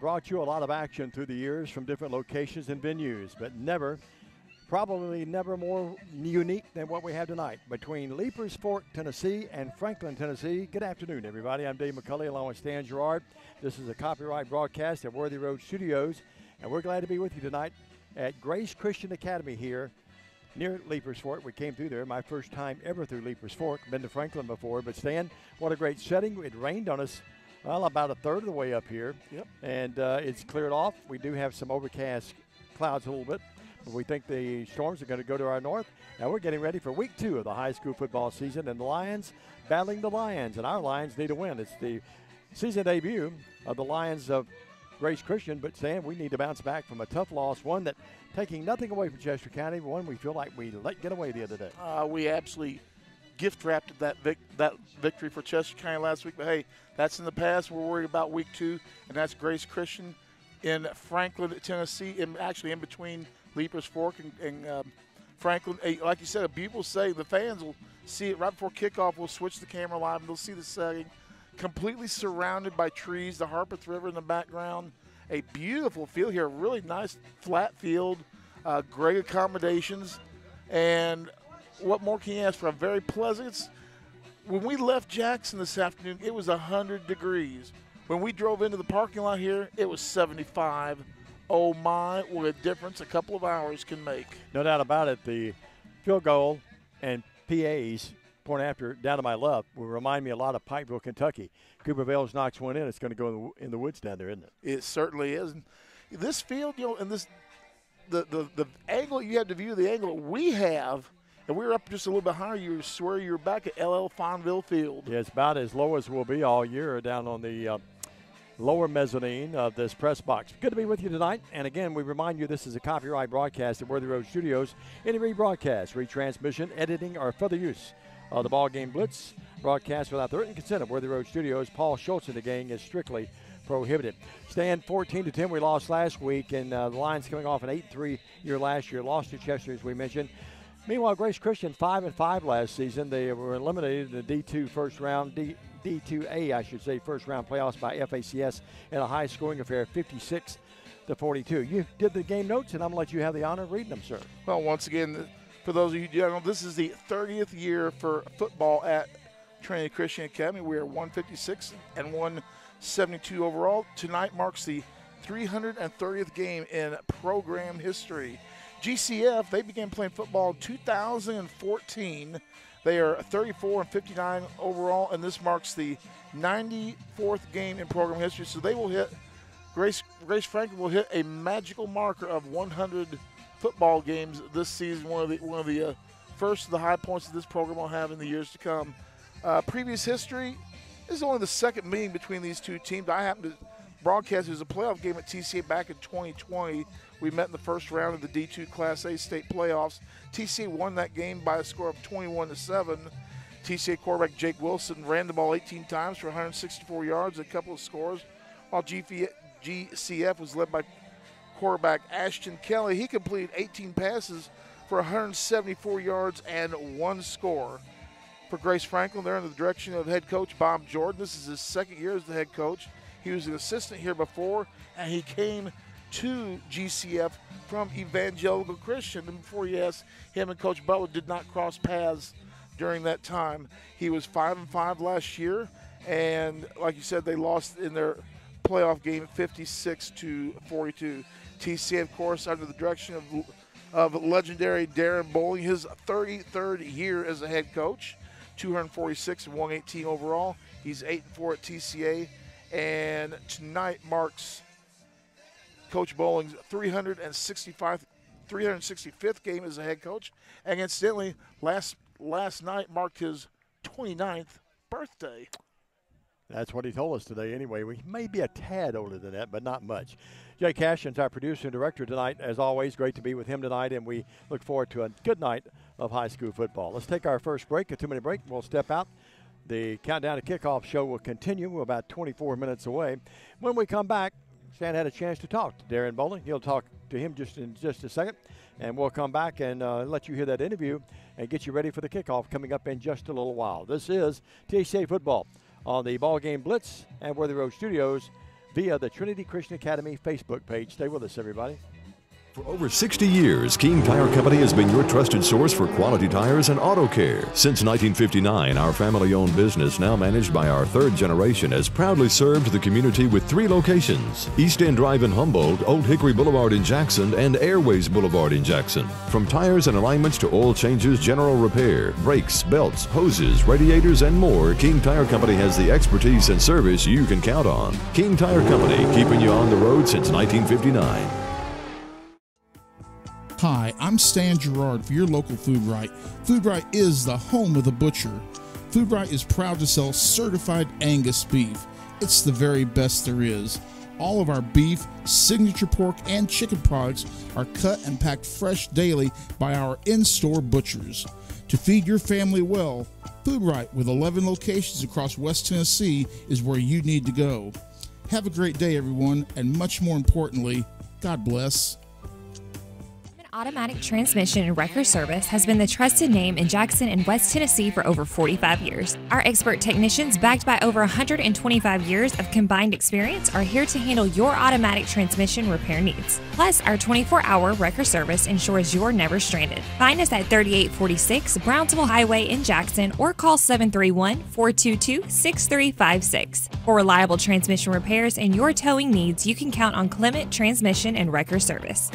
brought you a lot of action through the years from different locations and venues, but never, probably never more unique than what we have tonight between Leiper's Fork, Tennessee and Franklin, Tennessee. Good afternoon, everybody. I'm Dave McCulley along with Stan Gerard. This is a copyright broadcast at Worthy Road Studios, and we're glad to be with you tonight at Grace Christian Academy here near Leiper's Fork. We came through there. My first time ever through Leiper's Fork. Been to Franklin before, but Stan, what a great setting. It rained on us well, about a third of the way up here. Yep. And uh, it's cleared off. We do have some overcast clouds a little bit, we think the storms are going to go to our north. Now we're getting ready for week two of the high school football season, and the Lions battling the Lions, and our Lions need a win. It's the season debut of the Lions of Grace Christian, but Sam, we need to bounce back from a tough loss, one that taking nothing away from Chester County, one we feel like we let get away the other day. Uh, we absolutely gift wrapped that vic- that victory for Chester County last week. But hey, that's in the past. We're worried about week two, and that's Grace Christian in Franklin, Tennessee, and actually in between Leiper's Fork and, and um, Franklin. Like you said, a beautiful say the fans will see it right before kickoff. We'll switch the camera live, and they'll see the setting, completely surrounded by trees. The Harpeth River in the background. A beautiful field here, really nice flat field, uh, great accommodations, and what more can you ask for? A very pleasant. When we left Jackson this afternoon, it was 100 degrees. When we drove into the parking lot here, it was 75. Oh my, what a difference a couple of hours can make. No doubt about it. The field goal and PAs point after down to my left will remind me a lot of Pikeville, Kentucky. Cooper Vales knocks one in. It's going to go in the, in the woods down there, isn't it? It certainly is. This field, you know, and this the, the the angle you have to view the angle we have and we're up just a little bit higher. You swear you're back at LL Fonville Field. Yeah, it's about as low as we'll be all year down on the uh, lower mezzanine of this press box. Good to be with you tonight. And again, we remind you this is a copyright broadcast at Worthy Road Studios. Any rebroadcast, retransmission, editing, or further use of the ball game blitz broadcast without the written consent of Worthy Road Studios, Paul Schultz and the gang is strictly prohibited. Stand 14 to 10. We lost last week, and uh, the Lions coming off an 8-3 year last year. Lost to Chester, as we mentioned. Meanwhile, Grace Christian five and five last season. They were eliminated in the D2 first round, D, D2A, I should say, first round playoffs by FACS in a high scoring affair, 56 to 42. You did the game notes, and I'm going to let you have the honor of reading them, sir. Well, once again, for those of you who don't know, this is the 30th year for football at Trinity Christian Academy. We are 156 and 172 overall. Tonight marks the 330th game in program history. GCF, they began playing football in 2014. They are 34 and 59 overall, and this marks the 94th game in program history. So they will hit Grace Grace Franklin will hit a magical marker of 100 football games this season. One of the one of the uh, first of the high points that this program will have in the years to come. Uh, previous history this is only the second meeting between these two teams. I happen to broadcast it was a playoff game at TCA back in 2020 we met in the first round of the D2 Class A state playoffs. TCA won that game by a score of 21 to 7. TCA quarterback Jake Wilson ran the ball 18 times for 164 yards, a couple of scores, while GCF was led by quarterback Ashton Kelly. He completed 18 passes for 174 yards and one score. For Grace Franklin, they're in the direction of head coach Bob Jordan. This is his second year as the head coach. He was an assistant here before, and he came to GCF from Evangelical Christian. And before you ask, him and Coach Butler did not cross paths during that time. He was five and five last year, and like you said, they lost in their playoff game 56 to 42. TCA, of course, under the direction of of legendary Darren Bowling, his 33rd year as a head coach, 246 and 118 overall. He's 8 and 4 at TCA, and tonight marks Coach Bowling's 365 365th game as a head coach. And incidentally, last last night marked his 29th birthday. That's what he told us today anyway. We may be a tad older than that, but not much. Jay Cashin's our producer and director tonight. As always, great to be with him tonight, and we look forward to a good night of high school football. Let's take our first break, a two minute break. We'll step out. The countdown to kickoff show will continue. We're about 24 minutes away. When we come back, Stan had a chance to talk to Darren Bowling. He'll talk to him just in just a second, and we'll come back and uh, let you hear that interview and get you ready for the kickoff coming up in just a little while. This is TCA football on the Ball Game Blitz and Worthy Road Studios via the Trinity Christian Academy Facebook page. Stay with us, everybody. For over 60 years, King Tire Company has been your trusted source for quality tires and auto care. Since 1959, our family owned business, now managed by our third generation, has proudly served the community with three locations East End Drive in Humboldt, Old Hickory Boulevard in Jackson, and Airways Boulevard in Jackson. From tires and alignments to oil changes, general repair, brakes, belts, hoses, radiators, and more, King Tire Company has the expertise and service you can count on. King Tire Company, keeping you on the road since 1959. Hi, I'm Stan Gerard for your local Food Rite. Food Rite is the home of the butcher. Food Rite is proud to sell certified Angus beef. It's the very best there is. All of our beef, signature pork, and chicken products are cut and packed fresh daily by our in store butchers. To feed your family well, Food Rite, with 11 locations across West Tennessee, is where you need to go. Have a great day, everyone, and much more importantly, God bless. Automatic Transmission and Wrecker Service has been the trusted name in Jackson and West Tennessee for over 45 years. Our expert technicians, backed by over 125 years of combined experience, are here to handle your automatic transmission repair needs. Plus, our 24 hour wrecker service ensures you're never stranded. Find us at 3846 Brownsville Highway in Jackson or call 731 422 6356. For reliable transmission repairs and your towing needs, you can count on Clement Transmission and Wrecker Service.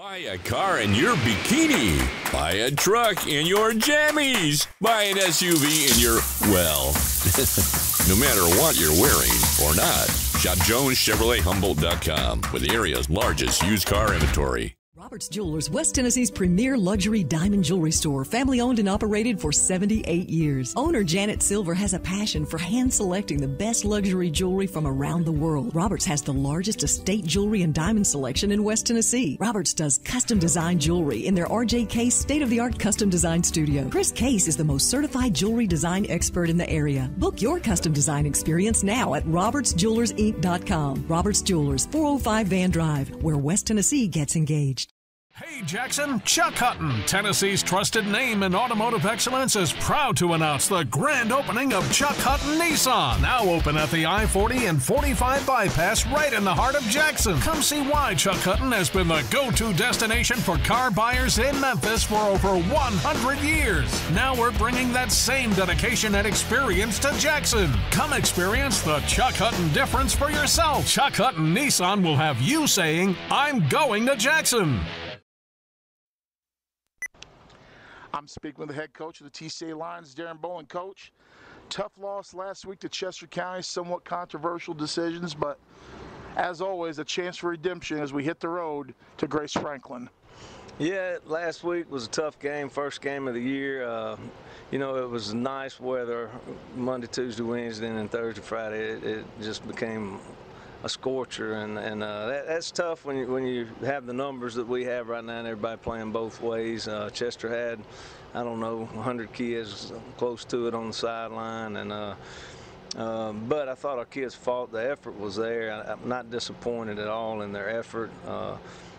Buy a car in your bikini. Buy a truck in your jammies. Buy an SUV in your, well, no matter what you're wearing or not. Shop JonesChevroletHumboldt.com with the area's largest used car inventory. Roberts Jewelers, West Tennessee's premier luxury diamond jewelry store, family owned and operated for 78 years. Owner Janet Silver has a passion for hand selecting the best luxury jewelry from around the world. Roberts has the largest estate jewelry and diamond selection in West Tennessee. Roberts does custom design jewelry in their RJ Case state of the art custom design studio. Chris Case is the most certified jewelry design expert in the area. Book your custom design experience now at robertsjewellersinc.com. Roberts Jewelers, 405 Van Drive, where West Tennessee gets engaged. Hey Jackson, Chuck Hutton, Tennessee's trusted name in automotive excellence, is proud to announce the grand opening of Chuck Hutton Nissan, now open at the I 40 and 45 bypass right in the heart of Jackson. Come see why Chuck Hutton has been the go to destination for car buyers in Memphis for over 100 years. Now we're bringing that same dedication and experience to Jackson. Come experience the Chuck Hutton difference for yourself. Chuck Hutton Nissan will have you saying, I'm going to Jackson. I'm speaking with the head coach of the TCA Lions, Darren Bowling. Coach, tough loss last week to Chester County, somewhat controversial decisions, but as always, a chance for redemption as we hit the road to Grace Franklin. Yeah, last week was a tough game, first game of the year. Uh, you know, it was nice weather Monday, Tuesday, Wednesday, and Thursday, Friday. It, it just became a scorcher, and, and uh, that, that's tough when you when you have the numbers that we have right now, and everybody playing both ways. Uh, Chester had, I don't know, 100 kids close to it on the sideline, and. Uh, uh, but I thought our kids fought. The effort was there. I, am not disappointed at all in their effort. Uh,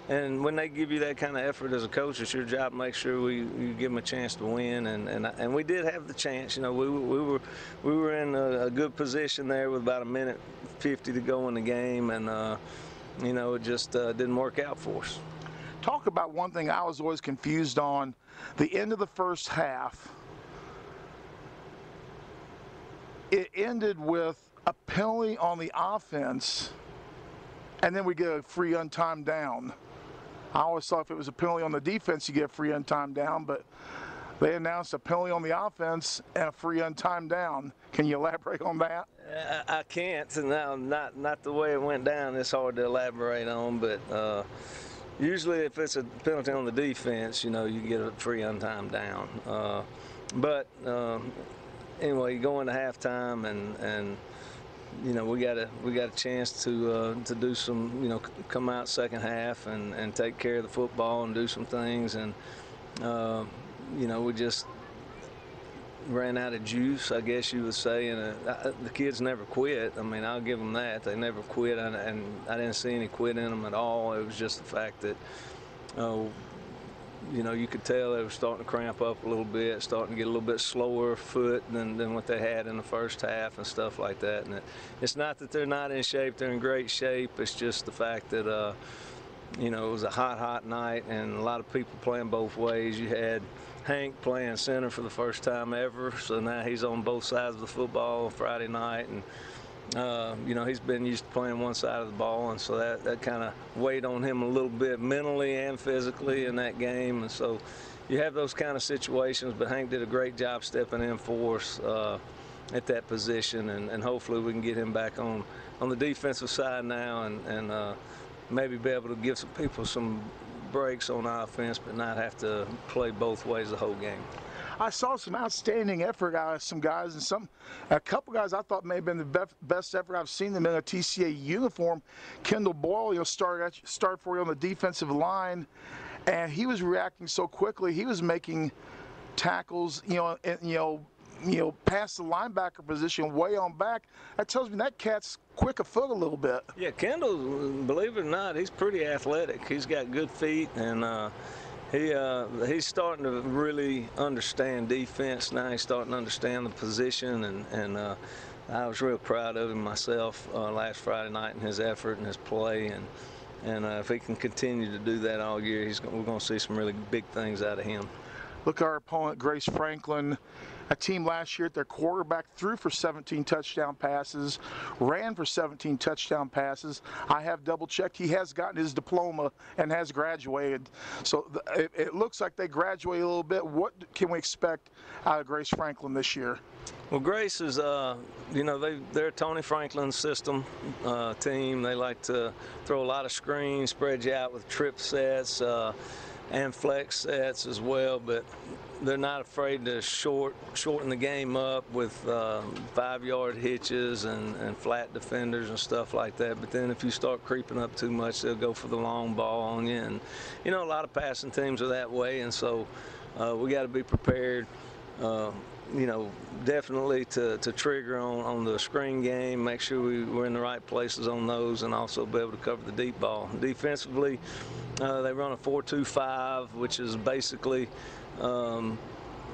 and when they give you that kind of effort as a coach, it's your job to make sure we you give them a chance to win. And and, and we did have the chance. You know, we, we were we were in a, a good position there with about a minute 50 to go in the game, and uh, you know it just uh, didn't work out for us. Talk about one thing I was always confused on: the end of the first half. It ended with a penalty on the offense, and then we get a free untimed down. I always thought if it was a penalty on the defense, you get a free untimed down, but they announced a penalty on the offense and a free untimed down. Can you elaborate on that? I, I can't. No, not not the way it went down. It's hard to elaborate on, but uh, usually if it's a penalty on the defense, you know, you get a free untimed down. Uh, but um, anyway, you go into halftime and and you know, we got a we got a chance to uh, to do some, you know, come out second half and, and take care of the football and do some things, and uh, you know, we just ran out of juice, I guess you would say. And uh, I, the kids never quit. I mean, I'll give them that. They never quit, and, and I didn't see any quit in them at all. It was just the fact that. Uh, you know, you could tell they were starting to cramp up a little bit, starting to get a little bit slower foot than, than what they had in the first half and stuff like that. And it, it's not that they're not in shape; they're in great shape. It's just the fact that, uh, you know, it was a hot, hot night, and a lot of people playing both ways. You had Hank playing center for the first time ever, so now he's on both sides of the football Friday night, and uh, you know, he's been used to playing one side of the ball, and so that, that kind of weighed on him a little bit mentally and physically in that game. And so you have those kind of situations, but Hank did a great job stepping in for us uh, at that position, and, and hopefully we can get him back on, on the defensive side now and, and uh, maybe be able to give some people some breaks on offense, but not have to play both ways the whole game. I saw some outstanding effort out of some guys, and some a couple guys I thought may have been the best, best effort I've seen them in a TCA uniform. Kendall Boyle, you know, started started for you on the defensive line, and he was reacting so quickly. He was making tackles, you know, and, you know, you know, past the linebacker position, way on back. That tells me that cat's quick foot a little bit. Yeah, Kendall, believe it or not, he's pretty athletic. He's got good feet, and uh, he uh, he's starting to really understand defense now. He's starting to understand the position, and and uh, I was real proud of him myself uh, last Friday night and his effort and his play, and and uh, if he can continue to do that all year, he's we're going to see some really big things out of him. Look our opponent, Grace Franklin. A team last year, at their quarterback threw for 17 touchdown passes, ran for 17 touchdown passes. I have double checked. He has gotten his diploma and has graduated. So it, it looks like they graduate a little bit. What can we expect out of Grace Franklin this year? Well, Grace is, uh, you know, they, they're Tony Franklin system uh, team. They like to throw a lot of screens, spread you out with trip sets uh, and flex sets as well. But they're not afraid to short shorten the game up with um, five-yard hitches and, and flat defenders and stuff like that. But then if you start creeping up too much, they'll go for the long ball on you. And you know, a lot of passing teams are that way, and so uh, we got to be prepared. Uh, you know, definitely to, to trigger on, on the screen game, make sure we, we're in the right places on those, and also be able to cover the deep ball. Defensively, uh, they run a 4-2-5, which is basically um,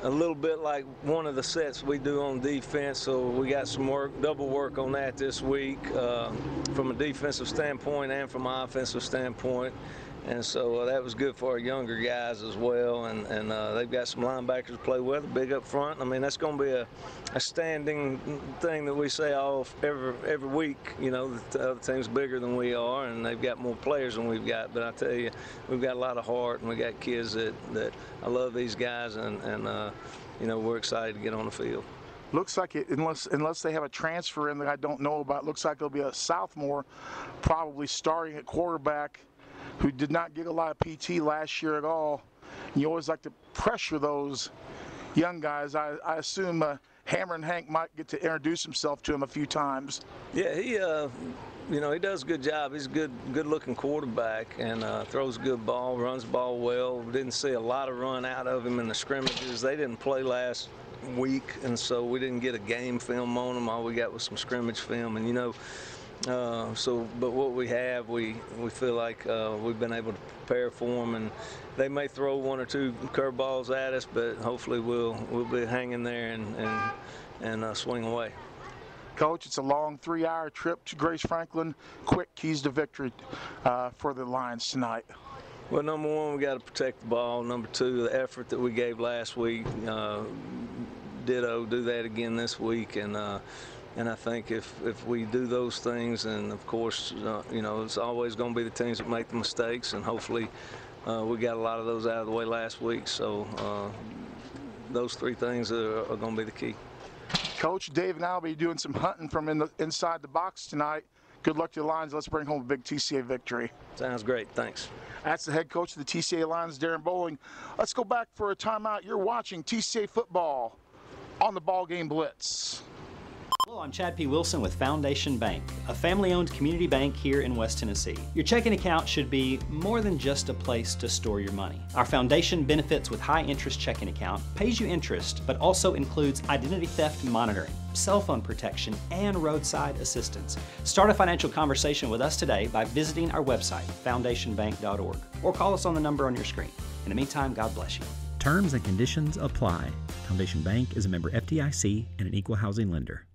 a little bit like one of the sets we do on defense. So we got some work, double work on that this week uh, from a defensive standpoint and from an offensive standpoint. And so uh, that was good for our younger guys as well. And, and uh, they've got some linebackers to play with, big up front. I mean, that's going to be a, a standing thing that we say all every every week. You know, the other team's bigger than we are, and they've got more players than we've got. But I tell you, we've got a lot of heart, and we got kids that, that I love these guys, and, and uh, you know, we're excited to get on the field. Looks like it, unless unless they have a transfer in that I don't know about, looks like it'll be a sophomore, probably starting at quarterback, who did not get a lot of PT last year at all. You always like to pressure those young guys. I, I assume uh, Hammer and Hank might get to introduce himself to him a few times. Yeah, he, uh, you know, he does a good job. He's a good, good-looking quarterback and uh, throws a good ball, runs ball well. Didn't see a lot of run out of him in the scrimmages. They didn't play last week, and so we didn't get a game film on him. All we got was some scrimmage film, and you know. Uh, so, but what we have, we we feel like uh, we've been able to prepare for them, and they may throw one or two curveballs at us, but hopefully we'll we'll be hanging there and and and uh, swing away. Coach, it's a long three-hour trip to Grace Franklin. Quick keys to victory uh, for the Lions tonight. Well, number one, we got to protect the ball. Number two, the effort that we gave last week, uh, ditto, do that again this week, and. And I think if, if we do those things, and of course, uh, you know, it's always going to be the teams that make the mistakes, and hopefully uh, we got a lot of those out of the way last week. So uh, those three things are, are going to be the key. Coach, Dave and I will be doing some hunting from in the, inside the box tonight. Good luck to the Lions. Let's bring home a big TCA victory. Sounds great. Thanks. That's the head coach of the TCA Lions, Darren Bowling. Let's go back for a timeout. You're watching TCA football on the Ball Game Blitz. Hello, I'm Chad P. Wilson with Foundation Bank, a family owned community bank here in West Tennessee. Your checking account should be more than just a place to store your money. Our foundation benefits with high interest checking account pays you interest, but also includes identity theft monitoring, cell phone protection, and roadside assistance. Start a financial conversation with us today by visiting our website, foundationbank.org, or call us on the number on your screen. In the meantime, God bless you. Terms and conditions apply. Foundation Bank is a member FDIC and an equal housing lender.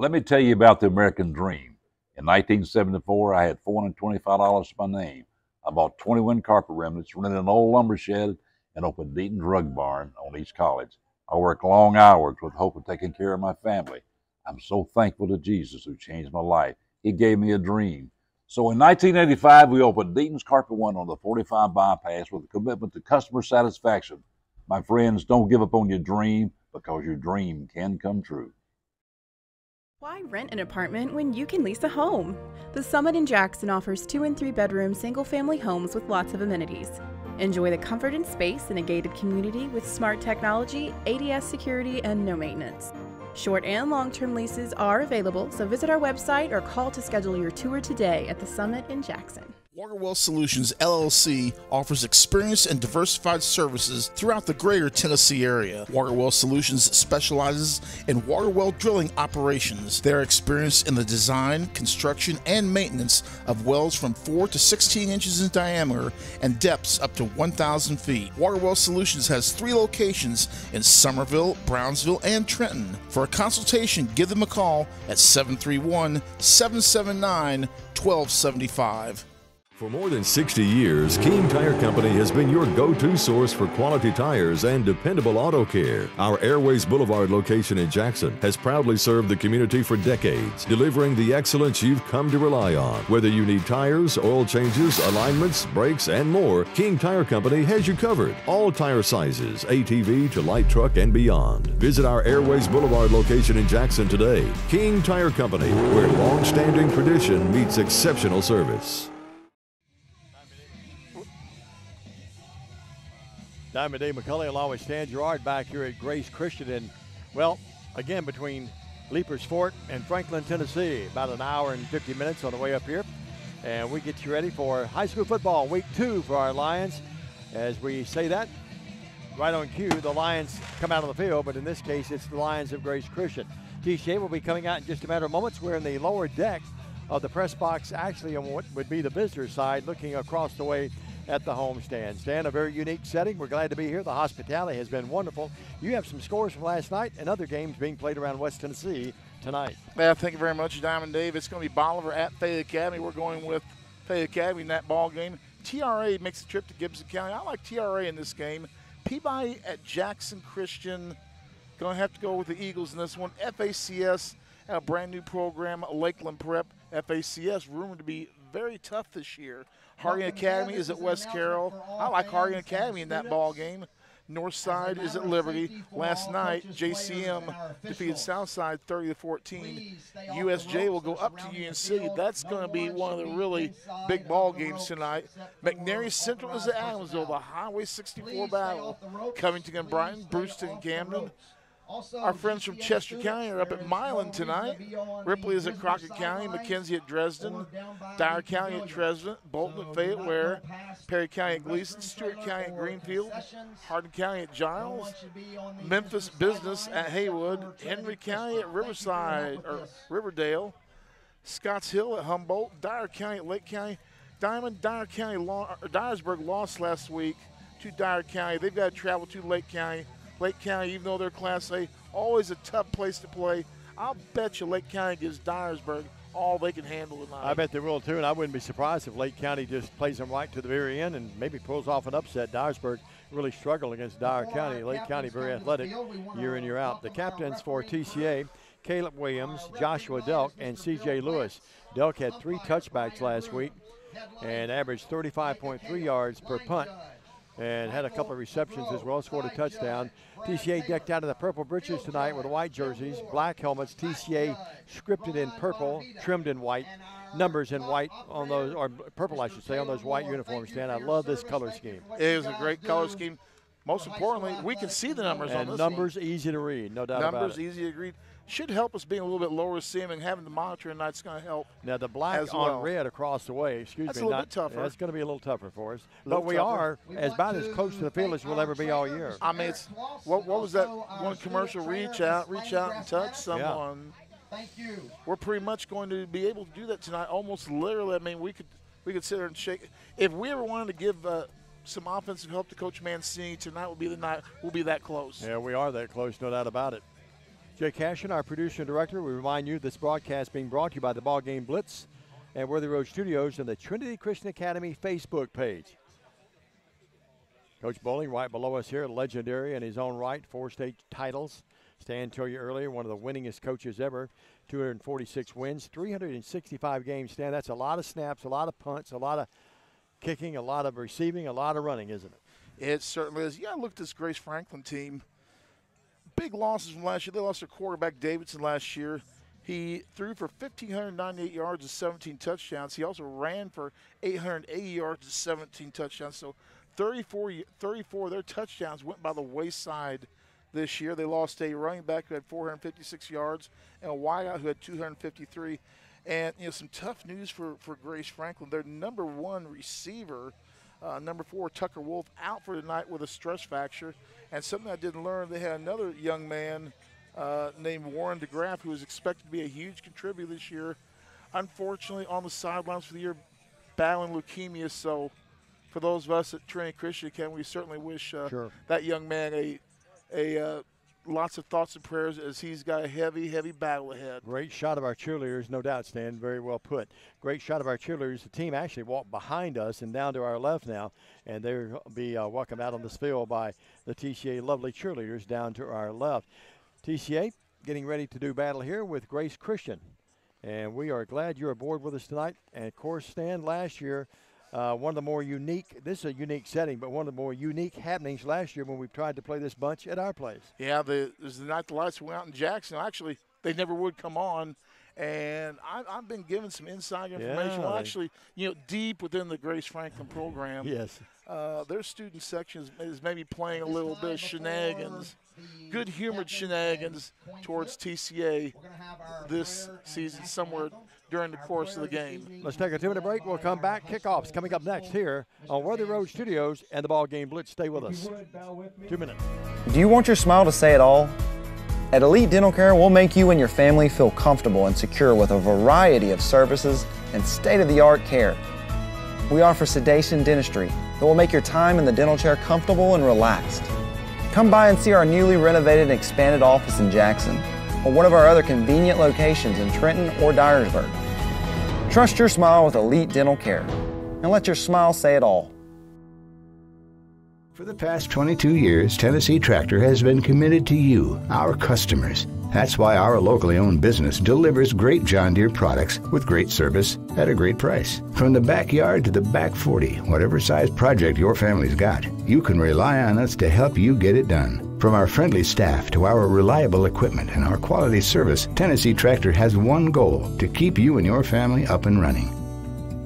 Let me tell you about the American Dream. In 1974, I had $425 to my name. I bought 21 carpet remnants, rented an old lumber shed, and opened Deaton's Rug Barn on East College. I worked long hours with hope of taking care of my family. I'm so thankful to Jesus who changed my life. He gave me a dream. So in 1985, we opened Deaton's Carpet One on the 45 bypass with a commitment to customer satisfaction. My friends, don't give up on your dream because your dream can come true. Why rent an apartment when you can lease a home? The Summit in Jackson offers two and three bedroom single family homes with lots of amenities. Enjoy the comfort and space in a gated community with smart technology, ADS security, and no maintenance. Short and long term leases are available, so visit our website or call to schedule your tour today at the Summit in Jackson. Waterwell Solutions LLC offers experienced and diversified services throughout the greater Tennessee area. Water Waterwell Solutions specializes in water well drilling operations. They are experienced in the design, construction, and maintenance of wells from 4 to 16 inches in diameter and depths up to 1,000 feet. Water Waterwell Solutions has three locations in Somerville, Brownsville, and Trenton. For a consultation, give them a call at 731 779 1275. For more than 60 years, King Tire Company has been your go to source for quality tires and dependable auto care. Our Airways Boulevard location in Jackson has proudly served the community for decades, delivering the excellence you've come to rely on. Whether you need tires, oil changes, alignments, brakes, and more, King Tire Company has you covered. All tire sizes, ATV to light truck and beyond. Visit our Airways Boulevard location in Jackson today. King Tire Company, where long standing tradition meets exceptional service. Diamond Dave McCully along with Stan Gerard back here at Grace Christian. And, well, again, between Leiper's Fork and Franklin, Tennessee, about an hour and 50 minutes on the way up here. And we get you ready for high school football week two for our Lions. As we say that, right on cue, the Lions come out on the field, but in this case, it's the Lions of Grace Christian. TCA will be coming out in just a matter of moments. We're in the lower deck of the press box, actually on what would be the visitor side, looking across the way at the homestand. Stan, a very unique setting. We're glad to be here. The hospitality has been wonderful. You have some scores from last night and other games being played around West Tennessee tonight. Yeah, thank you very much, Diamond Dave. It's going to be Bolivar at Fayette Academy. We're going with Fayette Academy in that ball game. TRA makes the trip to Gibson County. I like TRA in this game. Peabody at Jackson Christian. Going to have to go with the Eagles in this one. FACS, a brand new program, Lakeland Prep. FACS rumored to be very tough this year. Harding Academy is at West Carroll. I like Harding Academy in that ball game. Northside is at Liberty. Last night, JCM defeated Southside 30 to 14. USJ will go up to UNC. That's going to be one of the really big ball games tonight. McNairy Central is at Adamsville, the Highway 64 battle. Covington and Brighton, Bruceton and Camden. Our friends from Chester County are up at Milan tonight. Ripley is at Crockett County, McKenzie at Dresden, Dyer County at Dresden, Bolton at Fayette Ware, Perry County at Gleason, Stewart County at Greenfield, Hardin County at Giles, Memphis Business at Haywood, Henry County at Riverside or Riverdale, Scotts Hill at Humboldt, Dyer County at Lake County, Diamond, Dyer County, Dyersburg lost last week to Dyer County. They've got to travel to Lake County. Lake County, even though they're Class A, always a tough place to play. I'll bet you Lake County gives Dyersburg all they can handle tonight. I bet they will too, and I wouldn't be surprised if Lake County just plays them right to the very end and maybe pulls off an upset. Dyersburg really struggled against Dyer County. Lake County very athletic year in year out. The captains for TCA. Caleb Williams, Joshua Delk, and CJ Lewis. Delk had three touchbacks last week and averaged 35.3 yards per punt and had a couple of receptions as well, scored a touchdown. TCA decked out in the purple breeches tonight with white jerseys, black helmets, TCA scripted in purple, trimmed in white, numbers in white on those, or purple, I should say, on those white uniforms, Dan. I love this color scheme. It is a great color scheme. Most importantly, we can see the numbers and on this numbers one. easy to read, no doubt numbers about it. easy to read. should help us being a little bit lower seam and having the monitor tonight's going to help. Now the black as on well. red across the way, excuse That's me, a little not, bit tougher. That's going to be a little tougher for us, but we tougher. are as about as close to the field as we'll ever be all year. I mean, it's what, what was that one commercial? Reach out, reach out and touch someone. Thank you. We're pretty much going to be able to do that tonight, almost literally. I mean, we could we could sit there and shake. If we ever wanted to give uh, some offensive help to Coach Mancini, tonight will be the night. We'll be that close. Yeah, we are that close, no doubt about it. Jay Cashin, our producer and director, we remind you this broadcast being brought to you by the Ball Game Blitz and Worthy Road Studios and the Trinity Christian Academy Facebook page. Coach Bowling, right below us here, legendary in his own right, four state titles. Stan told you earlier, one of the winningest coaches ever, 246 wins, 365 games. Stan, that's a lot of snaps, a lot of punts, a lot of kicking, a lot of receiving, a lot of running, isn't it? It certainly is. Yeah, look at this Grace Franklin team. Big losses from last year. They lost their quarterback Davidson last year. He threw for 1,598 yards and 17 touchdowns. He also ran for 880 yards and 17 touchdowns. So 34, 34 of their touchdowns went by the wayside this year. They lost a running back who had 456 yards and a wideout who had 253. And you know some tough news for for Grace Franklin. Their number one receiver, uh, number four Tucker Wolf, out for tonight with a stress fracture. And something I didn't learn, they had another young man uh, named Warren DeGraff who was expected to be a huge contributor this year. Unfortunately, on the sidelines for the year, battling leukemia. So, for those of us at Trinity Christian Academy, we certainly wish uh, Sure. that young man a a uh, lots of thoughts and prayers as he's got a heavy, heavy battle ahead. Great shot of our cheerleaders, no doubt, Stan. Very well put. Great shot of our cheerleaders. The team actually walked behind us and down to our left now, and they'll be uh, welcomed out on this field by the TCA lovely cheerleaders down to our left. TCA getting ready to do battle here with Grace Christian, and we are glad you're aboard with us tonight. And of course, Stan, last year. Uh, one of the more unique, this is a unique setting, but one of the more unique happenings last year when we tried to play this bunch at our place. Yeah, the it was the night the lights went out in Jackson. Actually, they never would come on, and I, I've been given some inside information. Yeah, well, actually, you know, deep within the Grace Franklin program. Yes. Uh, their student section is, is maybe playing a little bit of shenanigans, good humored shenanigans towards TCA this season somewhere during the course of the game. Let's take a two minute break. We'll come back. Kickoffs coming up next here on Worthy Road Studios and the Ball Game Blitz. Stay with us. Two minutes. Do you want your smile to say it all? At Elite Dental Care, we'll make you and your family feel comfortable and secure with a variety of services and state of the art care. We offer sedation dentistry that will make your time in the dental chair comfortable and relaxed. Come by and see our newly renovated and expanded office in Jackson or one of our other convenient locations in Trenton or Dyersburg. Trust your smile with Elite Dental Care and let your smile say it all. For the past 22 years, Tennessee Tractor has been committed to you, our customers. That's why our locally owned business delivers great John Deere products with great service at a great price. From the backyard to the back 40, whatever size project your family's got, you can rely on us to help you get it done. From our friendly staff to our reliable equipment and our quality service, Tennessee Tractor has one goal to keep you and your family up and running.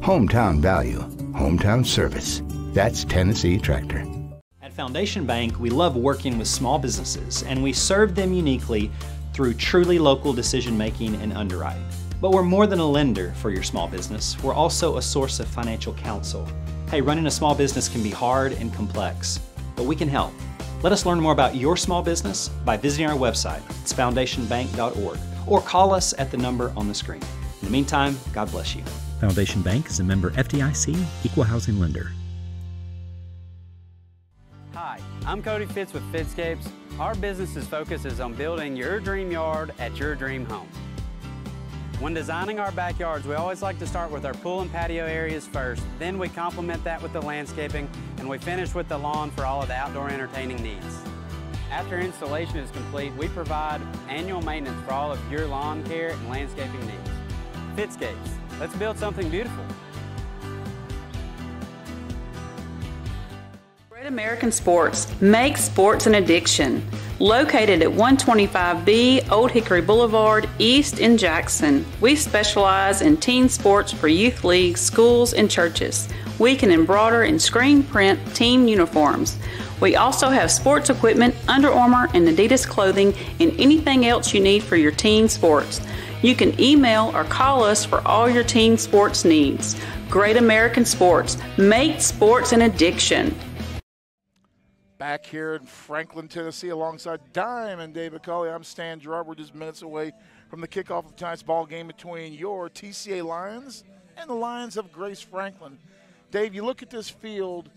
Hometown value, hometown service. That's Tennessee Tractor. At Foundation Bank, we love working with small businesses and we serve them uniquely through truly local decision making and underwriting. But we're more than a lender for your small business, we're also a source of financial counsel. Hey, running a small business can be hard and complex, but we can help. Let us learn more about your small business by visiting our website, it's foundationbank.org, or call us at the number on the screen. In the meantime, God bless you. Foundation Bank is a member FDIC, equal housing lender. I'm Cody Fitz with Fitscapes. Our business's focus is on building your dream yard at your dream home. When designing our backyards, we always like to start with our pool and patio areas first. Then we complement that with the landscaping, and we finish with the lawn for all of the outdoor entertaining needs. After installation is complete, we provide annual maintenance for all of your lawn care and landscaping needs. Fitscapes, let's build something beautiful. American Sports make sports an addiction. Located at 125B Old Hickory Boulevard, East in Jackson, we specialize in teen sports for youth leagues, schools, and churches. We can embroider and screen print team uniforms. We also have sports equipment, Under Armour, and Adidas clothing, and anything else you need for your teen sports. You can email or call us for all your teen sports needs. Great American Sports. Make sports an addiction. Back here in Franklin, Tennessee, alongside Dime and David Colley, I'm Stan Gerard. We're just minutes away from the kickoff of tonight's ball game between your TCA Lions and the Lions of Grace Franklin. Dave, you look at this field,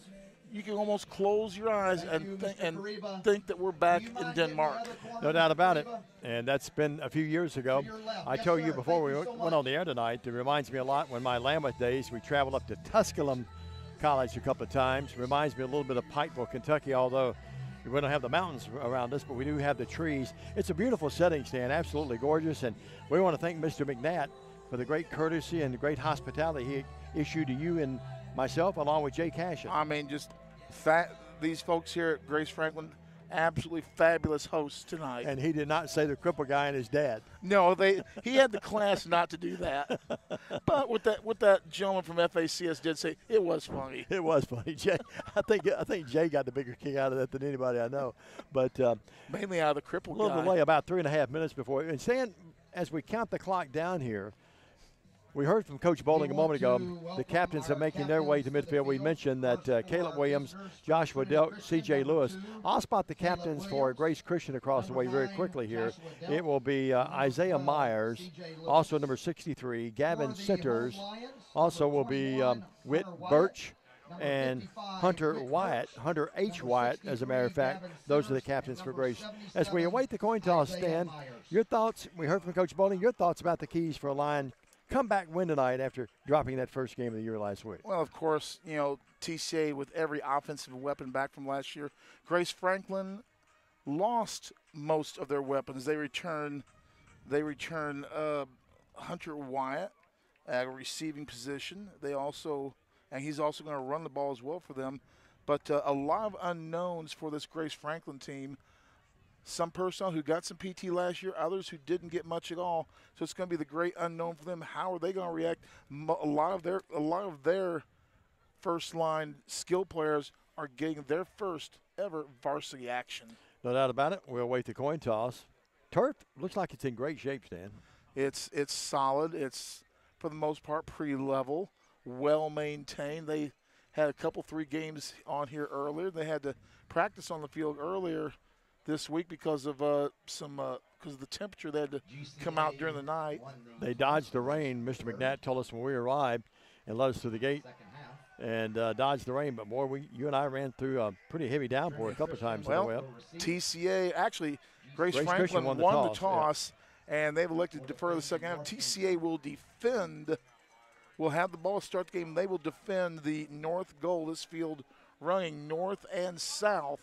you can almost close your eyes and, th- and think that we're back in Denmark. No doubt about it. And that's been a few years ago. I told you before we went on the air tonight, it reminds me a lot when my Lambuth days, we traveled up to Tusculum College a couple of times. Reminds me a little bit of Pikeville, Kentucky, although we don't have the mountains around us, but we do have the trees. It's a beautiful setting, Stan, absolutely gorgeous. And we want to thank Mr. McNatt for the great courtesy and the great hospitality he issued to you and myself, along with Jay Cashin. I mean, just fa- these folks here at Grace Franklin, absolutely fabulous hosts tonight. And he did not say the cripple guy and his dad. No, they he had the class not to do that. But what that what that gentleman from FACS did say, it was funny. It was funny, Jay. I think I think Jay got the bigger kick out of that than anybody I know. But uh, mainly out of the cripple a little guy. delay, about three and a half minutes before. And Stan, as we count the clock down here, we heard from Coach Bowling a moment ago. The captains are making their way to midfield. We mentioned that uh, Caleb Williams, Joshua Delk, C.J. Lewis. I'll spot the captains for Grace Christian across the way very quickly here. It will be uh, Isaiah Myers, also number 63, Gavin Centers. Also will be um, Whit Birch and Hunter Wyatt, Hunter H. Wyatt, as a matter of fact. Those are the captains for Grace. As we await the coin toss, Stan, your thoughts, we heard from Coach Bowling, your thoughts about the keys for a line comeback win tonight after dropping that first game of the year last week. Well, of course, you know, TCA with every offensive weapon back from last year. Grace Franklin lost most of their weapons. They return they return uh, Hunter Wyatt at a receiving position. They also and he's also going to run the ball as well for them. But uh, a lot of unknowns for this Grace Franklin team. Some personnel who got some PT last year, others who didn't get much at all. So it's going to be the great unknown for them. How are they going to react? A lot of their a lot of their first line skill players are getting their first ever varsity action. No doubt about it. We'll wait the coin toss. Turf looks like it's in great shape, Stan. It's it's solid. It's for the most part pre-level, well maintained. They had a couple three games on here earlier. They had to practice on the field earlier this week because of uh, some because of the temperature. They had to come out during the night. They dodged the rain. Mr. McNatt told us when we arrived and led us to the gate and uh, dodged the rain. But boy, we, you and I ran through a pretty heavy downpour a couple of times Well, on way up. TCA actually Grace, Grace Franklin Christian won won the the toss, toss, yeah. and they've elected to defer the second half. TCA will defend. Will have the ball start the game. They will defend the north goal. This field running north and south,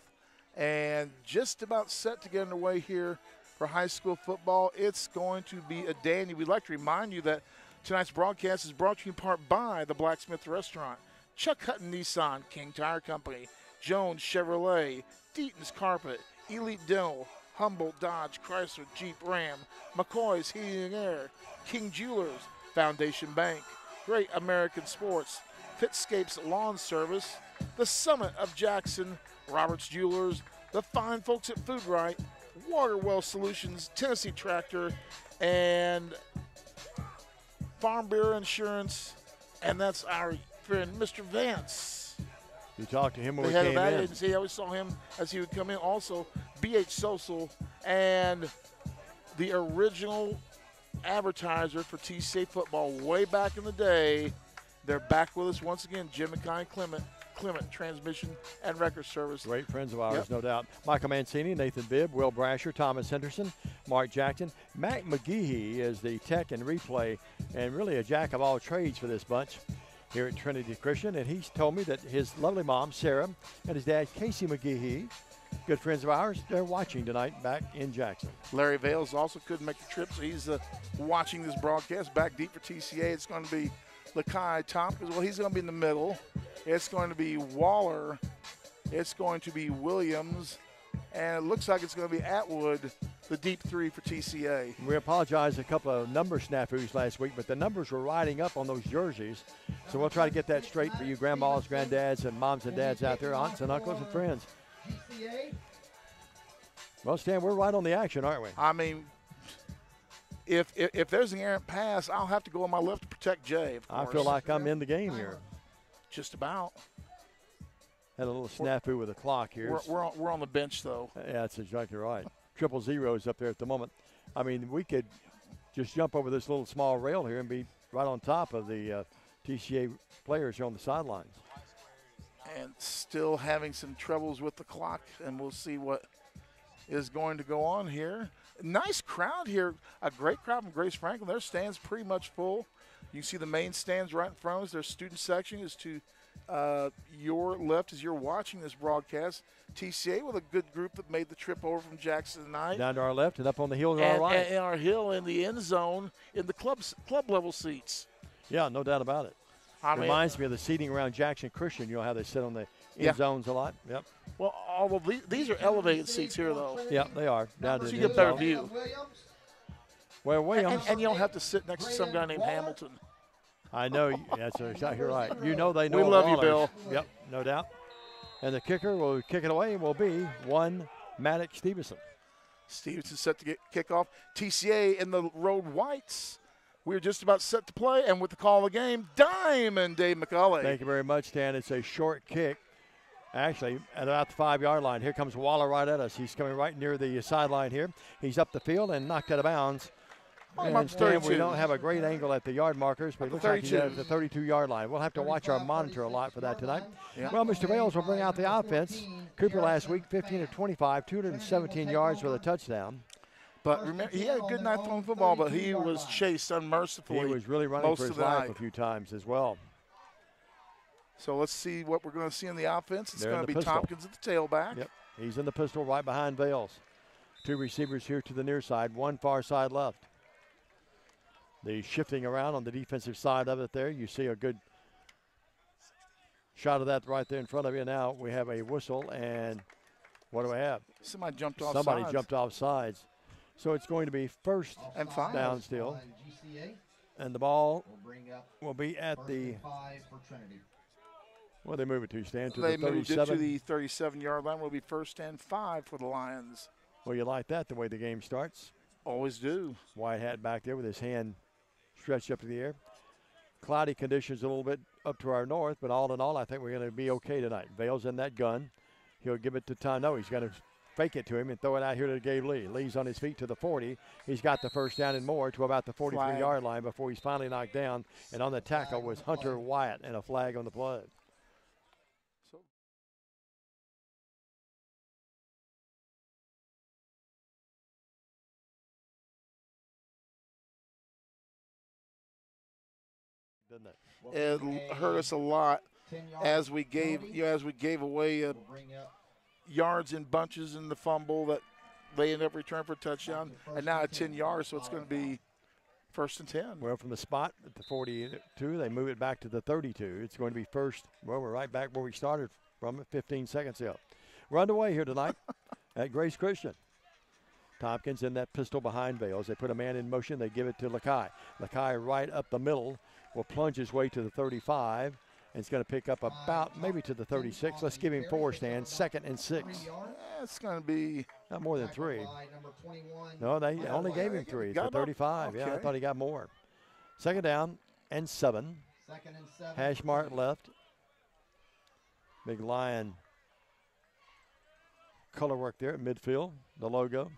and just about set to get underway here for high school football. It's going to be a day, and We'd like to remind you that tonight's broadcast is brought to you in part by the Blacksmith Restaurant, Chuck Hutton Nissan, King Tire Company, Jones Chevrolet, Deaton's Carpet, Elite Dental, Humboldt Dodge, Chrysler, Jeep Ram, McCoy's Heating and Air, King Jewelers, Foundation Bank, Great American Sports, Fitscapes Lawn Service, the Summit of Jackson, Roberts Jewelers, the fine folks at Food Rite, Waterwell Solutions, Tennessee Tractor, and Farm Bureau Insurance, and that's our friend Mr. Vance. You talked to him when The we head of that in. agency, I always saw him as he would come in. Also, BH Social and the original advertiser for TCA football way back in the day. They're back with us once again. Jim and Clement, Clement Transmission and Wrecker Service. Great friends of ours, Yep. no doubt. Michael Mancini, Nathan Bibb, Will Brasher, Thomas Henderson, Mark Jackson. Mac McGehee is the tech and replay and really a jack of all trades for this bunch here at Trinity Christian. And he's told me that his lovely mom, Sarah, and his dad, Casey McGehee, good friends of ours, they're watching tonight back in Jackson. Larry Vales also couldn't make the trip, so he's uh, watching this broadcast back deep for TCA. It's going to be Lakai Tompkins. Well, he's going to be in the middle. It's going to be Waller. It's going to be Williams. And it looks like it's going to be Atwood, the deep three for TCA. We apologize a couple of number snafus last week, but the numbers were riding up on those jerseys. So we'll try to get that straight for you grandmas, granddads, and moms and dads out there, aunts and uncles and friends. TCA. Well, Stan, we're right on the action, aren't we? I mean, if, if if there's an errant pass, I'll have to go on my left to protect Jay. I feel like I'm in the game here. just about. Had a little snafu with the clock here. We're, we're, on, we're on the bench though. Yeah, that's exactly right. Triple zeros up there at the moment. I mean, we could just jump over this little small rail here and be right on top of the uh, TCA players here on the sidelines. and still having some troubles with the clock, and we'll see what is going to go on here. Nice crowd here, a great crowd from Grace Franklin. Their stands pretty much full. You can see the main stands right in front of us. Their student section is to uh, your left as you're watching this broadcast. TCA with a good group that made the trip over from Jackson tonight. Down to our left and up on the hill to and, our right. and our hill in the end zone in the club club level seats. yeah, no doubt about it. I mean- Reminds me of the seating around Jackson Christian. You know how they sit on the end Yeah. zones a lot? Yep. Well, oh, all of these, these are elevated seats here, though. Yeah, they are. Down to So you get end better zone. view. Well, Williams. and you don't have to sit next to some guy named Hamilton. I know. you- That's exactly right. You know they know. We love you, Bill. Yep, no doubt. And the kicker will kick it away. And will be one Maddox Stevenson. Stevenson set to get kick off. TCA in the road whites. We're just about set to play, and with the call of the game, Diamond Dave McCulley. Thank you very much, Dan. It's a short kick. Actually, at about the five yard line. Here comes Waller right at us. He's coming right near the sideline here. He's up the field and knocked out of bounds. And we don't have a great angle at the yard markers, but it looks like he's at the 32 yard line. We'll have to watch our monitor a lot for that tonight. Yeah. Well, Mr. Bales will bring out the offense. Cooper last week, 15 to 25, 217 yards with a touchdown. But remember, he had a good night throwing football, but he was chased unmercifully. He was really running for his life a few times as well. So let's see what we're going to see in the offense. It's They're going to be pistol. Tompkins at the tailback. Yep. He's in the pistol right behind Vales. Two receivers here to the near side, one far side left. The shifting around on the defensive side of it there. You see a good shot of that right there in front of you. Now we have a whistle, and what do we have? Somebody jumped off Somebody sides. jumped off sides. So it's going to be first And five. down still. And the ball will be at the. Well, they move it to stand to They the moved it 37. to the 37 yard line. Will be first and five for the Lions. Well, you like that the way the game starts. Always do. White hat back there with his hand stretched up to the air. Cloudy conditions a little bit up to our north, but all in all, I think we're going to be okay tonight. Vale's in that gun. He'll give it to Tano. He's going to fake it to him and throw it out here to Gabe Lee. Lee's on his feet to the 40. He's got the first down and more to about the 43 Flag. yard line before he's finally knocked down. And on the tackle was Hunter Wyatt and a flag on the play. Didn't it? It hurt us a lot as we gave you know, as we gave away uh, yards in bunches in the fumble that they end up returning for a touchdown, and now at 10 yards, so it's going to be first and 10. Well, from the spot at the 42, they move it back to the 32. It's going to be first. Well, we're right back where we started from 15 seconds ago. We're underway here tonight at Grace Christian. Tompkins in that pistol behind Vales. They put a man in motion. They give it to Lakai. Lakai right up the middle will plunge his way to the 35. And it's going to pick up about maybe to the 36. Let's give him four stands. Second and six. That's going to be Not more than three. No, they only gave him three. For 35. Yeah, I thought he got more. Second down and seven. Second and seven. Hash mark left. Big lion color work there at midfield, the logo.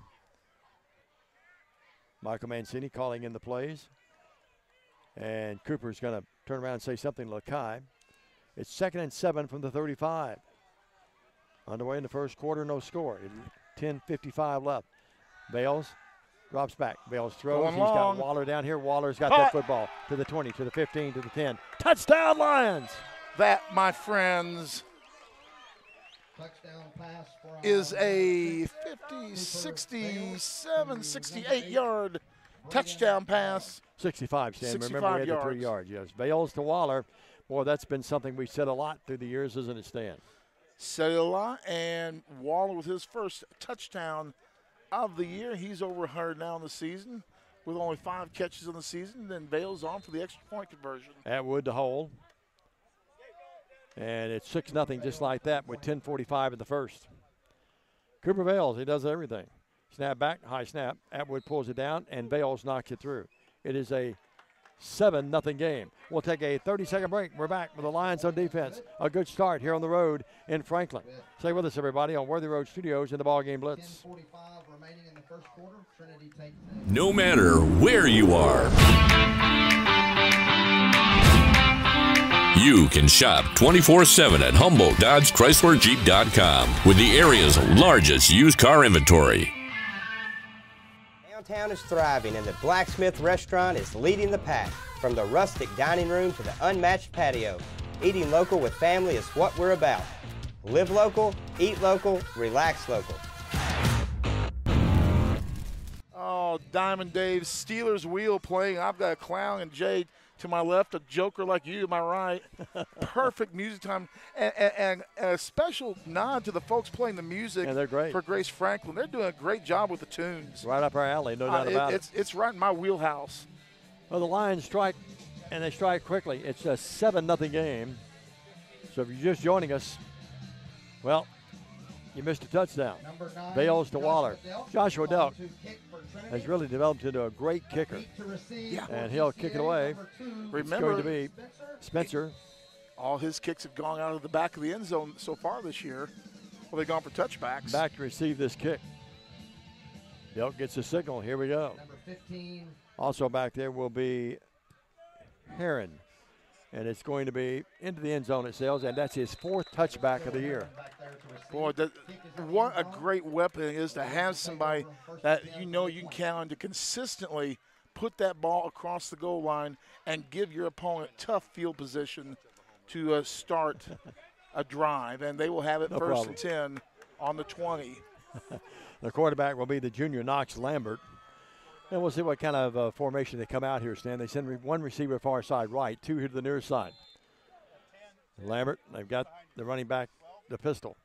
Michael Mancini calling in the plays. And Cooper's going to turn around and say something to Lakai. It's second and seven from the 35. Underway in the first quarter, no score. 10.55 left. Bales drops back. Bales throws. Going He's got. Waller down here. Waller's got Caught. that football to the 20, to the 15, to the 10. Touchdown, Lions! That, my friends, Touchdown pass is a 50, 67, 68 yard touchdown pass. 65, Stan. 65 Remember, we had the three yards. yards. Yes. Bales to Waller. Boy, that's been something we've said a lot through the years, isn't it, Stan? Said a lot, and Waller with his first touchdown of the year. He's over 100 now in the season with only five catches in the season. Then Bale's on for the extra point conversion. Atwood to hole. And it's 6 nothing just like that with 10.45 in the first. Cooper Vales, he does everything. Snap back, high snap. Atwood pulls it down, and Vales knocks it through. It is a 7 nothing game. We'll take a 30 second break. We're back with the Lions on defense. A good start here on the road in Franklin. Stay with us, everybody, on Worthy Road Studios in the ballgame blitz. No matter where you are, you can shop 24 7 at Humboldt Dodge Chrysler Jeep.com with the area's largest used car inventory. Downtown is thriving and the Blacksmith Restaurant is leading the pack. From the rustic dining room to the unmatched patio, eating local with family is what we're about. Live local, eat local, relax local. Oh, Diamond Dave, Stealers Wheel playing. I've got a clown and Jade to my left, a joker like you to my right. Perfect music time, and, and, and, a special nod to the folks playing the music. Yeah, they're great. for Grace Franklin. They're doing a great job with the tunes. Right up our alley, no doubt Uh, it- about it. It's it's right in my wheelhouse. Well, the Lions strike, and they strike quickly. It's a 7 nothing game. So if you're just joining us, well, you missed a touchdown. Nine, Bales to Waller. Joshua Delk has really developed into a great kicker. Yeah. And he'll kick it away. it's going to be Spencer. all his kicks have gone out of the back of the end zone so far this year. Well, they've gone for touchbacks. back to receive this kick. Delk gets a signal. Here we go. Also back there will be Heron. And it's going to be into the end zone it sails, and that's his fourth touchback of the year. Boy, that, what a great weapon it is to have somebody that you know you can count on to consistently put that ball across the goal line and give your opponent tough field position to uh, start a drive. And they will have it No first problem. and 10 on the 20. The quarterback will be the junior Knox Lambert. And we'll see what kind of uh, formation they come out here, Stan. They send re- one receiver far side right, two here to the near side. Lambert, they've got the running back, the pistol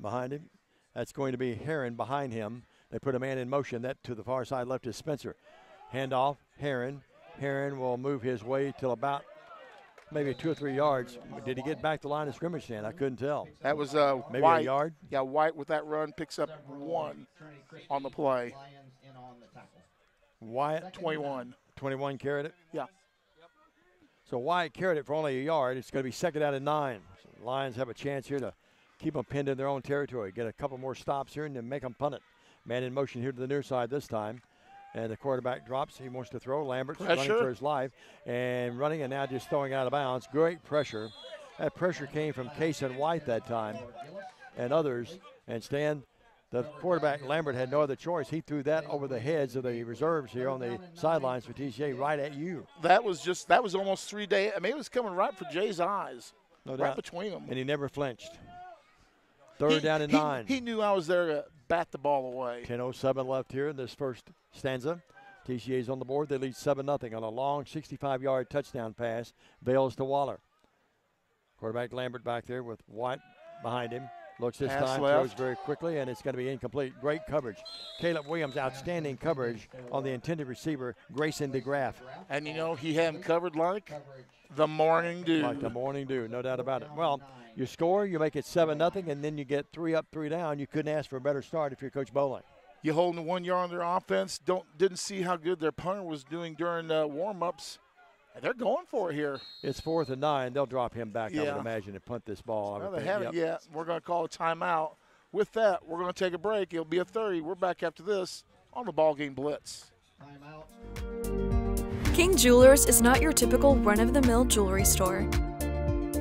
behind him. That's going to be Heron behind him. They put a man in motion. That to the far side left is Spencer. Handoff, Heron. Heron will move his way till about maybe two or three yards. Did he get back the line of scrimmage, Stan? I couldn't tell. That was uh, maybe White. a yard. Yeah, White with that run picks up one on the play. Wyatt 21. 21 carried it. Yeah. So Wyatt carried it for only a yard. It's going to be second out of nine. So Lions have a chance here to keep them pinned in their own territory. Get a couple more stops here and then make them punt it. Man in motion here to the near side this time. And the quarterback drops. He wants to throw. Lambert's running for his life and running and now just throwing out of bounds. Great pressure. That pressure came from Case and White that time and others. And Stan, the quarterback Lambert had no other choice. He threw that over the heads of the reserves here on the sidelines for TCA right at you. That was just, that was almost three days. I mean, it was coming right for Jay's eyes. No right doubt. between them. And he never flinched. Third He- down and he- nine. He knew I was there to bat the ball away. 10.07 left here in this first stanza. TCA's on the board. They lead 7 0 on a long 65 yard touchdown pass. Bales to Waller. Quarterback Lambert back there with White behind him. Looks this Pass time, left. throws very quickly, and it's going to be incomplete. Great coverage. Caleb Williams, outstanding coverage on the intended receiver, Grayson DeGraff. And you know, he had him covered like the morning dew. Like the morning dew, no doubt about it. Well, you score, you make it 7 nothing, and then you get three up, three down. You couldn't ask for a better start if you're Coach Bowling. You holding the one yard on their offense. Don't didn't see how good their punter was doing during uh, warm ups. And they're going for it here. It's fourth and nine. They'll drop him back, I would imagine, and punt this ball. I Well, would they haven't Yep. yet. We're going to call a timeout. With that, we're going to take a break. It'll be a 30. We're back after this on the ball game blitz. Timeout. King Jewelers is not your typical run of the mill jewelry store.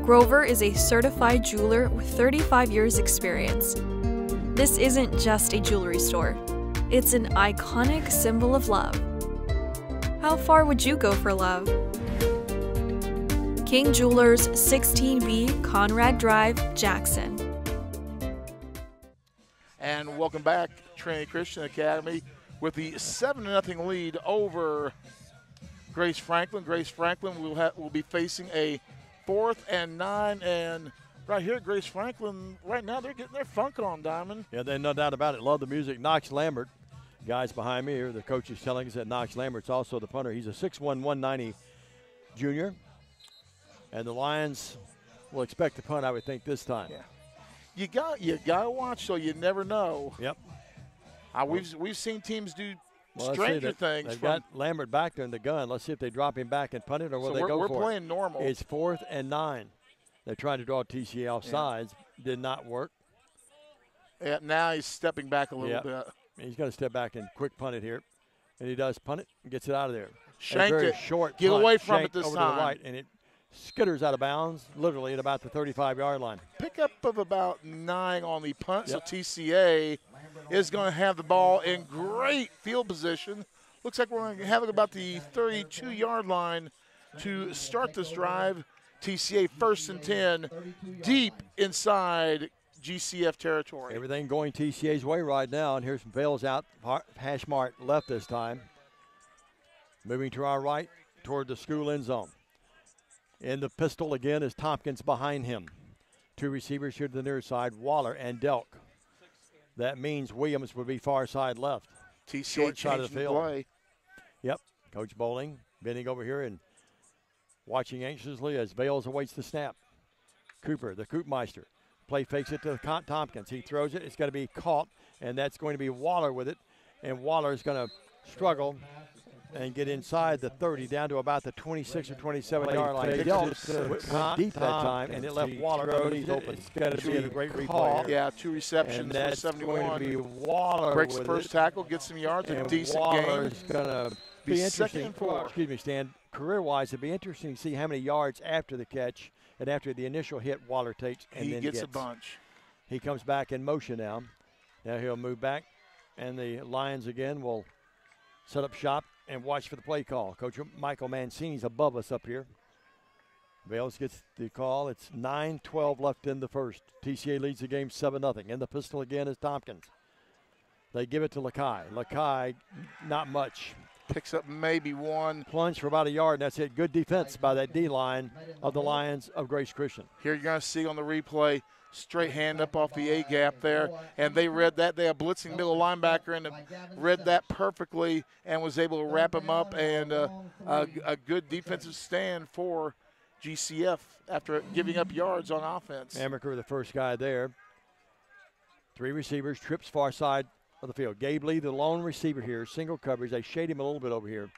Grover is a certified jeweler with 35 years' experience. This isn't just a jewelry store, it's an iconic symbol of love. How far would you go for love? King Jewelers, 16B Conrad Drive, Jackson. And welcome back, Trinity Christian Academy, with the 7 0 lead over Grace Franklin. Grace Franklin will, ha- will be facing a fourth and nine. And right here, Grace Franklin, right now, they're getting their funk on, Diamond. Yeah, there's no doubt about it. Love the music. Knox Lambert, guys behind me here, the coach is telling us that Knox Lambert's also the punter. He's a 6'1", 190 junior. And the Lions will expect to punt, I would think, this time. Yeah. you got you got to watch so you never know. Yep. Uh, we've we've seen teams do Well, stranger things. They've from- got Lambert back there in the gun. Let's see if they drop him back and punt it or will So they we're- go we're playing it. normal. It's fourth and nine. They're trying to draw TCA off Yeah. sides. Did not work. yeah, now he's stepping back a little Yep. bit. He's going to step back and quick punt it here. And he does punt it and gets it out of there. A Shank very it. short Get punt, away from it shanked this over time. To the right, and it skitters out of bounds, literally at about the 35 yard line. Pickup of about nine on the punt, Yep. so TCA is going to have the ball in great field position. Looks like we're going to have it about the 32 yard line to start this drive. TCA first and 10, deep inside GCF territory. Everything going TCA's way right now, and here's some Vales out, hash mark left this time. Moving to our right toward the school end zone. In the pistol again is Tompkins behind him. Two receivers here to the near side, Waller and Delk. That means Williams would be far side left. TCA short side of the field. play. Yep. Coach Bowling bending over here and watching anxiously as Vales awaits the snap. Cooper, the Koopmeister. Play fakes it to Tompkins. He throws it. It's going to be caught, and that's going to be Waller with it. And Waller is going to struggle and get inside the 30 down to about the 26 or 27 yard line. fakes Delk it went deep that time, and it left Waller throws open. it. open. It's going to be a great replay. Call. here. Yeah, two receptions and for that's 71. going to be Waller Breaks the first it. tackle, gets some yards, a And decent Waller's game. going to Be be second interesting. and four. Excuse me, Stan. Career-wise, it'd be interesting to see how many yards after the catch and after the initial hit Waller takes, and He then gets a bunch. He comes back in motion now. Now he'll move back, and the Lions again will set up shop and watch for the play call. Coach Michael Mancini's above us up here. Vales gets the call. It's 9-12 left in the first. TCA leads the game 7 0 In the pistol again is Tompkins. They give it to Lakai. Lakai, not much. Picks up maybe one. Plunge for about a yard, and that's it. Good defense by that D line of the Lions of Grace Christian. Here you're going to see on the replay, straight hand up off the A gap there, and they read that. They have blitzing middle linebacker and read that perfectly and was able to wrap him up and uh, a, a good defensive stand for GCF after giving up yards on offense. Amaker, the first guy there. Three receivers, trips far side of the field. Gabe Lee, the lone receiver here, single coverage. They shade him a little bit over here.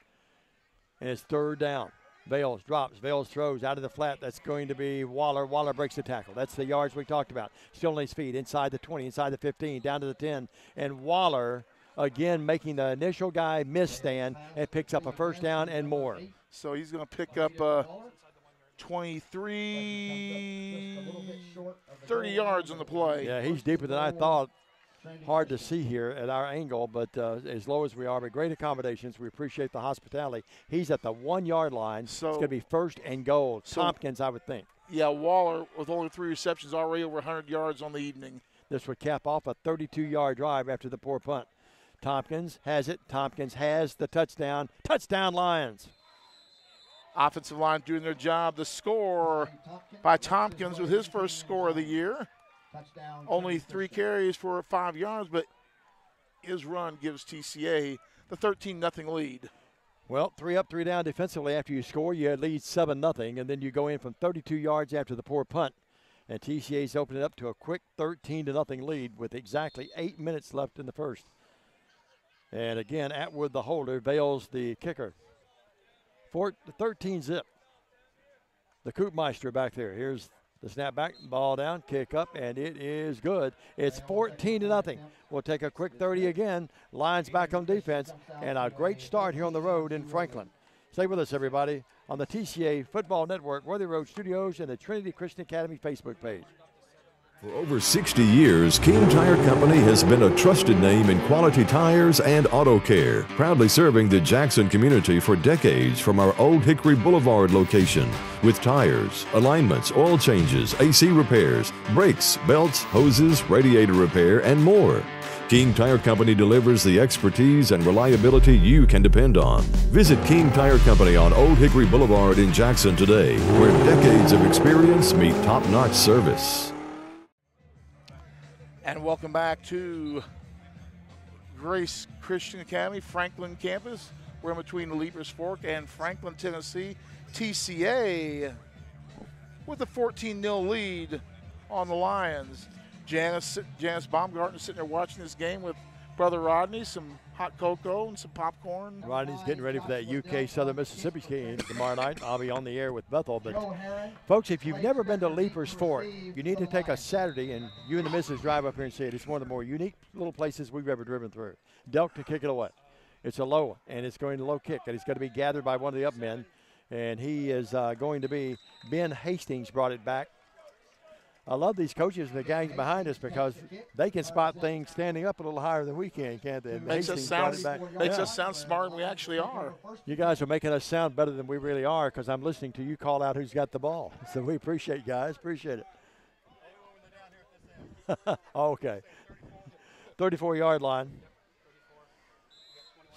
And it's third down. Vales drops. Vales throws out of the flat. That's going to be Waller. Waller breaks the tackle. That's the yards we talked about. Still on his feet, inside the 20, inside the 15, down to the 10. And Waller, again, making the initial guy miss stand and picks up a first down and more. So he's going to pick up uh, 23, 30 yards on the play. Yeah, he's deeper than I thought. Hard to see here at our angle, but uh, as low as we are, but great accommodations. We appreciate the hospitality. He's at the one yard line. So- it's going to be first and goal. So- Tompkins, I would think. Yeah, Waller with only three receptions, already over 100 yards on the evening. This would cap off a 32 yard drive after the poor punt. Tompkins has it. Tompkins has the touchdown. Touchdown, Lions. Offensive line doing their job. The score by Tompkins with his first score of the year. Only three carries for five yards, but his run gives TCA the 13 0 lead. Well, three up, three down defensively after you score. You lead 7 nothing, and then you go in from 32 yards after the poor punt. And TCA's opened it up to a quick 13 to nothing lead with exactly eight minutes left in the first. And again, Atwood the holder, veils the kicker. Four, 13 zip. The Koopmeister back there. Here's the snap back, ball down, kick up, and it is good. It's 14 to nothing. We'll take a quick 30 again. Lions back on defense, and a great start here on the road in Franklin. Stay with us, everybody, on the TCA Football Network, Worthy Road Studios, and the Trinity Christian Academy Facebook page. For over 60 years, King Tire Company has been a trusted name in quality tires and auto care, proudly serving the Jackson community for decades from our Old Hickory Boulevard location with tires, alignments, oil changes, AC repairs, brakes, belts, hoses, radiator repair, and more. King Tire Company delivers the expertise and reliability you can depend on. Visit King Tire Company on Old Hickory Boulevard in Jackson today, where decades of experience meet top notch service. And welcome back to Grace Christian Academy, Franklin campus. We're in between Leiper's Fork and Franklin, Tennessee. TCA with a 14 0 lead on the Lions. Janice Janice Baumgartner sitting there watching this game with brother Rodney, some hot cocoa and some popcorn. Rodney's getting ready for that UK Southern Mississippi game tomorrow night. I'll be on the air with Bethel. But folks, if you've never been to Leiper's Fork, you need to take a Saturday and you and the missus drive up here and see it. It's one of the more unique little places we've ever driven through. Delk to kick it away. It's a low, and it's going to low kick, and it's going to be gathered by one of the up men, and he is uh, going to be Ben Hastings. Brought it back. I love these coaches and the gangs behind us because they can spot things standing up a little higher than we can, can't they? Makes us sound makes Yeah. us sound smarter than we actually are. You guys are making us sound better than we really are because I'm listening to you call out who's got the ball. So we appreciate you guys. Appreciate it. okay. 34 yard line.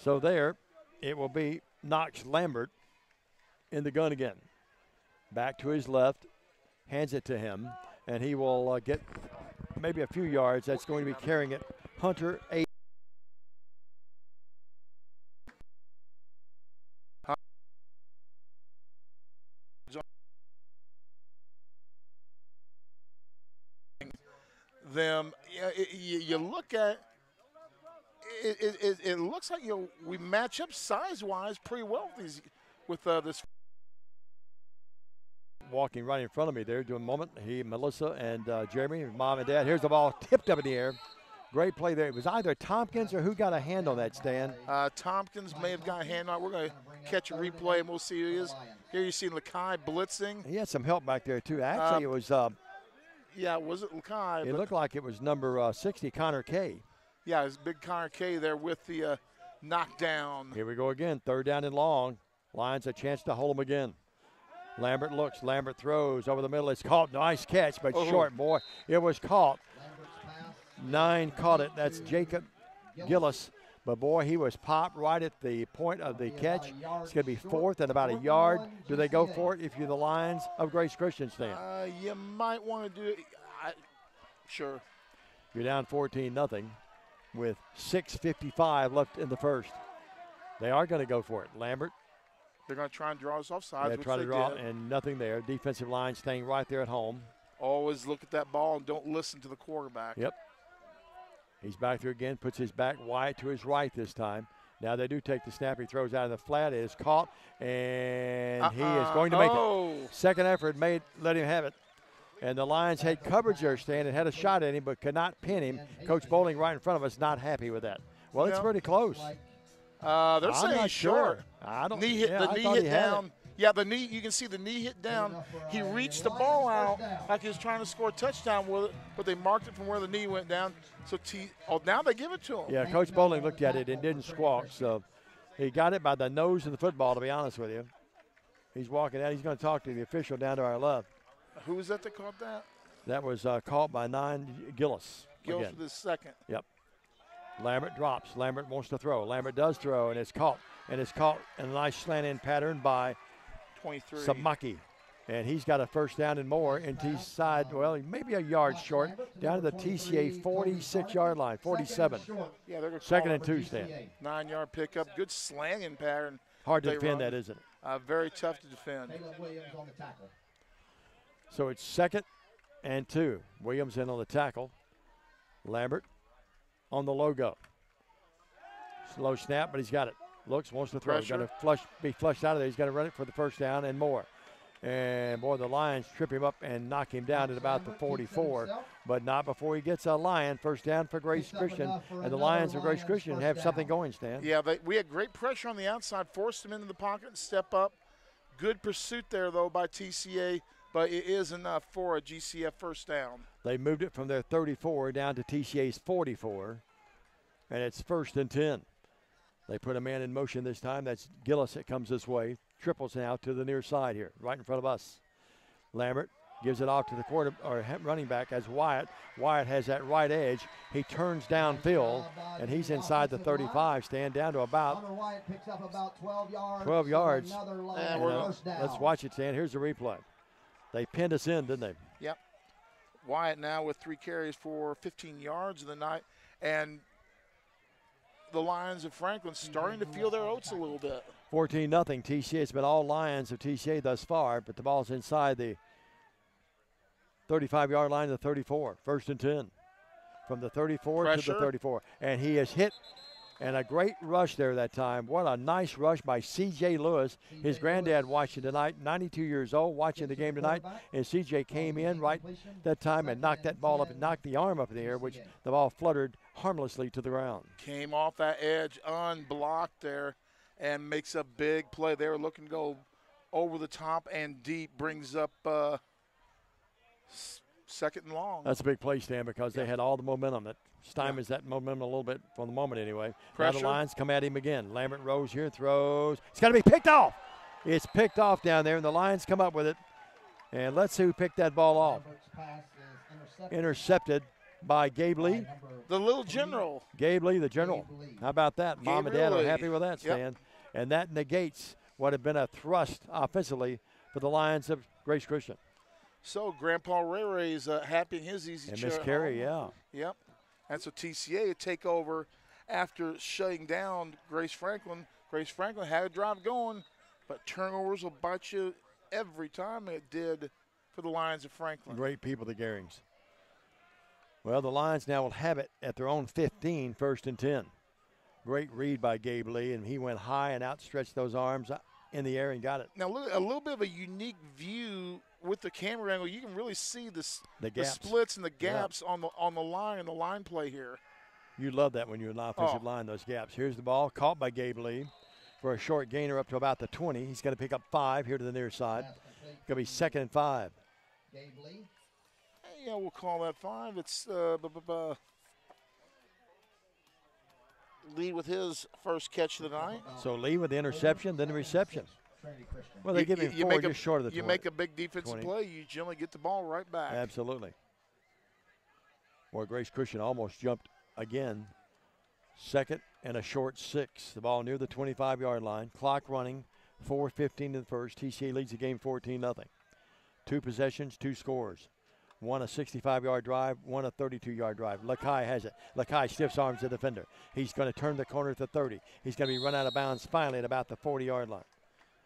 So there, it will be Knox Lambert in the gun again. Back to his left, hands it to him, and he will uh, get maybe a few yards. That's going to be carrying it. Hunter A. them. You, look at it, it, it, looks like you we match up size wise pretty well with these with uh, this. Walking right in front of me there doing a moment. He, Melissa, and uh, Jeremy, mom and dad. Here's the ball tipped up in the air. Great play there. It was either Tompkins or who got a hand on that stand. Uh, Tompkins may have got a hand on. it. We're going to catch a replay and we'll see who he is. Here you see Lakai blitzing. He had some help back there too. Actually, it was. Uh, Yeah, was it Lakai? it looked like it was number uh, 60, Connor K. Yeah, it's big Connor K there with the uh, knockdown. Here we go again. Third down and long. Lions a chance to hold him again. Lambert looks. Lambert throws over the middle. It's caught. Nice catch, but Oh. short, boy. It was caught. Nine caught it. That's Jacob Gillis. But boy, he was popped right at the point of the catch. It's going to be fourth and about a yard. Do they go for it if you're the Lions of Grace Christian stand? Uh, you might want to do it. I, sure. You're down 14 nothing with 6.55 left in the first. They are going to go for it. Lambert They're going to try and draw us offside. yeah, try to draw, did. and nothing there. Defensive line staying right there at home. Always look at that ball and don't listen to the quarterback. Yep. He's back there again, puts his back wide to his right this time. Now they do take the snap. He throws out of the flat. It is caught, and he is Uh-uh. going to make Oh. it. Second effort made, let him have it. And the Lions had coverage there, Stan, and had a shot at him, but could not pin him. Coach Bowling right in front of us, not happy with that. Well, it's pretty close. Uh, they're I'm saying not sure. short. I don't- Knee hit yeah, the I knee hit had it. down. Yeah, the knee. You can see the knee hit down. He reached the ball out like he was trying to score a touchdown with it, but they marked it from where the knee went down. So T. Oh, now they give it to him. Yeah, Coach Bowling looked at it and didn't squawk, so he got it by the nose of the football, to be honest with you. He's walking out. He's going to talk to the official down to our left. Who was that that caught that? That was uh, caught by nine Gillis. Gillis again. with his second. Yep. Lambert drops. Lambert wants to throw. Lambert does throw, and it's caught. And it's caught in a nice slant in pattern by 23. Samaki. And he's got a first down and more in T side. Well, maybe a yard short, down to the TCA 46 yard line, 47. Yeah, they're gonna Second and two, Stan. Nine yard pickup. Good slanging pattern. Hard to defend run. that, isn't it? Uh, very tough to defend. Caleb Williams on the tackle. So it's second and two. Williams in on the tackle. Lambert on the logo. Slow snap, but he's got it. Looks, wants to throw. He's going to flush, be flushed out of there. He's going to run it for the first down and more. And boy, the Lions trip him up and knock him down at about the 44, but not before he gets a Lion. First down for Grace Christian. And the Lions of Grace Christian have something going, Stan. Yeah, they, we had great pressure on the outside, forced him into the pocket and step up. Good pursuit there, though, by TCA, but it is enough for a GCF first down. They moved it from their 34 down to TCA's 44, and it's first and 10. They put a man in motion this time. That's Gillis that comes this way. Triples now to the near side here, right in front of us. Lambert gives it off to the quarter or running back as Wyatt. Wyatt has that right edge. He turns downfield, and he's inside the 35, stand down to about Hunter Wyatt picks up about 12 yards. 12 yards. And, uh, first let's watch it, Stan. Here's the replay. They pinned us in, didn't they? Yep. Wyatt now with three carries for 15 yards in the night, and the Lions of Franklin starting to feel their oats a little bit. 14 nothing. TCA. It's been all Lions of TCA thus far, but the ball's inside the 35 yard line to the 34. First and 10. From the 34 to the 34. And he has hit and a great rush there that time. What a nice rush by C.J. Lewis. His granddad watching tonight, 92 years old, watching the game tonight. And C.J. came in right that time and knocked that ball up and knocked the arm up in the air, which the ball fluttered harmlessly to the ground. Came off that edge unblocked there and makes a big play. They were looking to go over the top and deep, brings up uh, s- second and long. That's a big play, Stan, because they had all the momentum. That stymies that momentum a little bit for the moment, anyway. Now the Pressure. lines come at him again. Lambert Rose here throws. It's got to be picked off. It's picked off down there, and the Lions come up with it. And let's see who picked that ball off. Intercepted by Gabe Lee. The little general. Gabe Lee, the general. How about that? Mom and Dad are happy with that, Yep. Stan. And that negates what had been a thrust offensively for the Lions of Grace Christian. So Grandpa Ray Ray's uh, happy in his easy And chair. Miss at Carey, home. Yep. And so TCA would take over after shutting down Grace Franklin. Grace Franklin had a drive going, but turnovers will bite you every time it did for the Lions of Franklin. Great people, the Garings. Well, the Lions now will have it at their own 15, first and 10. Great read by Gabe Lee, and he went high and outstretched those arms in the air and got it. Now, look, a little bit of a unique view with the camera angle. You can really see this, The gaps. splits and the Yeah. gaps on the on the line and the line play here. You love that when you're in the offensive Oh. line, those gaps. Here's the ball caught by Gabe Lee for a short gainer up to about the 20. He's going to pick up five here to the near side. Going to be second and five. Gabe Lee. Yeah, we'll call that five. It's uh, lead with his first catch of the night. So Lee with the interception, then the reception. Well, they give him you, you four make just a, short of the You 20. make a big defensive 20. play, you generally get the ball right back. Absolutely. Boy, Grace Christian almost jumped again. Second and a short six. The ball near the 25 yard line. Clock running. 4.15 to the first. TCA leads the game 14 0. Two possessions, two scores. One a 65 yard drive, one a 32 yard drive. Lakai has it. Lakai stiffs arms the defender. He's going to turn the corner to 30. He's going to be run out of bounds finally at about the 40 yard line.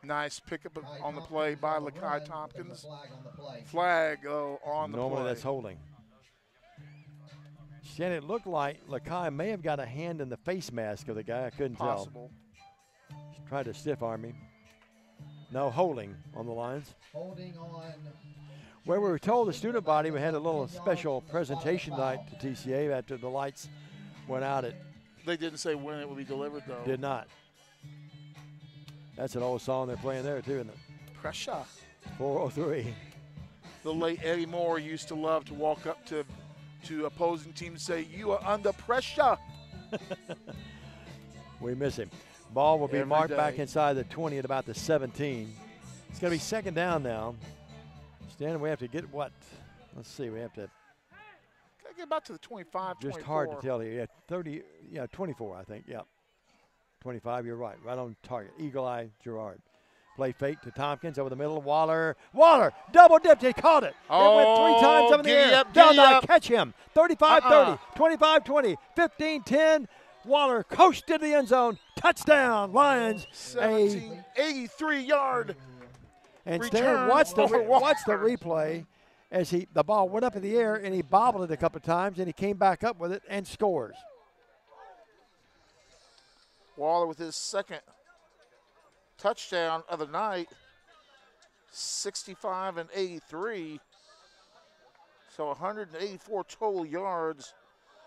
Nice pickup on the play by Lakai Tompkins. Flag oh, on the play. Normally play. that's holding. Shannon, it looked like Lakai may have got a hand in the face mask of the guy. I couldn't Possible. tell. Tried to stiff arm him. No holding on the lines. Holding on. Well, we were told the student body we had a little special presentation night to TCA after the lights went out. It They didn't say when it would be delivered, though. did not. That's an old song they're playing there too, isn't it? Pressure. 403. The late Eddie Moore used to love to walk up to to opposing teams and say, "You are under pressure." We miss him. Ball will be Every marked back inside the 20 at about the 17. It's going to be second down now. Stan, we have to get what? Let's see. We have to. Gotta get about to the 25, Just 24. hard to tell here. Yeah, 30. Yeah, 24. I think. Yeah. 25. You're right. Right on target. Eagle eye Gerard. Play fake to Tompkins over the middle. Waller. Waller double dipped. He caught it. it went three oh, times Oh, up in the air. up, Down up. Catch him. 35 Uh-uh. 30. 25 20. 15 10. Waller coasted the end zone. Touchdown. Lions. A 17, 83 yard. Stan, watch the watch the replay as he the ball went up in the air and he bobbled it a couple of times and he came back up with it and scores. Waller with his second touchdown of the night, 65 and 83. So 184 total yards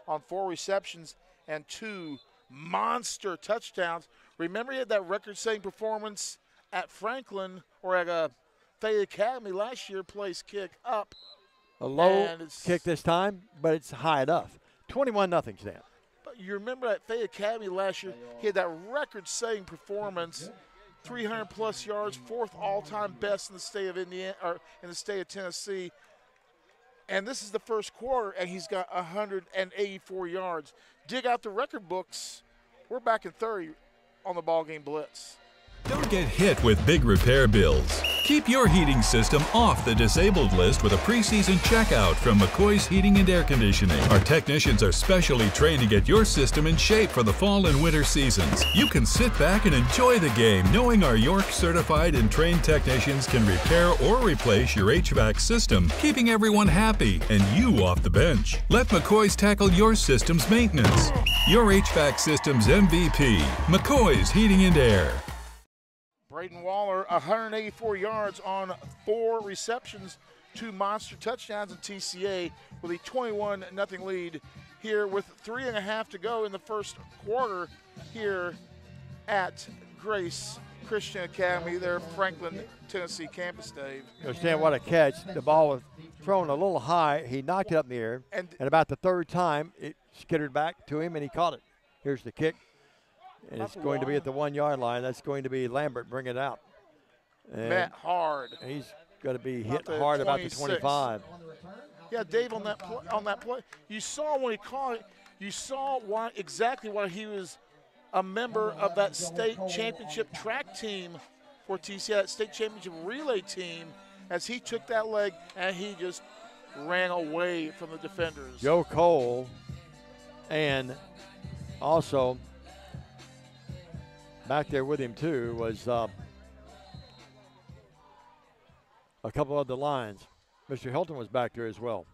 on four receptions and two monster touchdowns. Remember, he had that record setting performance at Franklin or at uh, Fayette Academy last year, place kick up. A low kick this time, but it's high enough. Twenty-one nothing, Stan. But you remember at Fayette Academy last year, he had that record-setting performance, 300 plus yards, fourth all-time best in the state of Indiana or in the state of Tennessee. And this is the first quarter, and he's got 184 yards. Dig out the record books. We're back in 30 on the ball game blitz. Don't get hit with big repair bills. Keep your heating system off the disabled list with a preseason checkout from McCoy's Heating and Air Conditioning. Our technicians are specially trained to get your system in shape for the fall and winter seasons. You can sit back and enjoy the game knowing our York certified and trained technicians can repair or replace your HVAC system, keeping everyone happy and you off the bench. Let McCoy's tackle your system's maintenance. Your HVAC system's MVP, McCoy's Heating and Air. Braden Waller, 184 yards on four receptions, two monster touchdowns in TCA with a 21 0 lead here with three and a half to go in the first quarter here at Grace Christian Academy, their Franklin, Tennessee campus, Dave. You understand what a catch. The ball was thrown a little high. He knocked it up in the air. And, and about the third time, it skittered back to him and he caught it. Here's the kick. And it's going to be at the one yard line. That's going to be Lambert bring it out. And Matt Hard. He's going to be About hit the hard about the 25. Yeah, Dave on that play, on that play, you saw when he caught it, you saw why exactly why he was a member of that state championship track team for TCI, that state championship relay team, as he took that leg and he just ran away from the defenders. Joe Cole and also back there with him too was uh, a couple of the lines. Mr. Hilton was back there as well.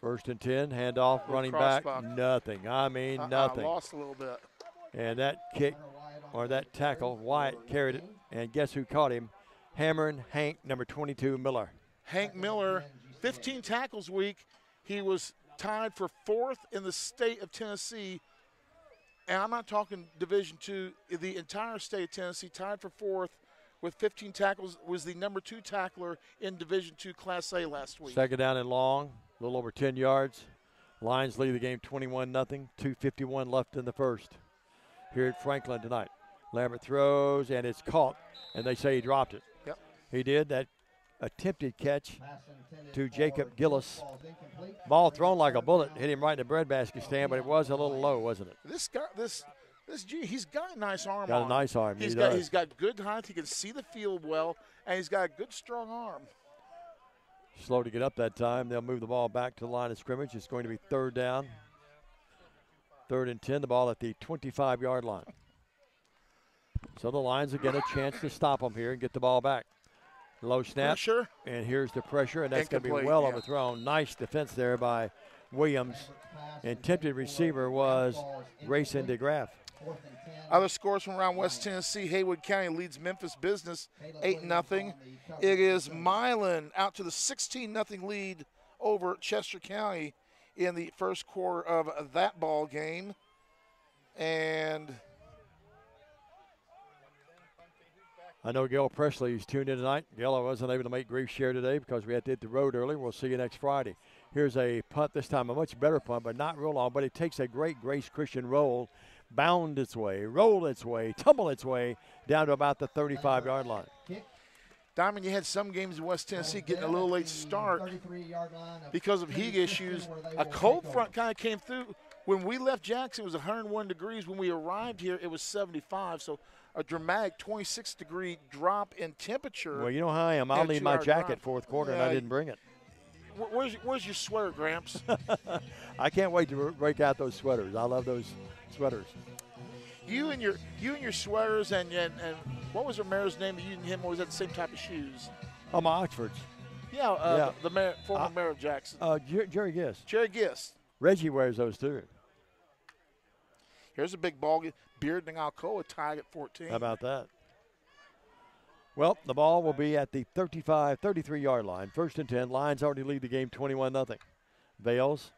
First and 10, handoff, running back, buck. nothing. I mean, nothing. lost a little bit. And that kick or that tackle, Wyatt carried it. And guess who caught him? Hammering Hank, number 22, Miller. Hank Miller, 15 tackles week. He was tied for fourth in the state of Tennessee. And I'm not talking Division Two. The entire state of Tennessee tied for fourth with 15 tackles. Was the number two tackler in Division Two Class A last week. Second down and long, a little over 10 yards. Lions lead the game 21 0. 2.51 left in the first here at Franklin tonight. Lambert throws, and it's caught, and they say he dropped it. Yep. He did. That attempted catch to Jacob Gillis. Ball thrown like a bullet, hit him right in the breadbasket stand, but it was a little low, wasn't it? This guy, this this G, he's got a nice arm. Got a on nice arm, he He's got does. he's got good height. He can see the field well, and he's got a good strong arm. Slow to get up that time. They'll move the ball back to the line of scrimmage. It's going to be third down. Third and 10, the ball at the 25 yard line. So the Lions will get a chance to stop them here and get the ball back. Low snap. Pressure. And here's the pressure, and that's going to be well yeah. overthrown. Nice defense there by Williams. And tempted receiver was Grayson DeGraff. Other scores from around West Tennessee. Haywood County leads Memphis Business 8 0. It is Milan out to the 16 0 lead over Chester County in the first quarter of that ball game. And I know Gail Presley is tuned in tonight. Gail, I wasn't able to make grief share today because we had to hit the road early. We'll see you next Friday. Here's a punt this time, a much better punt, but not real long. But it takes a great Grace Christian roll, bound its way, roll its way, tumble its way down to about the 35 yard line. Diamond, you had some games in West Tennessee getting a little late start because of heat issues. A cold front kind of came through. When we left Jackson, it was 101 degrees. When we arrived here, it was 75. So a dramatic 26 degree drop in temperature. Well, you know how I am. I'll need my jacket fourth quarter, and I didn't bring it. Where's, where's your sweater, Gramps? I can't wait to break out those sweaters. I love those sweaters. you and your you and your sweaters and and, and what was Romero's name? You and him was that the same type of shoes? Oh, my Oxfords. Yeah, uh, Yeah. the, the mayor, former Uh, mayor of Jackson, Uh, Jer- Jerry Gist. Jerry Gist. Reggie wears those too. Here's a big ball. Beard and Alcoa tied at 14. How about that? Well, the ball will be at the 35, 33 yard line. First and 10. Lions already lead the game 21 0. Vales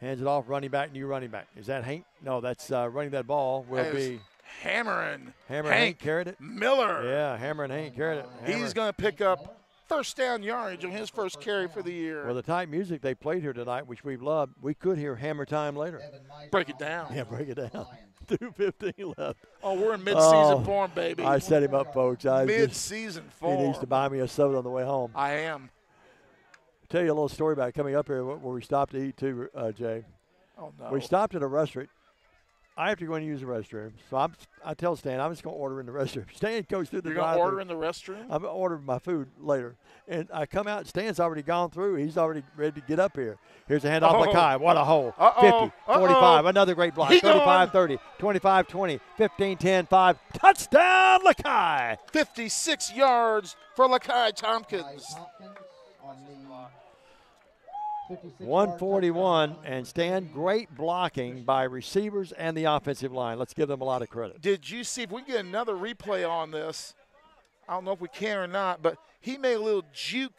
hands it off, running back, new running back. Is that Hank? No, that's uh, running that ball will That be Hammering. Hammer Hank Hank carried it. Miller. Yeah, Hammer and Hank carried it. Hammer. He's going to pick up first down yardage on his first carry for the year. Well, the type music they played here tonight, which we've loved, we could hear Hammer Time later. Break it down. Yeah, break it down. 2.15 left. Oh, we're in mid-season Oh, form, baby. I set him up, folks. I just- Mid-season He needs to buy me a soda on the way home. I am. tell you a little story about coming up here where we stopped to eat too, uh, Jay. Oh, no. We stopped at a restaurant I have to go in and use the restroom. So I'm, I tell Stan, I'm just going to order in the restroom. Stan goes through the You're gonna order in the restroom? I'm gonna order my food later. And I come out, Stan's already gone through. He's already ready to get up here. Here's a handoff, Oh. Lakai. What a hole. Uh-oh. 50, 45, Uh-oh. another great block. He 35, gone. 30, 25, 20, 15, 10, 5. Touchdown, Lakai. 56 yards for Lakai Tompkins. 141, and Stan, great blocking by receivers and the offensive line. Let's give them a lot of credit. Did you see if we can get another replay on this? I don't know if we can or not, but he made a little juke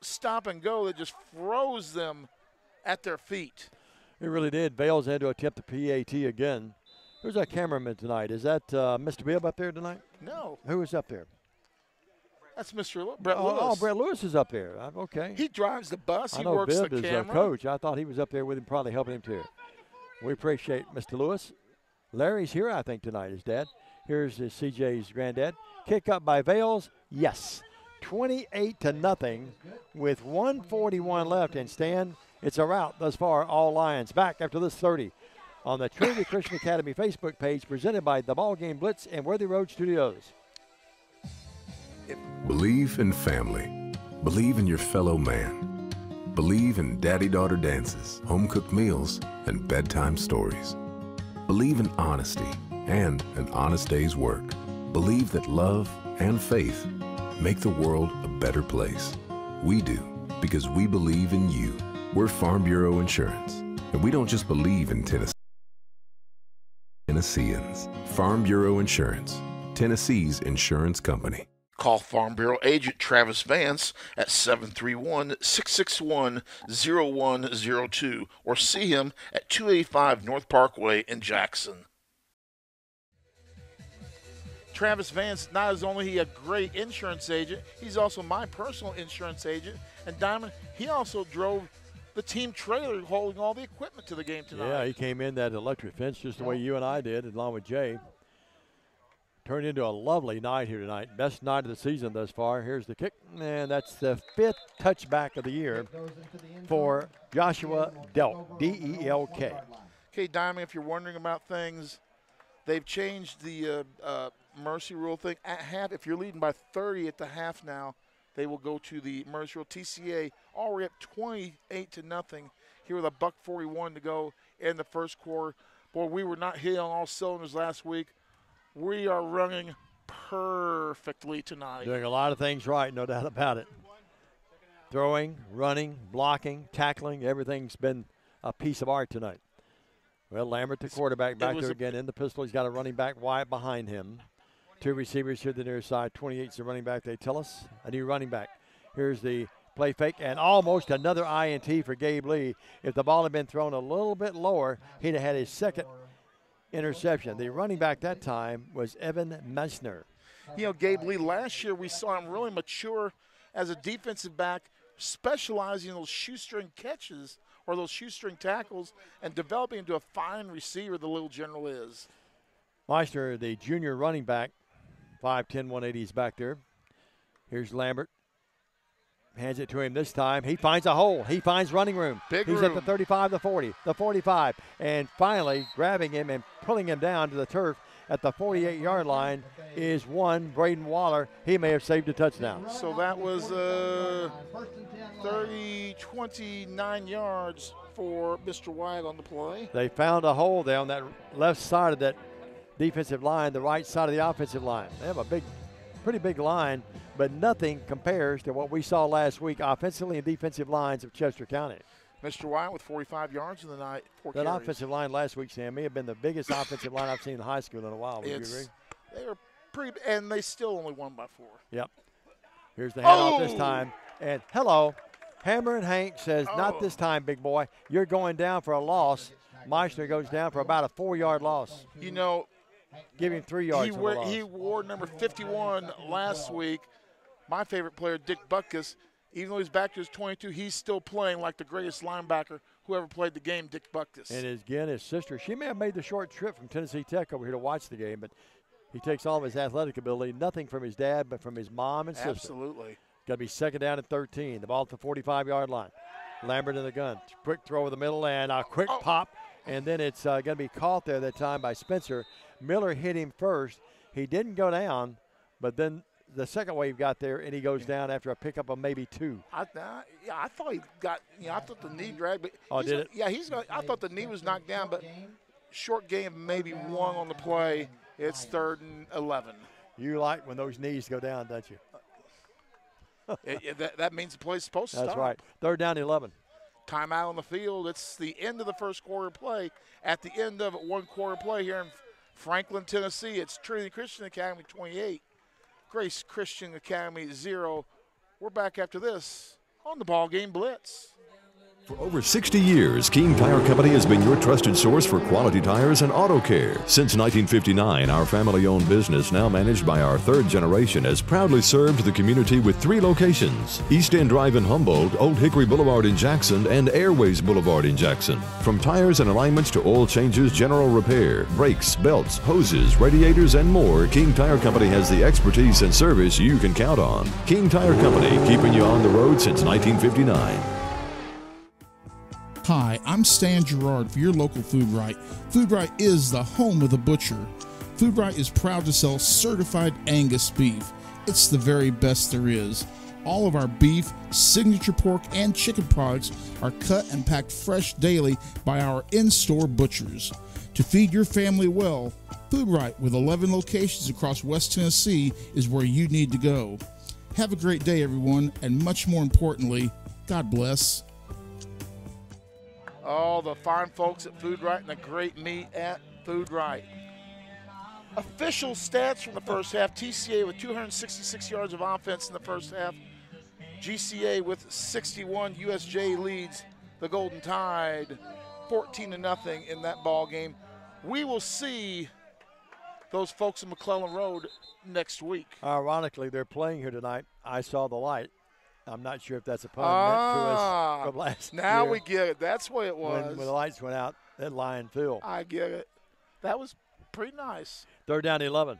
stop and go that just froze them at their feet. It really did. Bales had to attempt the PAT again. Who's our cameraman tonight? Is that uh, Mr. Bibb up there tonight? No, Who is up there? That's Mr. Brett oh, Lewis. oh, Brett Lewis is up there. Uh, Okay. He drives the bus. I He know works Bibb the is camera. a coach. I thought he was up there with him, probably helping him too. We appreciate Mr. Lewis. Larry's here, I think, tonight, his dad. Here's his CJ's granddad. Kick up by Vales. Yes. 28 to nothing with 141 left. And Stan, it's a rout thus far, all Lions. Back after this 30 on the Trinity Christian Academy Facebook page presented by the Ball Game Blitz and Worthy Road Studios. Believe in family. Believe in your fellow man. Believe in daddy daughter dances, home cooked meals, and bedtime stories. Believe in honesty and an honest day's work. Believe that love and faith make the world a better place. We do because we believe in you. We're Farm Bureau Insurance, and we don't just believe in Tennessee. Tennesseans. Farm Bureau Insurance, Tennessee's insurance company. Call Farm Bureau agent Travis Vance at 731 661 0102 or see him at 285 North Parkway in Jackson. Travis Vance, not as only he a great insurance agent, he's also my personal insurance agent. And Diamond, he also drove the team trailer holding all the equipment to the game tonight. Yeah, he came in that electric fence just the way you and I did, along with Jay. Turned into a lovely night here tonight. Best night of the season thus far. Here's the kick, and that's the fifth touchback of the year for Joshua Delk, D E L K. Okay, Diamond, if you're wondering about things, they've changed the uh, uh, mercy rule thing. At half, if you're leading by 30 at the half now, they will go to the mercy rule. TCA already up 28 to nothing here with a buck 41 to go in the first quarter. Boy, we were not hitting on all cylinders last week. We are running perfectly tonight. Doing a lot of things right, no doubt about it. Throwing, running, blocking, tackling, everything's been a piece of art tonight. Well, Lambert, the quarterback, back there again in the pistol. He's got a running back wide behind him. Two receivers here to the near side. 28's the running back, they tell us. A new running back. Here's the play fake, and almost another INT for Gabe Lee. If the ball had been thrown a little bit lower, he'd have had his second interception. The running back that time was Evan Messner. You know, Gabe Lee, last year we saw him really mature as a defensive back, specializing in those shoestring catches or those shoestring tackles and developing into a fine receiver the little general is. Meister, the junior running back, 5'10, 180 is back there. Here's Lambert. Hands it to him this time. He finds a hole. He finds running room. Big He's at the 35, the 40, the 45. And finally, grabbing him and pulling him down to the turf at the 48 yard line is one, Braden Waller. He may have saved a touchdown. So that was uh, 30, 29 yards for Mr. Wyatt on the play. They found a hole there on that left side of that defensive line, the right side of the offensive line. They have a big, pretty big line, but nothing compares to what we saw last week offensively and defensive lines of Chester County. Mr. Wyatt with 45 yards in the night. Four That carries. offensive line last week, Sam, may have been the biggest offensive line I've seen in high school in a while. Would you agree? They were pretty, and they still only won by four. Yep. Here's the handoff this Oh! time. And hello, Hammer and Hank says, Oh. not this time, big boy. You're going down for a loss. Meister goes down for about a four yard loss. You know, Give him three yards. he, for the wear, loss. he wore number 51 last week. My favorite player, Dick Butkus, even though he's back to his 22, he's still playing like the greatest linebacker who ever played the game, Dick Butkus. And again, his sister, she may have made the short trip from Tennessee Tech over here to watch the game, but he takes all of his athletic ability, nothing from his dad, but from his mom and sister. Absolutely. Got to be second down at 13. The ball at the 45 yard line. Lambert in the gun. Quick throw over the middle and a quick Oh. pop. and then it's uh, going to be caught there that time by Spencer. Miller hit him first. He didn't go down, but then the second wave got there, and he goes down after a pickup of maybe two. I, uh, yeah, I thought he got. You know, I thought the knee dragged, but Oh, did it? Yeah, he's. I thought the knee was knocked down, but short game, maybe one on the play. It's third and eleven. You like when those knees go down, don't you? It- it- that, that means the play's supposed to That's stop. right. Third down, 11. Timeout on the field. It's the end of the first quarter play. At the end of one quarter play here in Franklin, Tennessee, it's Trinity Christian Academy 28, Grace Christian Academy 0. We're back after this on the ball game blitz. For over 60 years, King Tire Company has been your trusted source for quality tires and auto care. Since 1959, our family owned business, now managed by our third generation, has proudly served the community with three locations East End Drive in Humboldt, Old Hickory Boulevard in Jackson, and Airways Boulevard in Jackson. From tires and alignments to oil changes, general repair, brakes, belts, hoses, radiators, and more, King Tire Company has the expertise and service you can count on. King Tire Company, keeping you on the road since 1959. Hi, I'm Stan Gerard for your local Food Rite. Food Rite is the home of the butcher. Food Rite is proud to sell certified Angus beef. It's the very best there is. All of our beef, signature pork, and chicken products are cut and packed fresh daily by our in store butchers. To feed your family well, Food Rite, with 11 locations across West Tennessee, is where you need to go. Have a great day, everyone, and much more importantly, God bless. All the fine folks at Food Rite and the great meat at Food Rite. Official stats from the first half TCA with 266 yards of offense in the first half. GCA with 61. USJ leads the Golden Tide 14 to nothing in that ball game. We will see those folks in McClellan Road next week. Ironically, they're playing here tonight. I saw the light. I'm not sure if that's a pun meant Ah, to us from last now year. we get it. That's what it was. When, when the lights went out, that Lion filled. I get it. That was pretty nice. Third down, 11.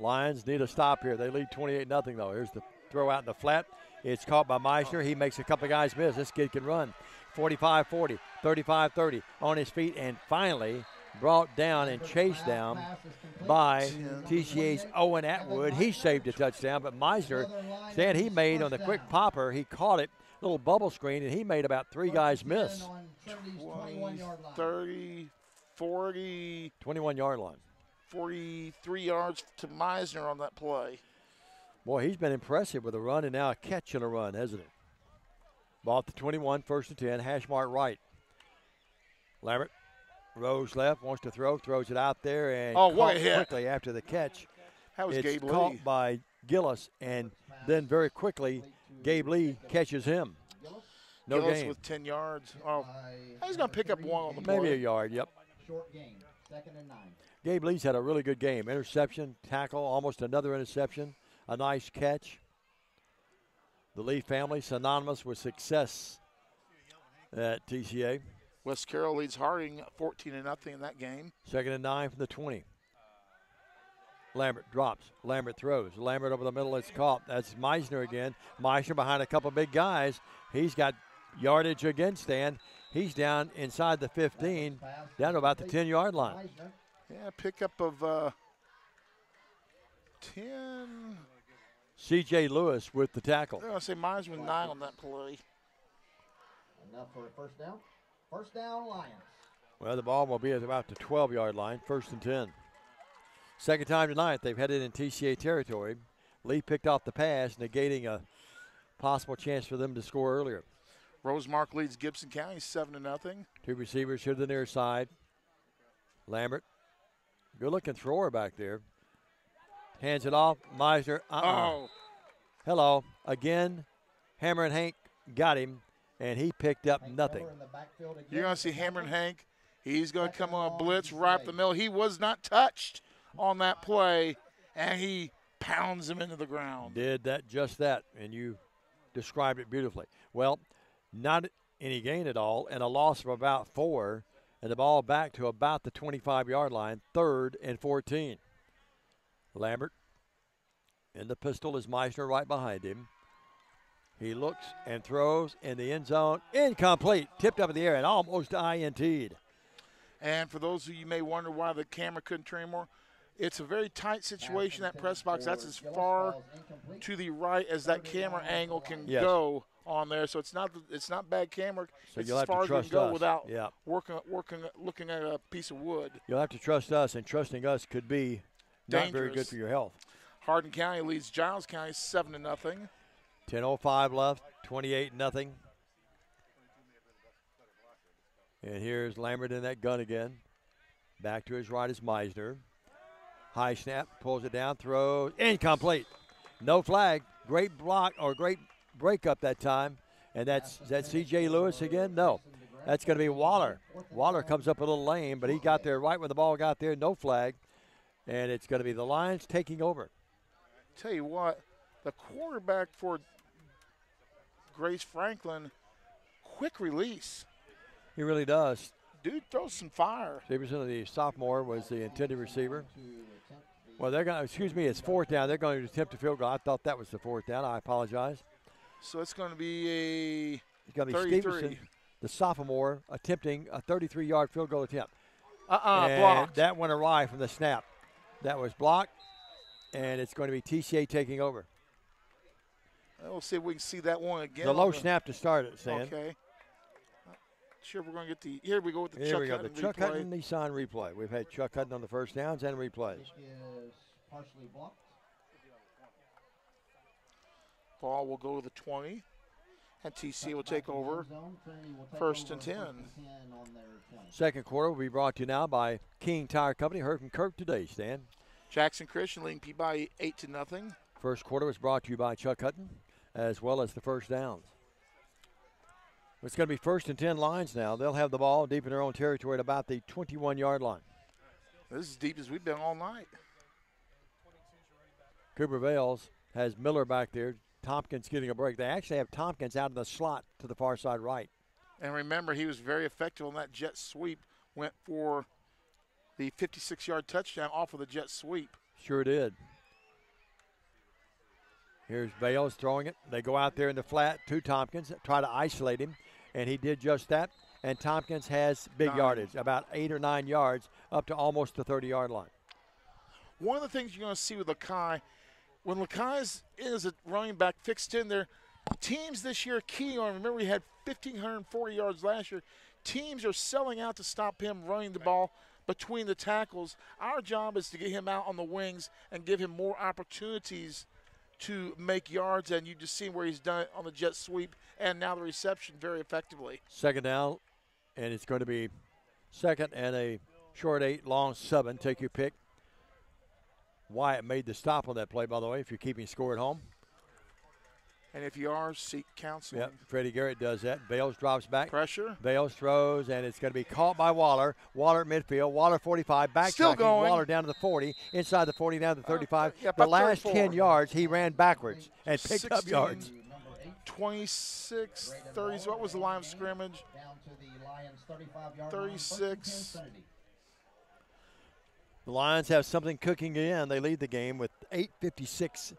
Lions need a stop here. They lead 28 nothing though. Here's the throw out in the flat. It's caught by Meisner. He makes a couple of guys miss. This kid can run. 45 40, 35 30 on his feet, and finally brought down and chased down by TCA's Owen Atwood. He saved a touchdown, but Meisner, Stan, he made on the quick popper, he caught it, little bubble screen, and he made about three guys miss. 20, 30, 40, 21 yard line. 43 yards to Meisner on that play. Boy, he's been impressive with a run and now a catch and a run, hasn't he? Ball at the 21, first and 10, hash mark right. Lambert, Rose left, wants to throw, throws it out there, and Oh, what a hit. quickly after the catch. That was it's Gabe caught Lee. by Gillis, and then very quickly, Gabe Lee catches him. No Gillis game. with 10 yards. Oh, he's going to pick up one on the Maybe a yard, yep. Short game, second and nine. Gabe Lee's had a really good game. Interception, tackle, almost another interception, a nice catch. The Lee family synonymous with success at TCA. West Carroll leads Harding 14 to nothing in that game. Second and nine from the 20. Lambert drops. Lambert throws. Lambert over the middle. It's caught. That's Meisner again. Meisner behind a couple big guys. He's got yardage against Stan. He's down inside the 15, down to about the 10 yard line. Yeah, pickup of uh, 10. CJ Lewis with the tackle. I'm going to say Meisner with 9 on that play. Enough for a first down. First down, Lions. Well, the ball will be at about the 12 yard line, first and 10. Second time tonight they've headed in TCA territory. Lee picked off the pass, negating a possible chance for them to score earlier. Rosemark leads Gibson County 7 to nothing. Two receivers here to the near side. Lambert, good looking thrower back there. Hands it off. Meisner. Uh-uh. Oh. Hello. Again, Hammer and Hank got him, and he picked up nothing. You're going to see Hammer and Hank. He's going to come on a blitz right up the middle. He was not touched on that play, and he pounds him into the ground. Did that just that, and you described it beautifully. Well, not any gain at all, and a loss of about four, and the ball back to about the 25 yard line, third and 14. Lambert in the pistol is Meisner right behind him. He looks and throws in the end zone. Incomplete. Tipped up in the air and almost INT'd. And for those of you may wonder why the camera couldn't turn more, it's a very tight situation that press box. That's as far to the right as that camera angle can Yes. go on there. So it's not it's not bad camera. So it's you'll as have to far as trust can go us. without Yeah. working working looking at a piece of wood. You'll have to trust us, and trusting us could be not very good for your health. Hardin County leads Giles County seven to nothing. 10.05 left, 28 nothing. And here's Lambert in that gun again. Back to his right is Meisner. High snap, pulls it down, throws, incomplete. No flag. Great block or great breakup that time. And that's is that C.J. Lewis again? No, that's going to be Waller. Waller comes up a little lame, but he got there right when the ball got there. No flag, and it's going to be the Lions taking over. Tell you what, the quarterback for Grace Franklin, quick release. He really does. Dude throws some fire. Stevenson, the sophomore, was the intended receiver. Well, they're going to, excuse me, it's fourth down. They're going to attempt a field goal. I thought that was the fourth down. I apologize. So it's going to be a It's going to be 33. Stevenson, the sophomore, attempting a 33 yard field goal attempt. Uh-uh, And blocked. That went awry from the snap. That was blocked, and it's going to be TCA taking over. We'll see if we can see that one again. the on low snap to start it, Stan. Okay. Sure, we're going to get the. Here we go with the Here Chuck we go. The Hutton Chuck replay. Hutton Nissan replay. We've had Chuck Hutton on the first downs and replays. Is partially blocked. Ball will go to the 20, and TC will take over first and 10. Second quarter will be brought to you now by King Tire Company. Heard from Kirk today, Stan. Jackson Christian leading Peabody 8 to nothing. First quarter was brought to you by Chuck Hutton, as well as the first downs. It's going to be first and 10 lines now. They'll have the ball deep in their own territory at about the 21 yard line. This is as deep as we've been all night. Cooper Vales has Miller back there. Tompkins getting a break. They actually have Tompkins out in the slot to the far side right. And remember, he was very effective on that jet sweep. Went for the 56 yard touchdown off of the jet sweep. Sure did. Here's Bales throwing it. They go out there in the flat to Tompkins, try to isolate him, and he did just that. And Tompkins has big Nine. yardage, about eight or nine yards, up to almost the 30 yard line. One of the things you're going to see with Lakai, when Lakai is, is a running back fixed in there, teams this year key on. Remember, we had 1,540 yards last year. Teams are selling out to stop him running the ball between the tackles. Our job is to get him out on the wings and give him more opportunities to make yards. And you just see where he's done it on the jet sweep and now the reception very effectively. Second down, and it's going to be second and a short eight, long seven. Take your pick. Wyatt made the stop on that play, by the way, if you're keeping score at home. And if you are, seek counseling. Yep, Freddie Garrett does that. Bales drops back. Pressure. Bales throws, and it's going to be caught by Waller. Waller at midfield. Waller 45, back Still going. Uh, Waller down to the 40, inside the 40, down to the 35. yeah, the last 34. 10 yards, he ran backwards and picked up yards. 26, 30. What was the line of scrimmage? Down to the Lions 35 yard line. First and 10, 36. Trinity. The Lions have something cooking again. They lead the game with 8.56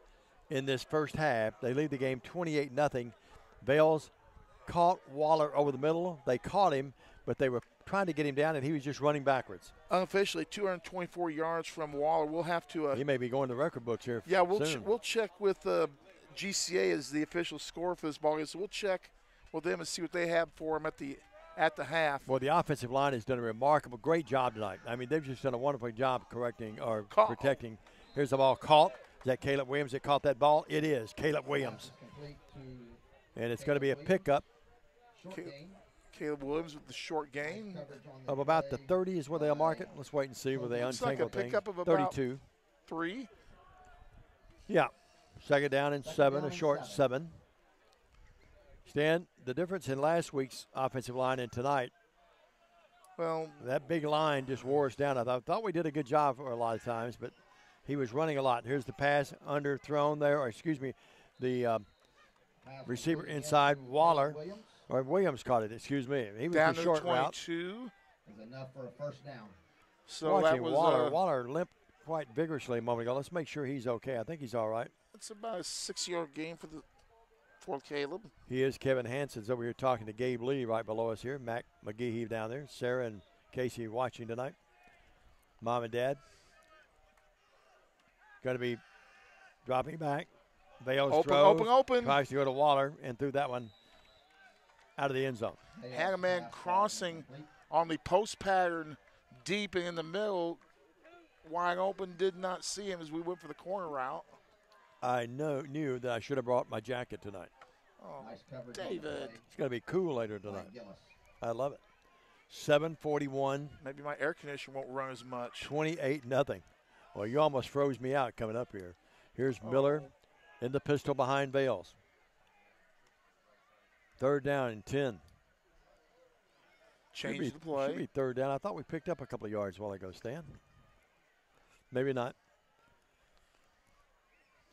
in this first half. They lead the game 28 nothing. Vales caught Waller over the middle. They caught him, but they were trying to get him down, and he was just running backwards. Unofficially, 224 yards from Waller. We'll have to. Uh, He may be going to record books here. yeah, we'll ch- we'll check with uh, GCA as the official score for this ball game. So we'll check with them and see what they have for him at the at the half. Well, the offensive line has done a remarkable, great job tonight. I mean, they've just done a wonderful job correcting or protecting. Here's the ball caught. Is that Caleb Williams that caught that ball? It is Caleb Williams, and it's going to be a pickup short Ca- gain. Caleb Williams with the short gain. Coverage on the of about the 30 is where they'll mark it. Let's wait and see where they Looks like a untangle things. pickup of about- 32. Three. Yeah. Second down and seven, down a short seven. seven. Stan, the difference in last week's offensive line and tonight, Well, that big line just wore us down. I thought, thought we did a good job for a lot of times, but he was running a lot. Here's the pass underthrown there, or excuse me, the um, Pass receiver inside Waller, Williams or Williams caught it, excuse me. He was down the to short route. 22. is enough for a first down. So Watching that was Waller. uh, Waller limped quite vigorously a moment ago. Let's make sure he's okay. I think he's all right. It's about a six-yard gain for the for Caleb. He is Kevin Hanson's over here talking to Gabe Lee right below us here. Mac McGehee down there. Sarah and Casey watching tonight. Mom and Dad. Going to be dropping back. Bales Open, throws, open, open. Tries to go to Waller and threw that one out of the end zone. Had a man crossing on the post pattern deep in the middle, wide open. Did not see him as we went for the corner route. I know knew that I should have brought my jacket tonight. Oh, David. It's going to be cool later tonight. I love it. 741, Maybe my air conditioner won't run as much. 28 nothing. Well, you almost froze me out coming up here. Here's Oh. Miller in the pistol behind Vales. Third down and 10. Change be, the play. Should be third down. I thought we picked up a couple of yards while I go Stan. Maybe not.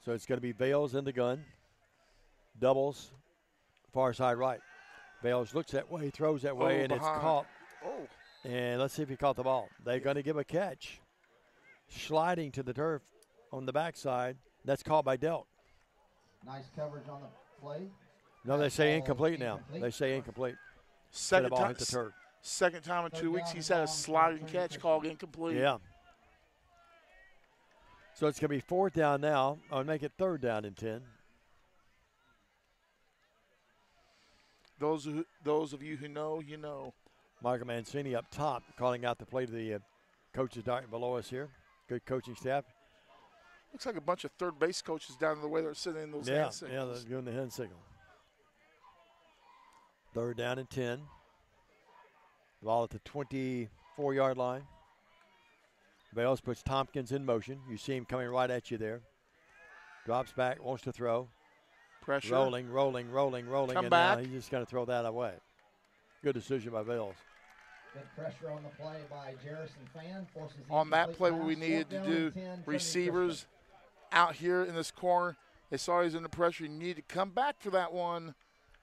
So it's going to be Vales in the gun. Doubles, far side right. Vales looks that way, throws that way, Oh, and it's caught. Oh. And let's see if he caught the ball. They're going to give a catch. Sliding to the turf on the backside. That's caught by Delk. Nice coverage on the play. No, they say Ball incomplete now. They say incomplete. Second the ball time, hit the turf. second time in two weeks he's had a sliding catch called incomplete. Yeah. So it's going to be fourth down now. I'll make it third down and 10. Those who, those of you who know, you know. Michael Mancini up top calling out the play to the uh, coaches down below us here. Good coaching staff. Looks like a bunch of third base coaches down the way they're sitting in those yeah, hand yeah, signals. they're doing the hand signal. Third down and 10. Ball at the 24 yard line. Bales puts Tompkins in motion. You see him coming right at you there. Drops back, wants to throw. Pressure. Rolling, rolling, rolling, rolling. Come and back. now he's just going to throw that away. Good decision by Bales. Good pressure on the play by Jarrison Fan. Forces on that play, what we needed to do, 10, receivers out here in this corner, they saw he was under pressure. You need to come back for that one,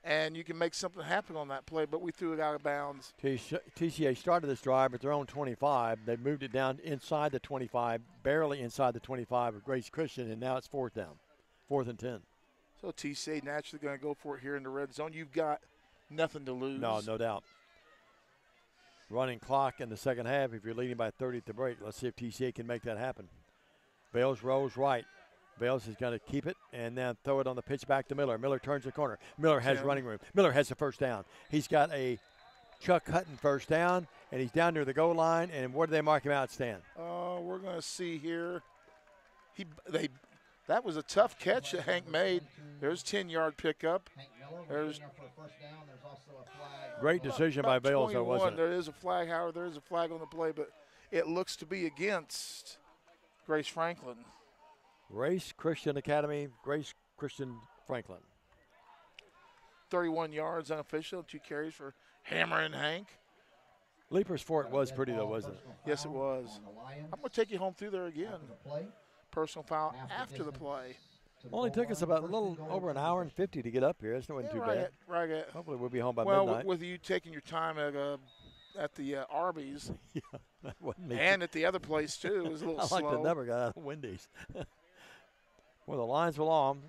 and you can make something happen on that play. But we threw it out of bounds. TCA started this drive at their own 25. They moved it down inside the 25, barely inside the 25 of Grace Christian, and now it's fourth down, fourth and 10. So TCA naturally going to go for it here in the red zone. You've got nothing to lose. No, no doubt. Running clock in the second half. If you're leading by 30 at the break, let's see if TCA can make that happen. Bales rolls right. Bales is going to keep it and then throw it on the pitch back to Miller. Miller turns the corner. Miller has Tim. running room. Miller has the first down. He's got a Chuck Hutton first down, and he's down near the goal line. And where do they mark him out, Stan? Uh, we're going to see here. He they that was a tough catch that Hank made. There's 10 yard pickup. There's Great decision by Bales, though, wasn't it? There is a flag, Howard. There is a flag on the play, but it looks to be against Grace Franklin. Grace Christian Academy, Grace Christian Franklin. 31 yards unofficial, two carries for Hammer and Hank. Leiper's Fork was pretty, though, wasn't it? Yes, it was. I'm going to take you home through there again. Personal foul after the play. Only took us about a little over an hour and 50 to get up here. That's not Yeah, too right bad. at- right at- Hopefully, we'll be home by well, midnight. with you taking your time at uh, at the uh, Arby's yeah, that wasn't me. and at the other place too, it was a little I like slow. to never got out of Wendy's. well, the lines were long,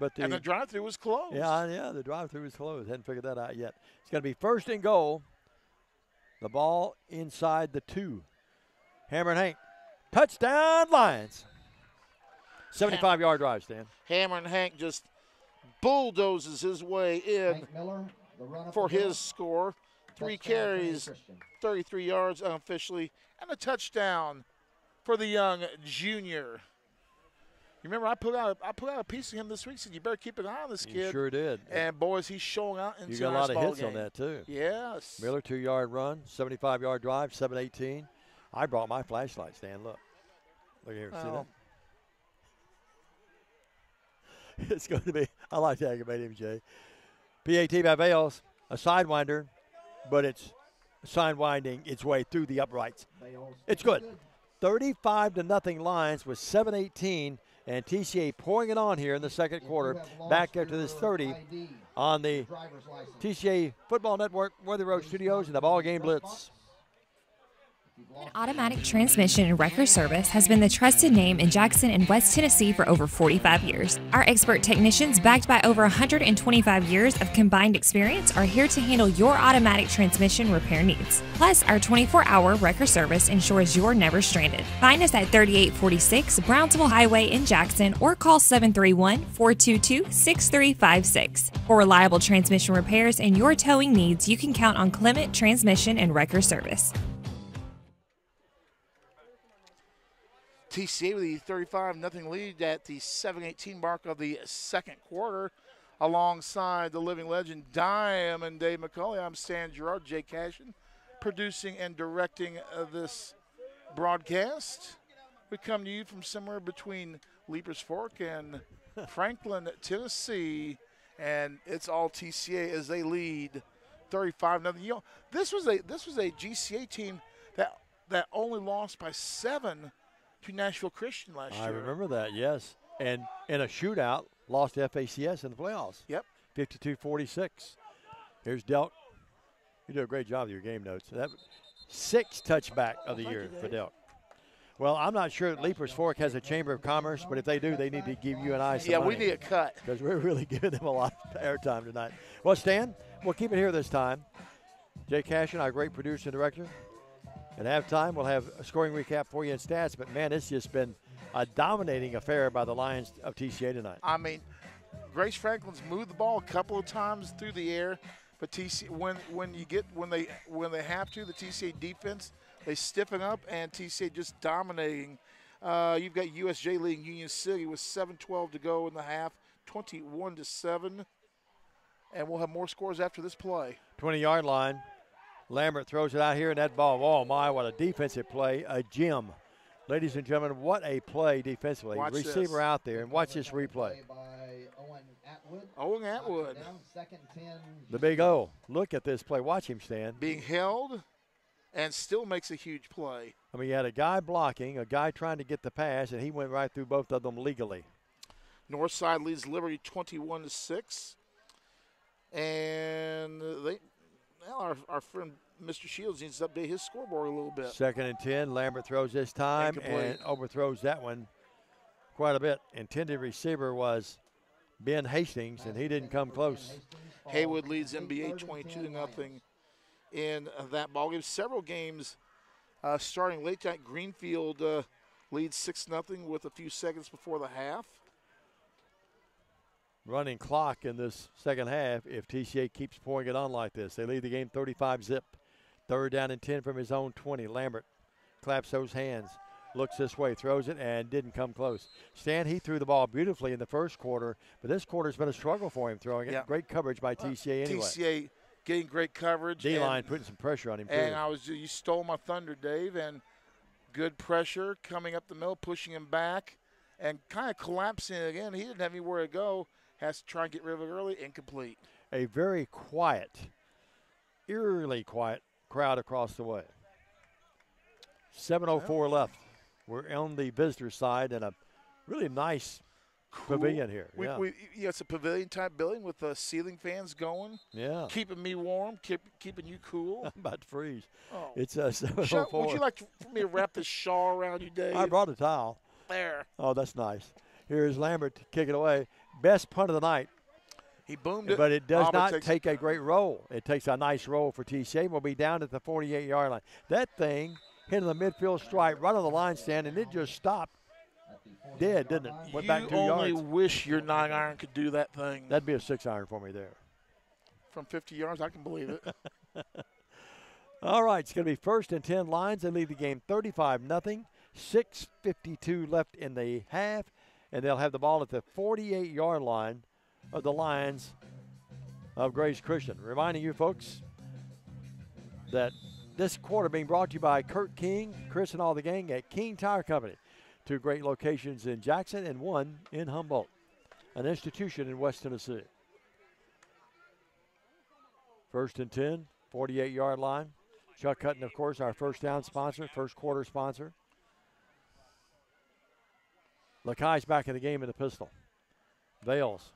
but the, and the drive-through was closed. yeah, yeah, the drive-through is closed. Hadn't figured that out yet. It's going to be first and goal. The ball inside the two. Hammer and Hank, touchdown Lions. 75 yard drive, Stan. Hammer and Hank just bulldozes his way in Miller, the run up for the middle. his score. Three Touchdown, carries, 33 yards unofficially, and a touchdown for the young junior. You remember I put out I put out a piece of him this week. Said you better keep an eye on this You kid. sure did. And boys, he's showing out in You got a lot of hits on that too. Yes. Miller two yard run, 75 yard drive, 718. I brought my flashlight, Stan. Look. Look here. See that? Well. It's going to be, I like to aggravate him, Jay. PAT by Bales, a sidewinder, but it's sidewinding its way through the uprights. It's good. 35 to nothing Lions with 718 and TCA pouring it on here in the second quarter. Back there to this 30 on the TCA Football Network, Worthy Road Studios, and the ball game blitz. Automatic Transmission and Wrecker Service has been the trusted name in Jackson and West Tennessee for over 45 years. Our expert technicians, backed by over 125 years of combined experience, are here to handle your automatic transmission repair needs. Plus, our 24 hour wrecker service ensures you're never stranded. Find us at 3846 Brownsville Highway in Jackson or call 731 422 6356. For reliable transmission repairs and your towing needs, you can count on Clement Transmission and Wrecker Service. TCA with the 35 nothing lead at the 7:18 mark of the second quarter. Alongside the living legend Diamond Dave McCauley, I'm Stan Gerard, Jay Cashin, producing and directing uh, this broadcast. We come to you from somewhere between Leiper's Fork and Franklin, Tennessee, and it's all TCA as they lead 35 nothing. You know, this was a this was a GCA team that that only lost by seven to Nashville Christian last year. I year. remember that, yes. And in a shootout, lost to FACS in the playoffs. Yep. 52 46. Here's Delk. You do a great job with your game notes. That Six touchback of the year for Delk. Well, I'm not sure that Leiper's Fork has a Chamber of Commerce, but if they do, they need to give you and I some Yeah, we need a cut. Because we're really giving them a lot of airtime tonight. Well, Stan, we'll keep it here this time. Jay Cashin, our great producer and director. At halftime, we'll have a scoring recap for you in stats. But man, it's just been a dominating affair by the Lions of TCA tonight. I mean, Grace Franklin's moved the ball a couple of times through the air, but TC when when you get when they when they have to, the TCA defense they stiffen up and TCA just dominating. Uh, you've got USJ leading Union City with 7:12 to go in the half, 21 to seven, and we'll have more scores after this play. 20 yard line. Lambert throws it out here, and that ball, oh my, what a defensive play, a gem. Ladies and gentlemen, what a play defensively. Watch Receiver this. out there, and watch this replay. by Owen Atwood Owen Atwood. Second ten. The big O. Look at this play. Watch him stand. being held, and still makes a huge play. I mean, you had a guy blocking, a guy trying to get the pass, and he went right through both of them legally. Northside leads Liberty 21 to 6. And they, well, our, our friend Mr. Shields needs to update his scoreboard a little bit. Second and 10. Lambert throws this time and overthrows that one quite a bit. Intended receiver was Ben Hastings, and he didn't come close. Haywood leads NBA 22 to nothing in that ball game. Several games uh, starting late tonight. Greenfield uh, leads 6 nothing with a few seconds before the half. Running clock in this second half if TCA keeps pouring it on like this. They lead the game 35 zip. Third down and 10 from his own 20. Lambert claps those hands, looks this way, throws it, and didn't come close. Stan, he threw the ball beautifully in the first quarter, but this quarter's been a struggle for him throwing it. Yeah. Great coverage by uh, TCA anyway. TCA getting great coverage. D line putting some pressure on him, too. And I was you stole my thunder, Dave, and good pressure coming up the middle, pushing him back, and kind of collapsing again. He didn't have anywhere to go. Has to try and get rid of it early. Incomplete. a very quiet, eerily quiet crowd across the way. 7.04 left. We're on the visitor side and a really nice pavilion here. We, yeah. we, yeah, it's a pavilion type building with uh, ceiling fans going. Yeah. Keeping me warm, keep, keeping you cool. I'm about to freeze. Oh. It's uh, Sha- 7.04. would you like to, for me to wrap this shawl around you, Dave? I brought a towel. There. Oh, that's nice. Here's Lambert to kick it away. Best punt of the night. He boomed it. But it does Auburn not take a great roll. It takes a nice roll for TCA. We'll be down at the 48 yard line. That thing hit in the midfield stripe right on the line stand, and it just stopped dead, didn't it? Went you back two only yards. wish your nine iron could do that thing. That'd be a six iron for me there. From 50 yards, I can believe it. All right, it's going to be first and 10 lines. They lead the game 35 nothing. 6.52 left in the half, and they'll have the ball at the 48 yard line of the Lions of Grace Christian. Reminding you, folks, that this quarter being brought to you by Kurt King, Chris, and all the gang at King Tire Company. Two great locations in Jackson and one in Humboldt, an institution in West Tennessee. First and 10, 48 yard line. Chuck Hutton, of course, our first down sponsor, first quarter sponsor. Lakai's back in the game in the pistol. Vales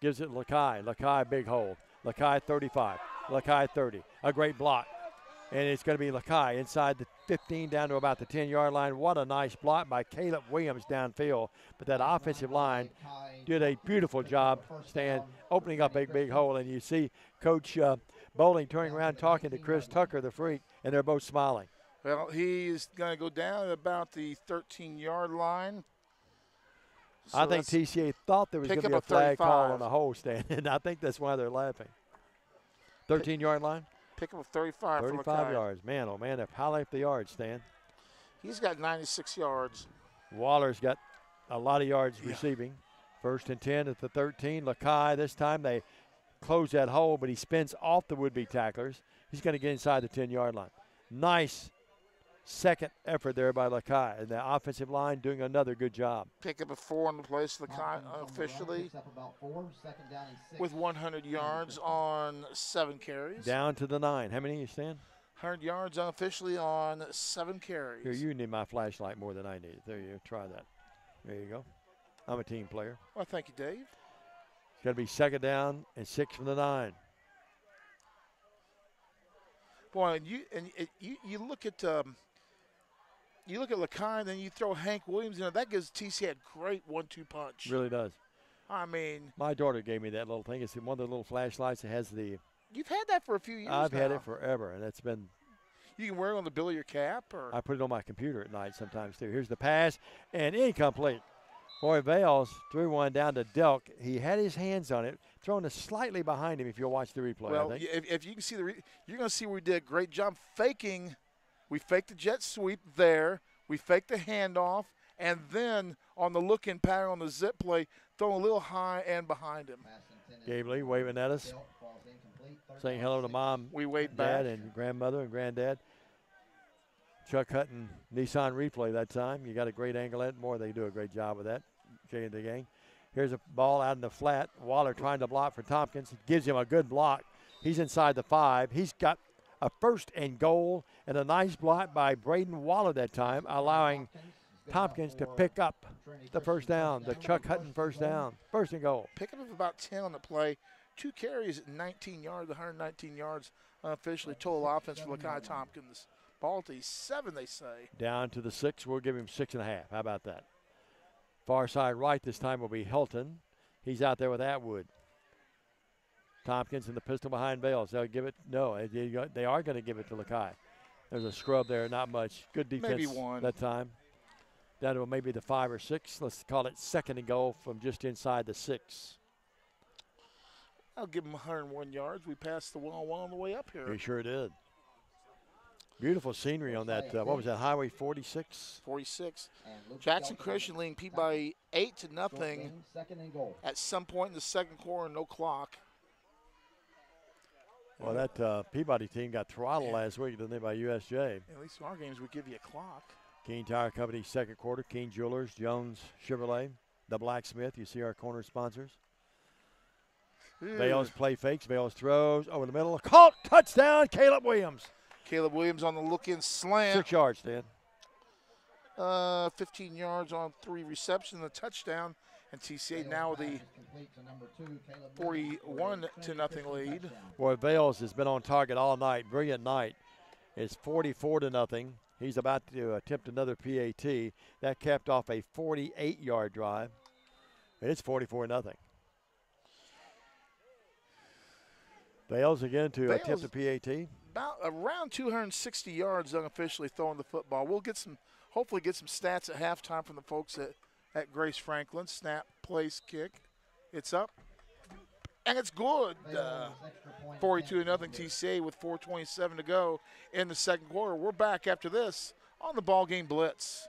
gives it Lakai. Lakai, big hold. Lakai 35. Lakai 30. A great block. And it's going to be Lakai inside the 15 down to about the 10 yard line. What a nice block by Caleb Williams downfield. But that offensive line did a beautiful job, Stan, opening up a big hole. And you see Coach uh, Bowling turning around talking to Chris Tucker, the freak, and they're both smiling. Well, he's going to go down at about the 13 yard line. I think TCA thought there was going to be a a flag call on the hole stand, and I think that's why they're laughing. 13 yard line? Pick up a 35 for 35 Lakai. yards. Man, oh man, they're piling up the yards, Stan. He's got 96 yards. Waller's got a lot of yards receiving. First and 10 at the 13. Lakai, this time they close that hole, but he spins off the would be tacklers. He's going to get inside the 10 yard line. Nice second effort there by Lakai. And the offensive line doing another good job. Pick up a four on the place of Lakai officially Picks up about four, second down and six. with 100 yards on seven carries. Down to the nine. How many are you stand? 100 yards unofficially on seven carries. Here, you need my flashlight more than I need it. There you go. Try that. There you go. I'm a team player. Well, thank you, Dave. It's going to be second down and six from the nine. Boy, and you and it, you you look at um, you look at Lakai, then you throw Hank Williams in there. That gives TC a great one-two punch. Really does. I mean, My daughter gave me that little thing. It's one of the little flashlights that has the. you've had that for a few years. I've had it forever, and it's been. You can wear it on the bill of your cap, or I put it on my computer at night sometimes too. Here's the pass and incomplete. Boy, Vales threw one down to Delk. He had his hands on it, thrown it slightly behind him. If you'll watch the replay, well, if, if you can see the, re- you're going to see we did a great job faking. We faked the jet sweep there. We faked the handoff, and then on the look-in pattern on the zip play, throwing a little high and behind him. Gabe Lee waving at us, saying hello to mom, We waved dad, back. and grandmother and granddad. Chuck Hutton, Nissan replay that time. You got a great angle at it. More, they do a great job with that. Jay and the gang. Here's a ball out in the flat. Waller trying to block for Tompkins. Gives him a good block. He's inside the five. He's got a first and goal and a nice block by Braden Waller that time, allowing Tompkins to pick up the first down, the Chuck Hutton first down, first and goal. Pickup up about 10 on the play. Two carries at 19 yards, 119 yards unofficially. Total offense for Lakai Tompkins. Ball to seven, they say. Down to the six. We'll give him six and a half. How about that? Far side right this time will be Hilton. He's out there with Atwood. Tompkins and the pistol behind Bales. They'll give it. No, they they are going to give it to Lakai. There's a scrub there, not much. Good defense Maybe one. that time. Down to maybe the five or six. Let's call it second and goal from just inside the six. I'll give him 101 yards. We passed the one-on-one on the way up here. He sure did. Beautiful scenery on that. Uh, what was that? Highway 46. 46. Jackson Christian leading P by eight to nothing Second and goal. at some point in the second quarter. No clock. Well, that uh, Peabody team got throttled last week, didn't they, by USJ? At least in our games, we give you a clock. King Tire Company, second quarter. Keene Jewelers, Jones Chevrolet, the Blacksmith. You see our corner sponsors. Bales play fakes. Bales throws over the middle. A caught touchdown. Caleb Williams. Caleb Williams on the look-in slam. Six yards, Dan. Uh, 15 yards on three receptions, a touchdown, and TCA now with the 41 to nothing lead. Boy, Vales has been on target all night. Brilliant night. It's 44 to nothing. He's about to attempt another PAT. That capped off a 48-yard drive. And it's 44 nothing. Bales again to attempt a PAT. About around 260 yards unofficially throwing the football. We'll get some, hopefully, get some stats at halftime from the folks at, at Grace Franklin. Snap, place, kick. It's up. And it's good. Uh, 42 nothing TCA with 4:27 to go in the second quarter. We're back after this on the ball game blitz.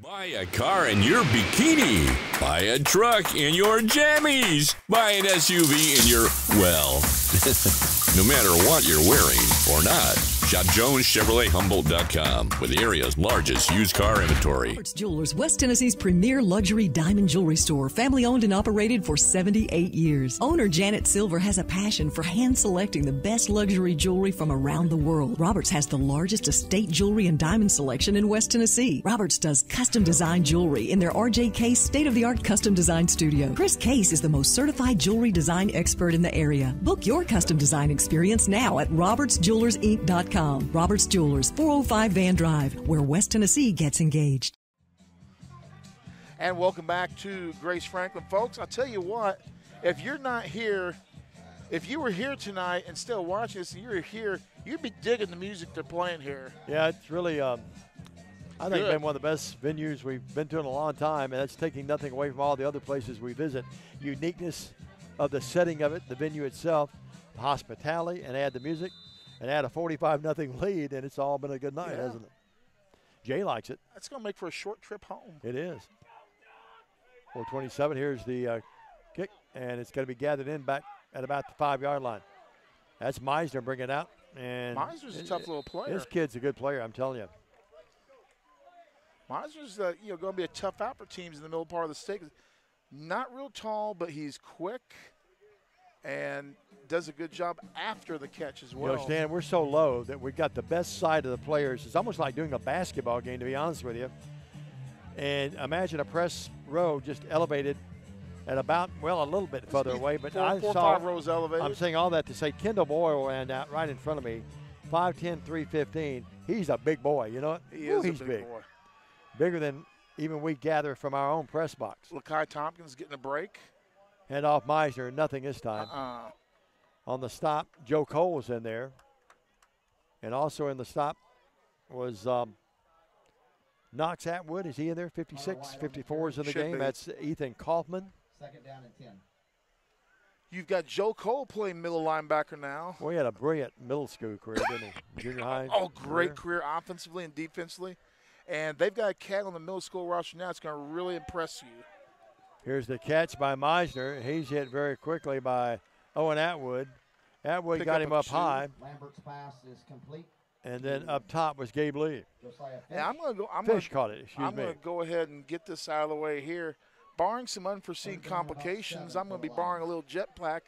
Buy a car in your bikini. Buy a truck in your jammies. Buy an SUV in your, well, no matter what you're wearing or not. Shop JonesChevroletHumboldt.com with the area's largest used car inventory. Roberts Jewelers, West Tennessee's premier luxury diamond jewelry store, family owned and operated for 78 years. Owner Janet Silver has a passion for hand selecting the best luxury jewelry from around the world. Roberts has the largest estate jewelry and diamond selection in West Tennessee. Roberts does custom design jewelry in their RJ Case state of the art custom design studio. Chris Case is the most certified jewelry design expert in the area. Book your custom design experience now at robertsjewellersinc.com. Roberts Jewelers, 405 Van Drive, where West Tennessee gets engaged. And welcome back to Grace Franklin, folks. I'll tell you what, if you're not here, if you were here tonight and still watching this and you're here, you'd be digging the music they're playing here. Yeah, it's really, um, I think, Good. been one of the best venues we've been to in a long time, and that's taking nothing away from all the other places we visit. Uniqueness of the setting of it, the venue itself, the hospitality, and add the music, and add a 45 nothing lead, and it's all been a good night, Yeah. hasn't it? Jay likes it. That's going to make for a short trip home. It is. 427. Here's the uh, kick, and it's going to be gathered in back at about the five yard line. That's Meisner bringing it out. And Meisner's a tough little player. This kid's a good player, I'm telling you. Meisner's uh, you know going to be a tough out for teams in the middle part of the state. Not real tall, but he's quick and does a good job after the catch as well. You know, Stan, we're so low that we've got the best side of the players. It's almost like doing a basketball game, to be honest with you. And imagine a press row just elevated at about, well, a little bit further away. But four- I four saw, five rows elevated. I'm saying all that to say Kendall Boyle ran out uh, right in front of me, 5'10", 315. He's a big boy, you know what? He Ooh, is a he's big boy. Bigger than even we gather from our own press box. Lakai Tompkins getting a break. Head off Meisner, nothing this time. Uh, On the stop, Joe Cole's in there. And also in the stop was um, Knox Atwood. Is he in there? 56, 54 is in the Should game. be. That's Ethan Kaufman. Second down and 10. You've got Joe Cole playing middle linebacker now. Well, he had a brilliant middle school career, didn't he? Junior high. Oh, great career offensively and defensively. And they've got a cat on the middle school roster now. It's going to really impress you. Here's the catch by Meisner. He's hit very quickly by Owen Atwood. Atwood Pick got up him up two. high, Lambert's pass is complete. and then up top was Gabe Lee. Fish. Yeah, I'm going to go. I'm Fish gonna, caught it, excuse I'm me. going to go ahead and get this out of the way here. Barring some unforeseen complications, I'm going to be borrowing a little jetpack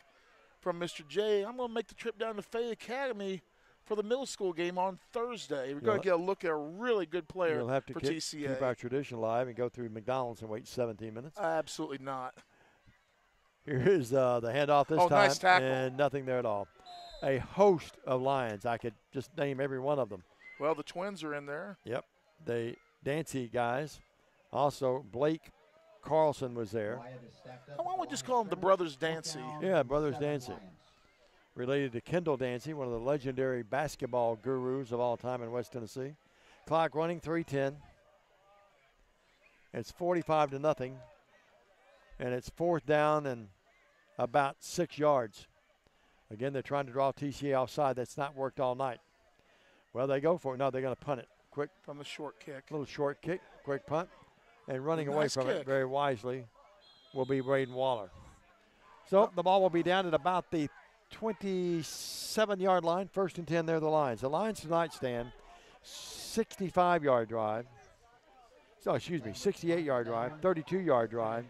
from Mr. J. I'm going to make the trip down to Fay Academy for the middle school game on Thursday. We're going to get a look at a really good player You'll have to for keep, TCA. keep our tradition alive and go through McDonald's and wait 17 minutes. Absolutely not. Here is uh, the handoff this Oh, time, nice tackle. and nothing there at all. A host of Lions. I could just name every one of them. Well, the Twins are in there. Yep, the Dancy guys. Also, Blake Carlson was there. Why don't we just call them the Brothers Dancy? Yeah, Brothers Dancy. Related to Kendall Dancy, one of the legendary basketball gurus of all time in West Tennessee. Clock running 310. It's 45 to nothing. And it's fourth down and about six yards. Again, they're trying to draw TCA offside. That's not worked all night. Well, they go for it. No, they're going to punt it. Quick From a short kick. little short kick, quick punt, and running away Nice from it very wisely will be Braden Waller. So the ball will be down at about the 27 yard line. First and 10 there, the Lions. The Lions tonight stand 65 yard drive. So, excuse me, 68 yard drive, 32 yard drive,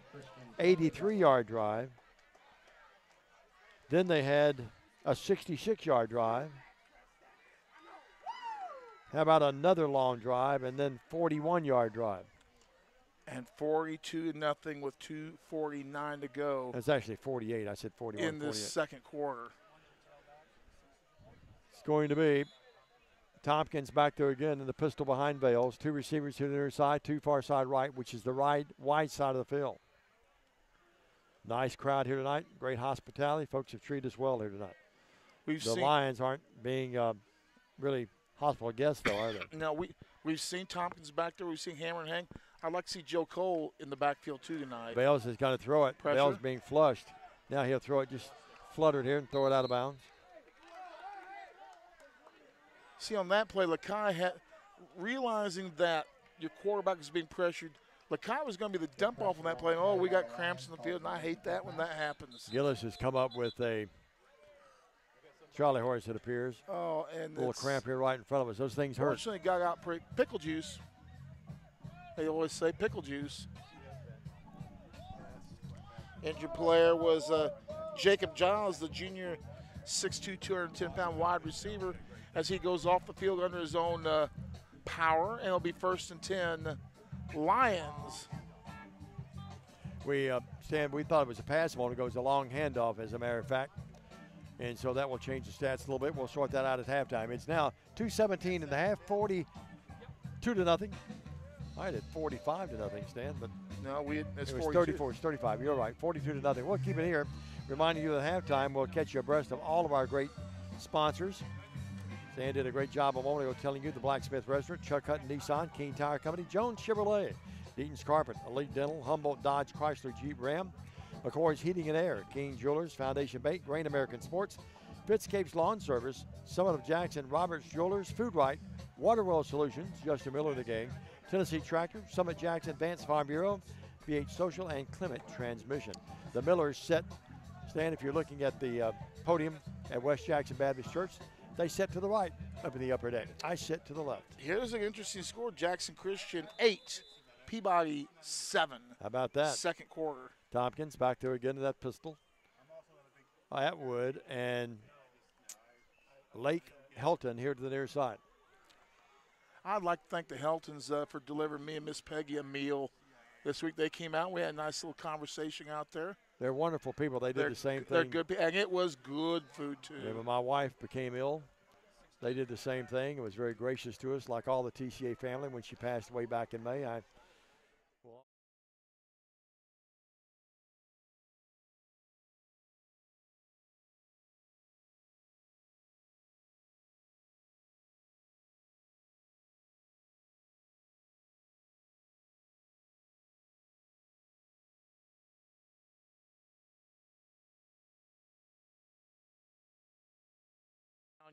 83 yard drive. Then they had a 66 yard drive. How about another long drive and then 41 yard drive? And 42 nothing with 2:49 to go That's actually 48. I said 41. in this 48. second quarter. It's going to be Tompkins back there again in the pistol behind Vales. Two receivers to the near side, two far side right, which is the right wide side of the field. Nice crowd here tonight. Great hospitality. Folks have treated us well here tonight. We've the Lions aren't being uh, really hospitable guests, though, are they? no, we we've seen Tompkins back there. We've seen Hammer and Hang. I'd like to see Joe Cole in the backfield too tonight. Bales is going to throw it. Pressure. Bales being flushed. Now he'll throw it just fluttered here and throw it out of bounds. See on that play, Lakai had realizing that your quarterback is being pressured. Lakai was going to be the dump off on that play. Oh, we got cramps in the field, and I hate that when that happens. Gillis has come up with a Charlie Horse, it appears. Oh, and a little cramp here right in front of us. Those things hurt. Fortunately, got out pickle juice. They always say pickle juice. Injured player was uh, Jacob Giles, the junior 6'2", 210 pound wide receiver, as he goes off the field under his own uh, power, and it'll be first and ten, Lions. We uh, we thought it was a pass ball. It goes a long handoff, as a matter of fact, and so that will change the stats a little bit. We'll sort that out at halftime. It's now 2:17 in the half, 42 to nothing. I had it 45 to nothing, Stan, but No, we it's it was 42. 34, it's 35. You're right, 42 to nothing. We'll keep it here. Reminding you that halftime, we'll catch you abreast of all of our great sponsors. Stan did a great job a moment ago telling you the Blacksmith Restaurant, Chuck Hutton Nissan, King Tire Company, Jones Chevrolet, Deaton's Carpet, Elite Dental, Humboldt Dodge Chrysler Jeep Ram, McCoy's Heating and Air, King Jewelers, Foundation Bank, Great American Sports, Fitzcape's Lawn Service, Summit of Jackson, Roberts Jewelers, Food Rite, Waterwell Solutions, Justin Miller and the gang, Tennessee Tractor, Summit Jackson, Vance Farm Bureau, BH Social, and Clement Transmission. The Millers set, Stan, if you're looking at the uh, podium at West Jackson Baptist Church, they set to the right up in the upper deck. I sit to the left. Here's an interesting score: Jackson Christian eight, Peabody seven. How about that? Second quarter. Tompkins back there again to that pistol. Atwood and Lake Helton here to the near side. I'd like to thank the Heltons uh, for delivering me and Miss Peggy a meal this week. They came out. We had a nice little conversation out there. They're wonderful people. They did They're- the same thing. They're good, pe- and it was good food too. Yeah, when my wife became ill, they did the same thing. It was very gracious to us, like all the TCA family. When she passed away back in May, I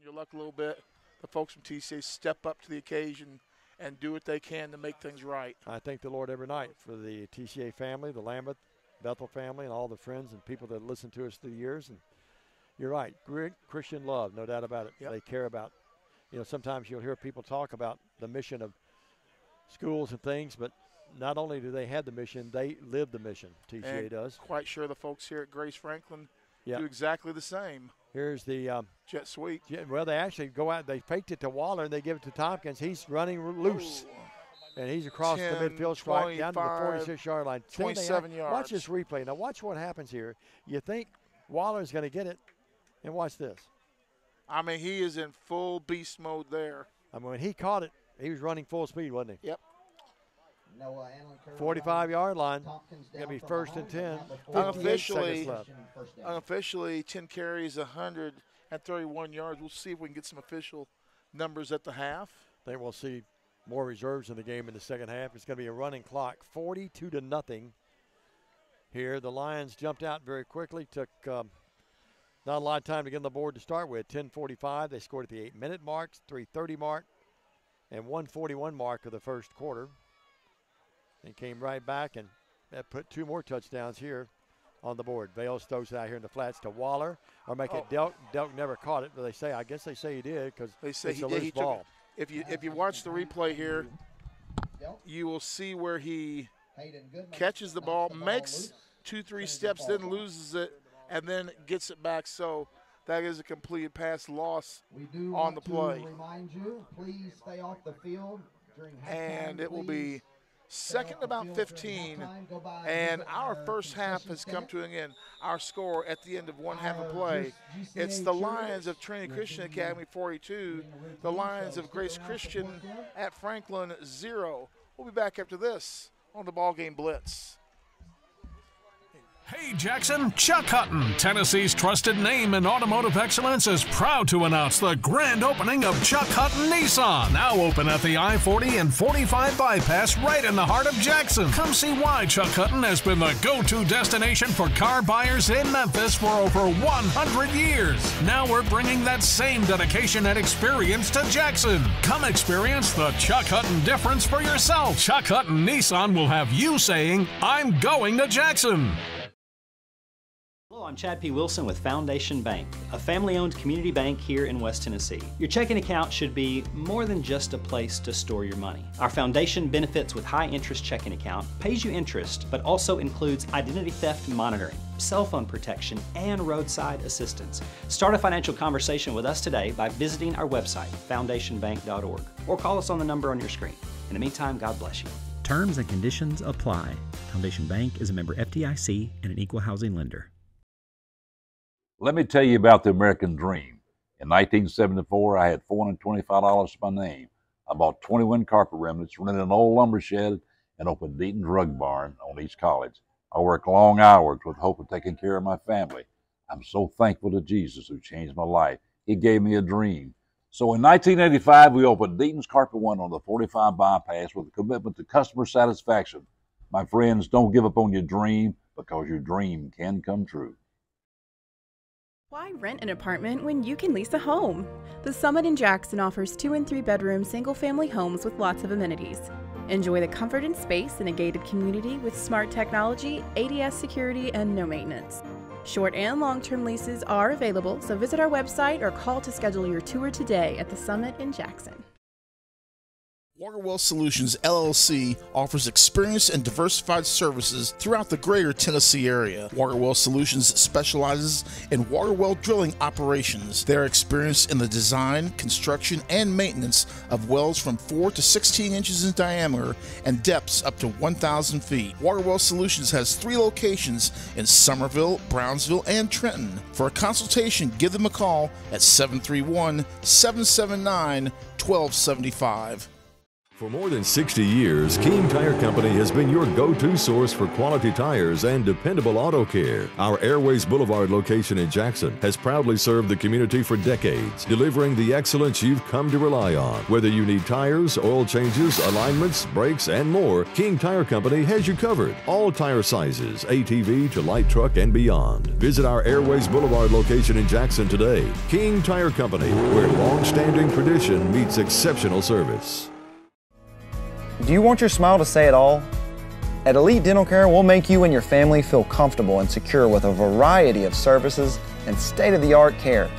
your luck a little bit. The folks from TCA step up to the occasion and do what they can to make things right. I thank the Lord every night for the TCA family, the Lambuth, Bethel family, and all the friends and people that listen to us through the years. And you're right, great Christian love, no doubt about it. They care about, you know, sometimes you'll hear people talk about the mission of schools and things, but not only do they have the mission, they live the mission. TCA And does. Quite sure the folks here at Grace Franklin Yeah. do exactly the same. Here's the um, jet sweep. Yeah, well, they actually go out. They faked it to Waller and they give it to Tompkins. He's running loose, and he's across 10, the midfield stripe down to the 46 yard line. Same thing, 27 yards. Watch this replay. Now watch what happens here. You think Waller's going to get it, and watch this. I mean, he is in full beast mode there. I mean, when he caught it, he was running full speed, wasn't he? Yep. Noah Allen curve 45 yard line. Going to be first and 10. behind, number 58 Unofficially, unofficially, 10 carries, 131 yards. We'll see if we can get some official numbers at the half. I think we'll see more reserves in the game in the second half. It's going to be a running clock, 42 to nothing. Here, the Lions jumped out very quickly. Took um, not a lot of time to get on the board to start with. 10:45. They scored at the eight-minute mark, 3:30 mark, and 141 mark of the first quarter. And came right back and uh, put two more touchdowns here on the board. Vales throws it out here in the flats to Waller, or make it Oh. Delk. Delk never caught it, but they say I guess they say he did because They say it's he a did. loose He ball. it. If you if you watch the replay here, you will see where he catches the ball, makes two three steps, then loses it, and then gets it back. So that is a completed pass loss We do on the to play, remind you, please stay off the field during halftime. and it will be second about 15. And our first half has come to an end. Our score at the end of one half of play, it's the Lions of Trinity Christian Academy 42, the Lions of Grace Christian at Franklin 0. We'll be back after this on the Ball Game Blitz. Hey Jackson, Chuck Hutton, Tennessee's trusted name in automotive excellence, is proud to announce the grand opening of Chuck Hutton Nissan, now open at the I 40 and 45 bypass right in the heart of Jackson. Come see why Chuck Hutton has been the go to destination for car buyers in Memphis for over 100 years. Now we're bringing that same dedication and experience to Jackson. Come experience the Chuck Hutton difference for yourself. Chuck Hutton Nissan will have you saying, I'm going to Jackson. I'm Chad P. Wilson with Foundation Bank, a family owned community bank here in West Tennessee. Your checking account should be more than just a place to store your money. Our foundation benefits with high interest checking account pays you interest, but also includes identity theft monitoring, cell phone protection, and roadside assistance. Start a financial conversation with us today by visiting our website, foundationbank.org, or call us on the number on your screen. In the meantime, God bless you. Terms and conditions apply. Foundation Bank is a member FDIC and an equal housing lender. Let me tell you about the American Dream. In 1974, I had $425 to my name. I bought 21 carpet remnants, rented an old lumber shed, and opened Deaton's Rug Barn on East College. I worked long hours with hope of taking care of my family. I'm so thankful to Jesus who changed my life. He gave me a dream. So in 1985, we opened Deaton's Carpet One on the 45 bypass with a commitment to customer satisfaction. My friends, don't give up on your dream because your dream can come true. Why rent an apartment when you can lease a home? The Summit in Jackson offers two and three bedroom single family homes with lots of amenities. Enjoy the comfort and space in a gated community with smart technology, ADT security, and no maintenance. Short and long term leases are available, so visit our website or call to schedule your tour today at the Summit in Jackson. Waterwell Solutions LLC offers experienced and diversified services throughout the greater Tennessee area. Waterwell Solutions specializes in water well drilling operations. They are experienced in the design, construction, and maintenance of wells from 4 to 16 inches in diameter and depths up to 1,000 feet. Waterwell Solutions has three locations in Somerville, Brownsville, and Trenton. For a consultation, give them a call at 731 779 1275. For more than 60 years, King Tire Company has been your go to source for quality tires and dependable auto care. Our Airways Boulevard location in Jackson has proudly served the community for decades, delivering the excellence you've come to rely on. Whether you need tires, oil changes, alignments, brakes, and more, King Tire Company has you covered. All tire sizes, ATV to light truck and beyond. Visit our Airways Boulevard location in Jackson today. King Tire Company, where long standing tradition meets exceptional service. Do you want your smile to say it all? At Elite Dental Care, we'll make you and your family feel comfortable and secure with a variety of services and state of the art care.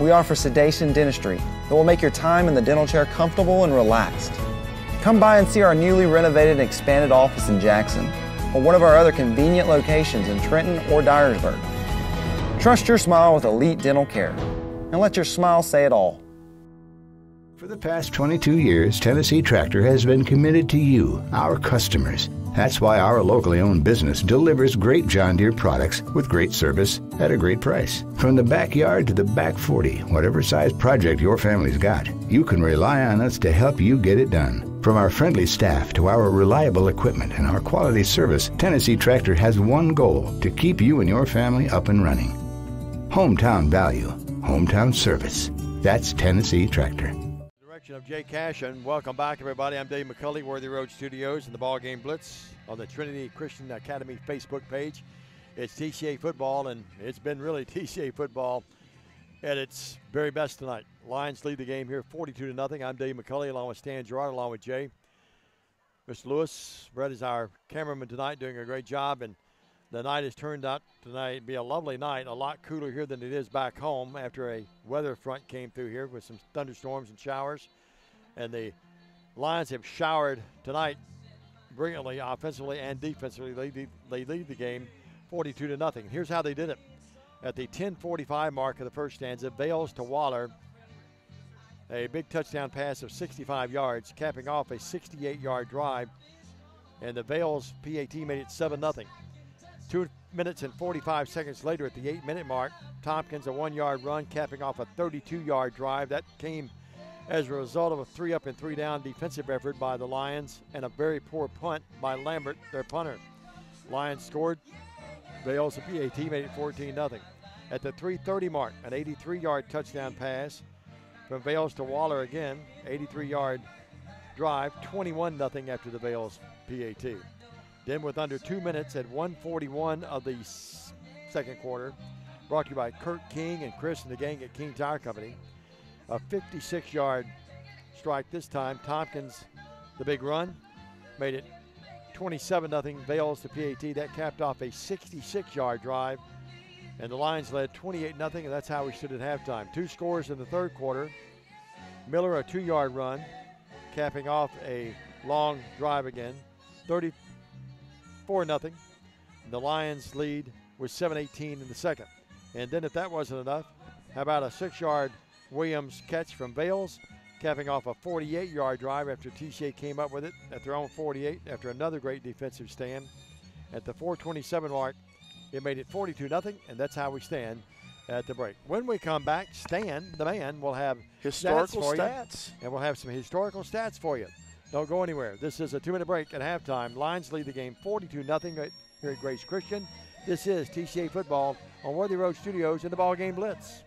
We offer sedation dentistry that will make your time in the dental chair comfortable and relaxed. Come by and see our newly renovated and expanded office in Jackson or one of our other convenient locations in Trenton or Dyersburg. Trust your smile with Elite Dental Care and let your smile say it all. For the past 22 years, Tennessee Tractor has been committed to you, our customers. That's why our locally owned business delivers great John Deere products with great service at a great price. From the backyard to the back 40, whatever size project your family's got, you can rely on us to help you get it done. From our friendly staff to our reliable equipment and our quality service, Tennessee Tractor has one goal to keep you and your family up and running. Hometown value, hometown service. That's Tennessee Tractor direction of Jay Cash, and welcome back, everybody. I'm Dave McCulley, Worthy Road Studios, and the Ball Game Blitz on the Trinity Christian Academy Facebook page. It's TCA football, and it's been really TCA football at its very best tonight. Lions lead the game here, 42 to nothing. I'm Dave McCulley, along with Stan Gerard, along with Jay. Mr. Lewis, Brett is our cameraman tonight, doing a great job, and the night has turned out tonight to be a lovely night, a lot cooler here than it is back home after a weather front came through here with some thunderstorms and showers. And the Lions have showered tonight brilliantly, offensively and defensively. They lead, they lead the game 42 to nothing. Here's how they did it. At the 10:45 mark of the first stanza, Bales to Waller, a big touchdown pass of 65 yards, capping off a 68-yard drive, and the Vales PAT made it 7 0 Two minutes and 45 seconds later, at the eight minute mark, Tompkins, a one yard run, capping off a 32 yard drive. That came as a result of a three up and three down defensive effort by the Lions and a very poor punt by Lambert, their punter. Lions scored. Vales PAT made it 14 0. At the 3:30 mark, an 83-yard touchdown pass from Vales to Waller again, 83-yard drive, 21 0 after the Vales PAT. Then, with under two minutes at 141 of the second quarter, brought to you by Kurt King and Chris and the gang at King Tire Company. A 56 yard strike this time. Tompkins, the big run, made it 27 0 Vales to PAT. That capped off a 66 yard drive And the Lions led 28 0, and that's how we stood at halftime. Two scores in the third quarter. Miller, a two yard run, capping off a long drive again. 34 0. The Lions lead with 7 18 in the second. And then, if that wasn't enough, how about a six yard Williams catch from Vales, capping off a 48 yard drive after TCA came up with it at their own 48 after another great defensive stand. At the 427 mark, it made it 42 0, and that's how we stand at the break. When we come back, Stan, the man, will have Historical stats, for stats. You, and we'll have some historical stats for you. Don't go anywhere. This is a two minute break at halftime. Lions lead the game 42 0 here at Grace Christian. This is TCA football on Worthy Road Studios in the Ball Game Blitz.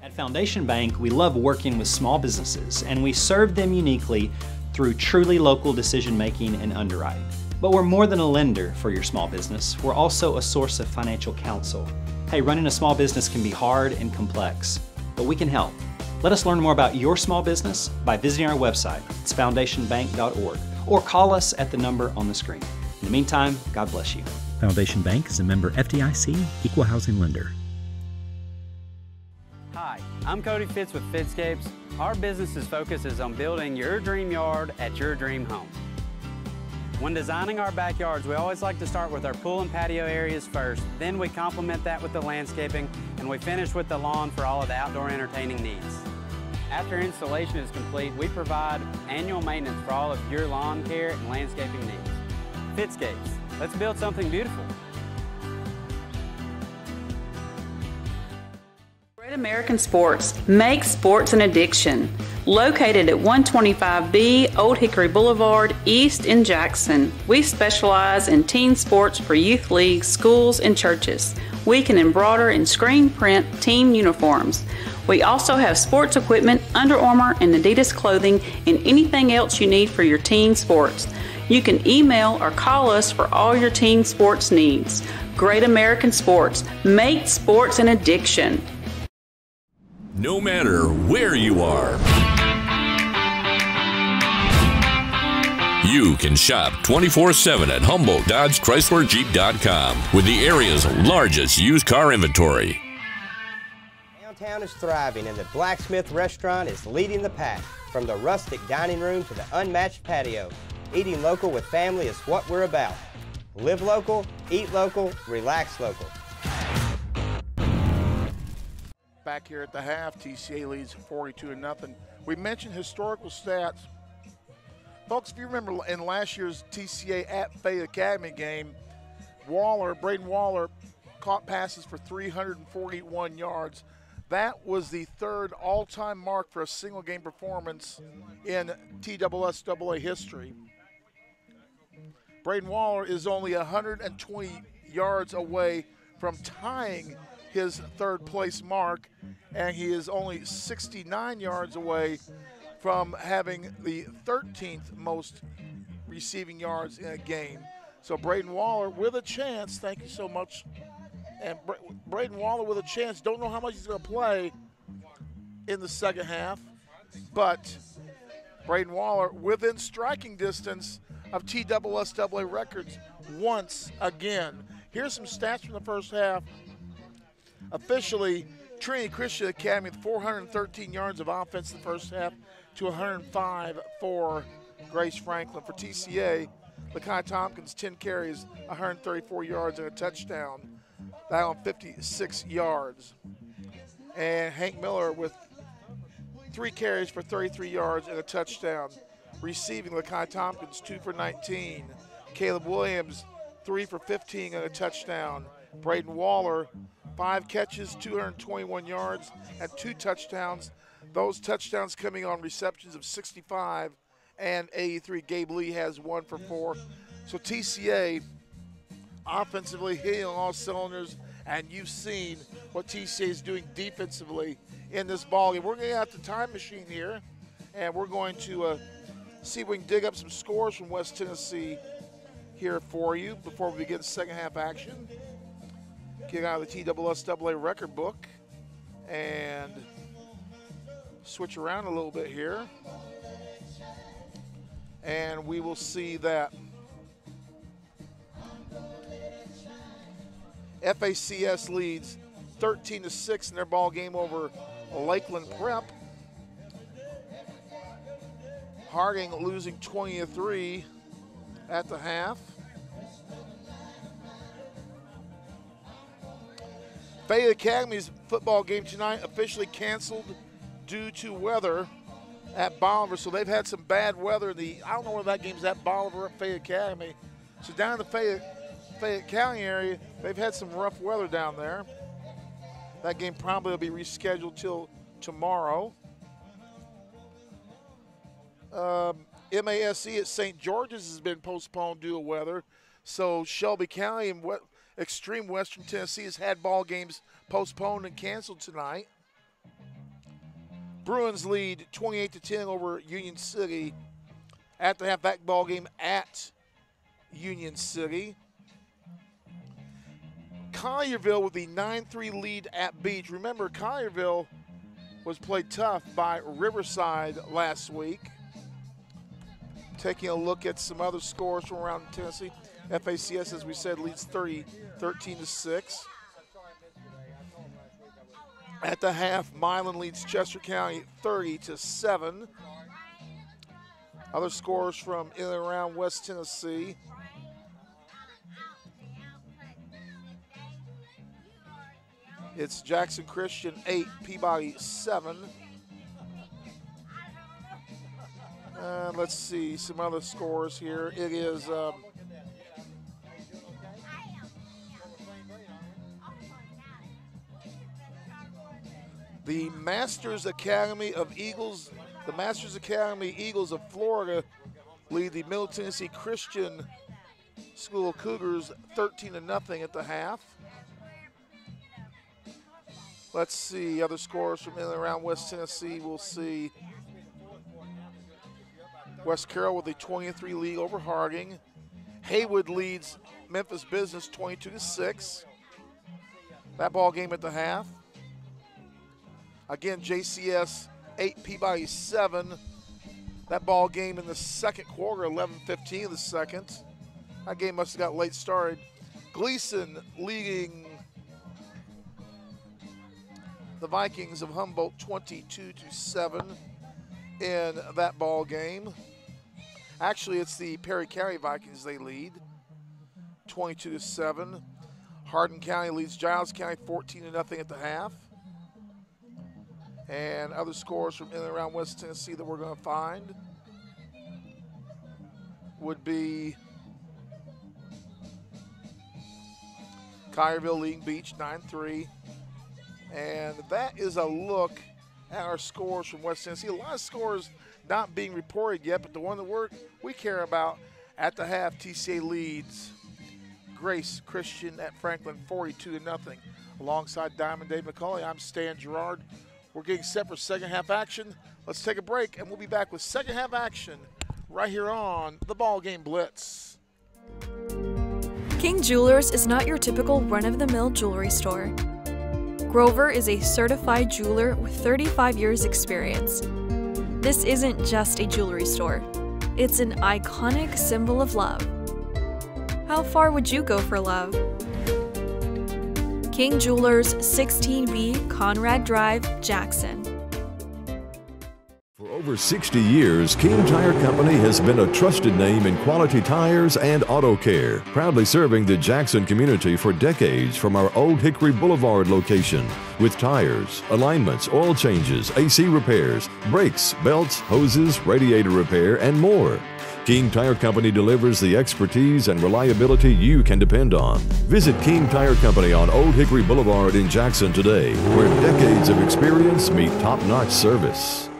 At Foundation Bank, we love working with small businesses and we serve them uniquely through truly local decision making and underwriting. But we're more than a lender for your small business, we're also a source of financial counsel. Hey, running a small business can be hard and complex, but we can help. Let us learn more about your small business by visiting our website, it's foundationbank.org, or call us at the number on the screen. In the meantime, God bless you. Foundation Bank is a member FDIC, equal housing lender. Hi, I'm Cody Fitz with Fitscapes. Our business's focus is on building your dream yard at your dream home. When designing our backyards, we always like to start with our pool and patio areas first. Then we complement that with the landscaping, and we finish with the lawn for all of the outdoor entertaining needs. After installation is complete, we provide annual maintenance for all of your lawn care and landscaping needs. Fitscapes, let's build something beautiful. Great American Sports make sports an addiction. Located at 125B Old Hickory Boulevard, East in Jackson, we specialize in teen sports for youth leagues, schools, and churches. We can embroider and screen print team uniforms. We also have sports equipment, Under Armour, and Adidas clothing, and anything else you need for your teen sports. You can email or call us for all your teen sports needs. Great American Sports. Make sports an addiction. No matter where you are, you can shop 24 7 at Humboldt Dodge Chrysler Jeep.com with the area's largest used car inventory. Downtown is thriving and the Blacksmith restaurant is leading the pack. From the rustic dining room to the unmatched patio, eating local with family is what we're about. Live local, eat local, relax local. Back here at the half, TCA leads 42 to nothing. We mentioned historical stats. Folks, if you remember in last year's TCA at Fayette Academy game, Waller, Braden Waller, caught passes for 341 yards. That was the third all time mark for a single game performance in TSSAA history. Braden Waller is only 120 yards away from tying his third place mark, and he is only 69 yards away from having the 13th most receiving yards in a game. So Braden Waller with a chance. Thank you so much. And Bra- Braden Waller with a chance. Don't know how much he's going to play in the second half, but Braden Waller within striking distance of TSSAA records once again. Here's some stats from the first half. Officially, Trinity Christian Academy with 413 yards of offense in the first half to 105 for Grace Franklin. For TCA, Lakai Tompkins, 10 carries, 134 yards, and a touchdown. That on 56 yards. And Hank Miller with three carries for 33 yards and a touchdown. Receiving Lakai Tompkins, two for 19. Caleb Williams, three for 15 and a touchdown. Braden Waller, five catches, 221 yards, and two touchdowns. Those touchdowns coming on receptions of 65 and 83. Gabe Lee has one for four. So TCA offensively hitting on all cylinders, and you've seen what TCA is doing defensively in this ball game. We're going to have the time machine here, and we're going to uh, see if we can dig up some scores from West Tennessee here for you before we begin second half action. Get out of the TSSAA record book and switch around a little bit here. And we will see that FACS leads 13 to 6 in their ball game over Lakeland Prep. Harding losing 20 to 3 at the half. Fayette Academy's football game tonight officially canceled due to weather at Bolivar. So they've had some bad weather. In the I don't know where that game's at Bolivar at Fayette Academy. So down in the Fayette, Fayette County area, they've had some rough weather down there. That game probably will be rescheduled till tomorrow. Um, MASC at St. George's has been postponed due to weather. So Shelby County and what extreme Western Tennessee has had ball games postponed and canceled tonight. Bruins lead 28 to 10 over Union City at the halfback ball game at Union City. Collierville with the 9-3 lead at Beach. Remember, Collierville was played tough by Riverside last week. Taking a look at some other scores from around Tennessee. FACS, as we said, leads 30, 13 to 6. At the half, Milan leads Chester County 30 to 7. Other scores from in and around West Tennessee. It's Jackson Christian 8, Peabody 7. And let's see some other scores here. It is um, the Masters Academy of Eagles, the Masters Academy Eagles of Florida lead the Middle Tennessee Christian School Cougars 13 to nothing at the half. Let's see other scores from in and around West Tennessee. We'll see West Carroll with a 23 lead over Harding. Haywood leads Memphis Business 22 to 6. That ball game at the half. Again, JCS 8, Peabody 7. That ball game in the second quarter, 11 15 of the second. That game must have got late started. Gleason leading the Vikings of Humboldt 22 to 7 in that ball game. Actually, it's the Perry County Vikings they lead 22 to 7. Hardin County leads Giles County 14 to nothing at the half. And other scores from in and around West Tennessee that we're going to find would be Collierville leading Beach 9 3. And that is a look at our scores from West Tennessee. A lot of scores not being reported yet, but the one that we're, we care about at the half, TCA leads Grace Christian at Franklin 42 to nothing. Alongside Diamond Dave McCauley, I'm Stan Gerard. We're getting set for second half action. Let's take a break, and we'll be back with second half action right here on the Ball Game Blitz. King Jewelers is not your typical run of the mill jewelry store. Grover is a certified jeweler with 35 years' experience. This isn't just a jewelry store, it's an iconic symbol of love. How far would you go for love? King Jewelers, 16B Conrad Drive, Jackson. For over 60 years, King Tire Company has been a trusted name in quality tires and auto care, proudly serving the Jackson community for decades from our Old Hickory Boulevard location. With tires, alignments, oil changes, AC repairs, brakes, belts, hoses, radiator repair, and more. King Tire Company delivers the expertise and reliability you can depend on. Visit King Tire Company on Old Hickory Boulevard in Jackson today, where decades of experience meet top notch service.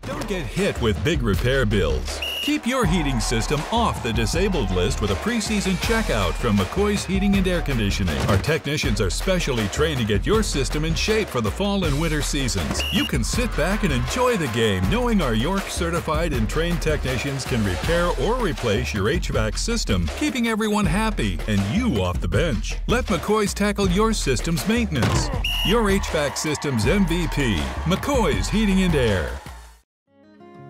Don't get hit with big repair bills. Keep your heating system off the disabled list with a preseason checkout from McCoy's Heating and Air Conditioning. Our technicians are specially trained to get your system in shape for the fall and winter seasons. You can sit back and enjoy the game knowing our York certified and trained technicians can repair or replace your HVAC system, keeping everyone happy and you off the bench. Let McCoy's tackle your system's maintenance. Your HVAC system's MVP, McCoy's Heating and Air.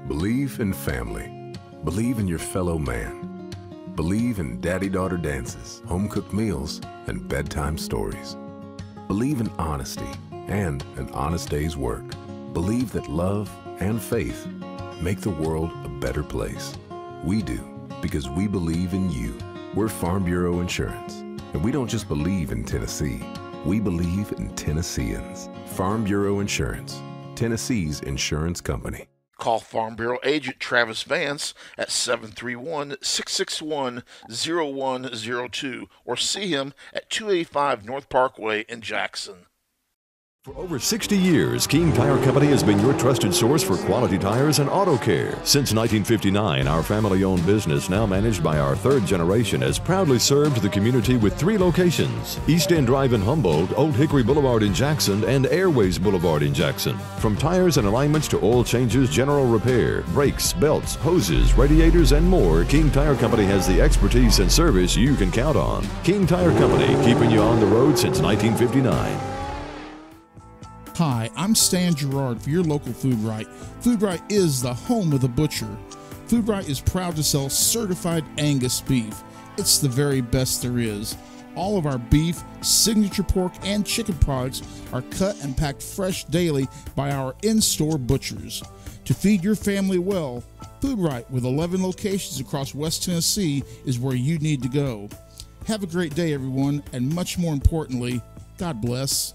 Believe in family. Believe in your fellow man. Believe in daddy daughter dances, home cooked meals, and bedtime stories. Believe in honesty and an honest day's work. Believe that love and faith make the world a better place. We do because we believe in you. We're Farm Bureau Insurance, and we don't just believe in Tennessee. We believe in Tennesseans. Farm Bureau Insurance, Tennessee's insurance company. Call Farm Bureau agent Travis Vance at 731 661 0102 or see him at 285 North Parkway in Jackson. For over 60 years, King Tire Company has been your trusted source for quality tires and auto care. Since 1959, our family owned business, now managed by our third generation, has proudly served the community with three locations East End Drive in Humboldt, Old Hickory Boulevard in Jackson, and Airways Boulevard in Jackson. From tires and alignments to oil changes, general repair, brakes, belts, hoses, radiators, and more, King Tire Company has the expertise and service you can count on. King Tire Company, keeping you on the road since 1959. Hi, I'm Stan Gerard for your local Food Rite. Food Rite is the home of the butcher. Food Rite is proud to sell certified Angus beef. It's the very best there is. All of our beef, signature pork, and chicken products are cut and packed fresh daily by our in store butchers. To feed your family well, Food Right, with 11 locations across West Tennessee, is where you need to go. Have a great day, everyone, and much more importantly, God bless.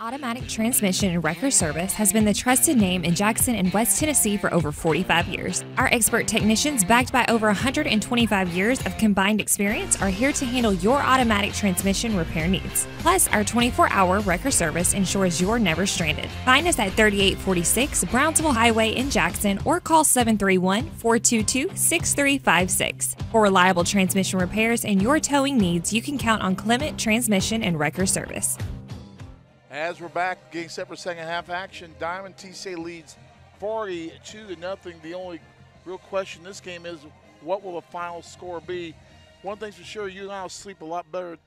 Automatic Transmission and Wrecker Service has been the trusted name in Jackson and West Tennessee for over 45 years. Our expert technicians, backed by over 125 years of combined experience, are here to handle your automatic transmission repair needs. Plus, our 24 hour wrecker service ensures you're never stranded. Find us at 3846 Brownsville Highway in Jackson or call 731 422 6356. For reliable transmission repairs and your towing needs, you can count on Clement Transmission and Wrecker Service. As we're back, getting set for second half action, Diamond TCA leads 42 to nothing. The only real question this game is, what will the final score be? One thing's for sure, you and I will sleep a lot better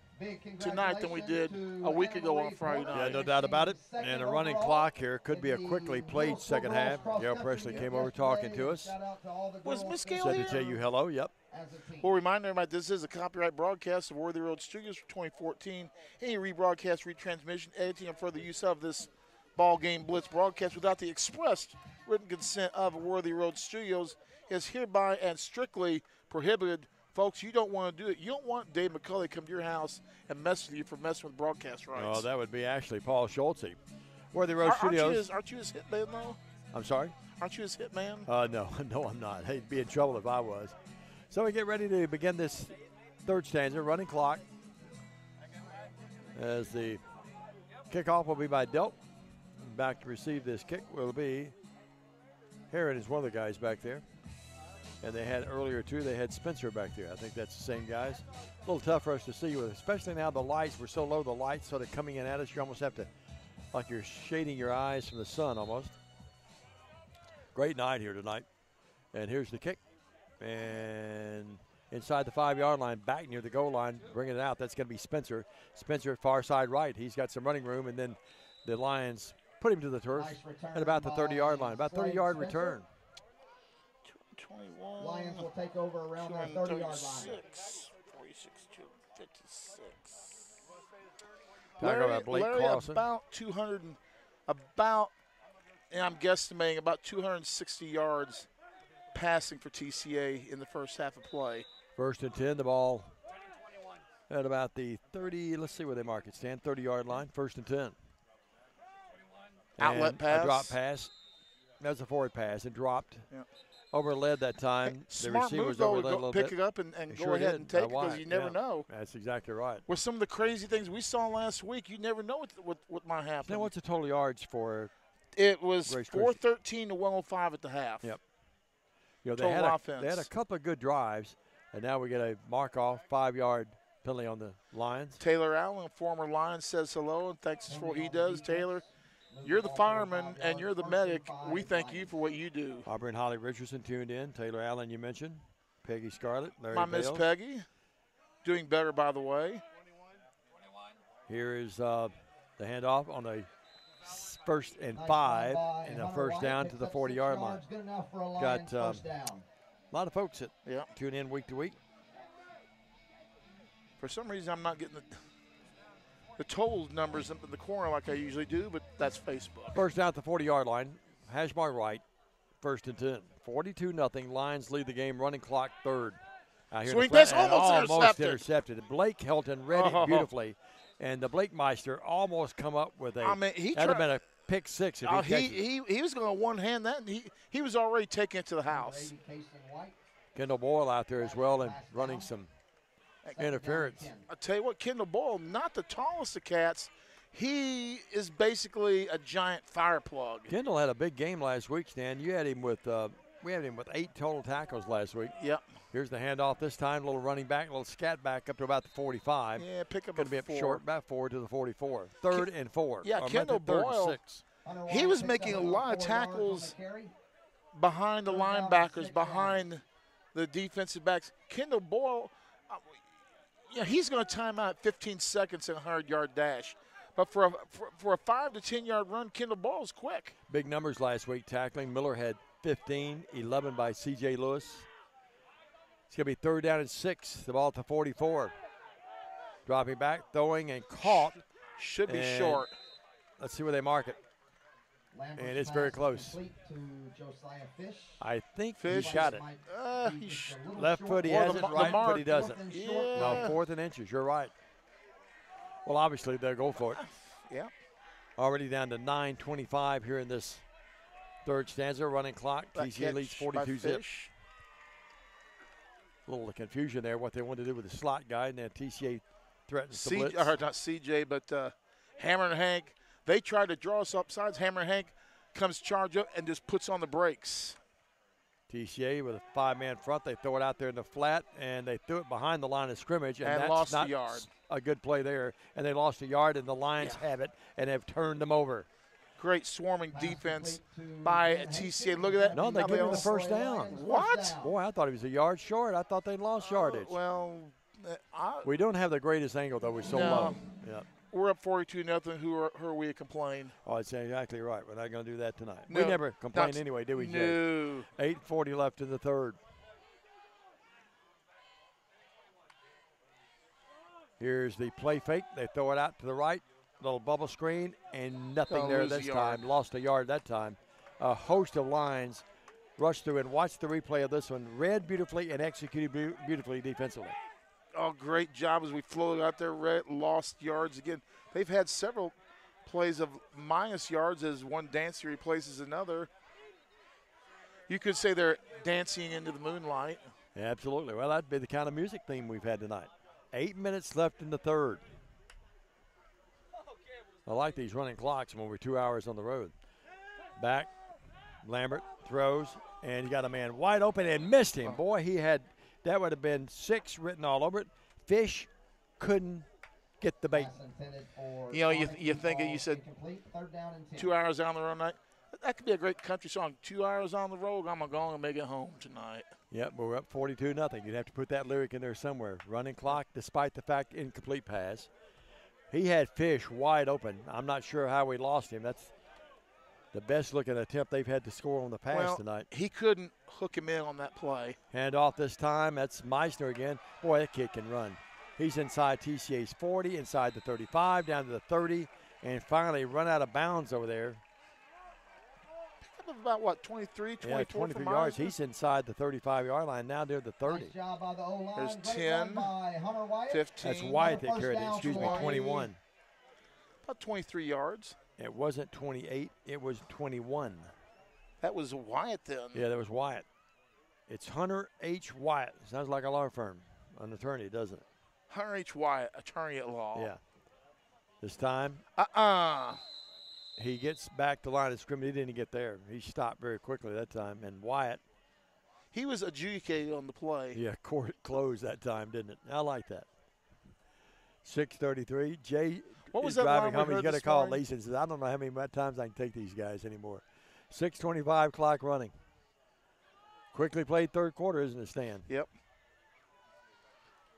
tonight than we did a week ago on Friday night. Yeah, no doubt about it. And a running clock here could be a quickly played second half. Gail Presley came over talking to us. Was Miss Gail Said to tell you hello. Yep. We'll remind everybody this is a copyright broadcast of Worthy Road Studios for 2014. Any rebroadcast, retransmission, editing, or further use of this ball game blitz broadcast without the expressed written consent of Worthy Road Studios is hereby and strictly prohibited. Folks, you don't want to do it. You don't want Dave McCulley to come to your house and mess with you for messing with broadcast rights. Oh, that would be actually Paul Schultze. Worthy Road Ar- aren't, you Studios. his, aren't you his hitman, though? I'm sorry? Aren't you his hitman? Uh, no, no, I'm not. He'd be in trouble if I was. So we get ready to begin this third stanza, running clock. As the kickoff will be by Delp. Back to receive this kick will be Heron is one of the guys back there. And they had earlier too, they had Spencer back there. I think that's the same guys. A little tough for us to see with, especially now the lights were so low. The lights sort of coming in at us. You almost have to, like you're shading your eyes from the sun almost. Great night here tonight. And here's the kick. And inside the five yard line, back near the goal line, bringing it out. That's going to be Spencer. Spencer, far side right. He's got some running room. And then the Lions put him to the turf at about the 30 yard line. About 30 yard return. 21. Lions will take over around our 30 yard line. 46, 46 to 56. Talk about Blake Larry Carlson. about 200, about, and I'm guesstimating about 260 yards passing for TCA in the first half of play. First and 10, the ball at about the 30, let's see where they mark it, Stan, 30 yard line, first and 10. Outlet And pass. A drop pass. That was a forward pass. It dropped. Yeah. Overled that time. the Smart receiver move, though, overled to a go pick bit. it up and, and go sure ahead did. and take it because you never yeah. know. That's exactly right. With some of the crazy things we saw last week, you never know what, what, what might happen. Now, what's the total yards for? It was Grace 413 to 105 at the half. Yep. You know, they had, a, offense. they had a couple of good drives, and now we get a mark off, five yard penalty on the Lions. Taylor Allen, former Lion, says hello and thanks us for what he does. Taylor, you're the fireman and you're the medic. We thank you for what you do. Aubrey and Holly Richardson tuned in. Taylor Allen, you mentioned. Peggy Scarlett. Larry My Miss Peggy, doing better, by the way. Here is uh, the handoff on a first and five, and a first down to the 40 yard line. Good for a Got um, first down. a lot of folks that Yeah. tune in week to week. For some reason, I'm not getting the. the total numbers up in the corner like I usually do, but that's Facebook. First down at the 40 yard line. Hash mark right. First and 10. 42 nothing. Lions lead the game. Running clock third. Out here Swing pass and almost intercepted. intercepted. Blake Helton read Oh. it beautifully. And the Blake Meister almost come up with a. I mean, he that'd have tried- been a pick six if Oh, he, he, he he was going to one hand that, and he, he was already taking it to the house. Kendall Boyle out there as well and running some interference. I tell you what, Kendall Boyle, not the tallest of cats, he is basically a giant fire plug. Kendall had a big game last week, Stan. You had him with uh, we had him with eight total tackles last week. Yep. Here's the handoff this time. A little running back, a little scat back up to about the 45. Yeah, pick up Going a to be up four. short, about four to the 44. Third and four. Yeah, Or Kendall it third and Boyle, six. he was making a lot of tackles behind the linebackers, behind the defensive backs. Kendall Boyle, uh, yeah, he's going to time out 15 seconds in a 100 yard dash. But for a, for, for a 5 to 10 yard run, Kendall Boyle's quick. Big numbers last week tackling. Miller had 15, 11 by C.J. Lewis. It's going to be third down and six. The ball at the 44. Dropping back, throwing, and caught. Should be And short. Let's see where they mark it. And it's very close. I think Fish he got it. Uh, he sh- Left foot he has the it, right foot he doesn't. Yeah. No, fourth and inches. You're right. Well, obviously they'll go for it. Yeah. Already down to 9:25 here in this third stanza. Running clock. That TCA leads 42 zip. Fish. A little confusion there. What they wanted to do with the slot guy, and then TCA threatens to C- blitz. or not CJ, but uh, Hammer and Hank. They tried to draw us up sides. Hammer and Hank comes charge up and just puts on the brakes. TCA with a five-man front. They throw it out there in the flat, and they threw it behind the line of scrimmage, and, And that's lost a not yard. s- A good play there, and they lost a yard, and the Lions have it and have turned them over. Great swarming defense by TCA. Look at that. No, they How give him the first down. What? Boy, I thought he was a yard short. I thought they'd lost yardage. Well, uh, I, We don't have the greatest angle though. We're so No. low. Yeah. we're up 42 nothing. Who are, who are we to complain? Oh, that's exactly right. We're not going to do that tonight. No, we never complain anyway, do we? Jay? No. 8:40 left in the third. Here's the play fake. They throw it out to the right, little bubble screen, and nothing there this time. Lost a yard that time. A host of lines rushed through and watch the replay of this one. Read beautifully and executed beau- beautifully defensively. Oh, great job as we floated out there. Red, lost yards again. They've had several plays of minus yards as one dancer replaces another. You could say they're dancing into the moonlight. Absolutely. Well, that'd be the kind of music theme we've had tonight. Eight minutes left in the third. I like these running clocks when we're two hours on the road. Back, Lambert throws, and he got a man wide open and missed him. Boy, he had that would have been six written all over it. Fish couldn't get the bait. You know, you, you think you said two hours down the road night. That could be a great country song. Two hours on the road, I'm going to make it home tonight. Yep, but we're up 42 nothing. You'd have to put that lyric in there somewhere. Running clock, despite the fact incomplete pass. He had fish wide open. I'm not sure how we lost him. That's the best looking attempt they've had to score on the pass well, tonight. he couldn't hook him in on that play. Hand off this time. That's Meisner again. Boy, that kid can run. He's inside TCA's 40, inside the 35, down to the 30, and finally run out of bounds over there. Up About what, 23, 24 Yeah, 23 from yards. Meisner? He's inside the 35 yard line. Now near the 30. Job by the O-line. There's Great 10, run by Hunter Wyatt. 15. That's Wyatt that First carried it. down Excuse me, 21. About 23 yards. It wasn't 28. It was 21. That was Wyatt then. Yeah, that was Wyatt. It's Hunter H. Wyatt. Sounds like a law firm, an attorney, doesn't it? Hunter H. Wyatt, attorney at law. Yeah. This time, Uh-uh. He gets back to line of scrimmage. He didn't get there. He stopped very quickly that time. And Wyatt, He was adjudicated on the play. yeah, court closed that time, didn't it? I like that. 633. Jay What was driving home. He's got to call? Lisa and says, I don't know how many times I can take these guys anymore. 625 clock running. Quickly played third quarter, isn't it, Stan? Yep.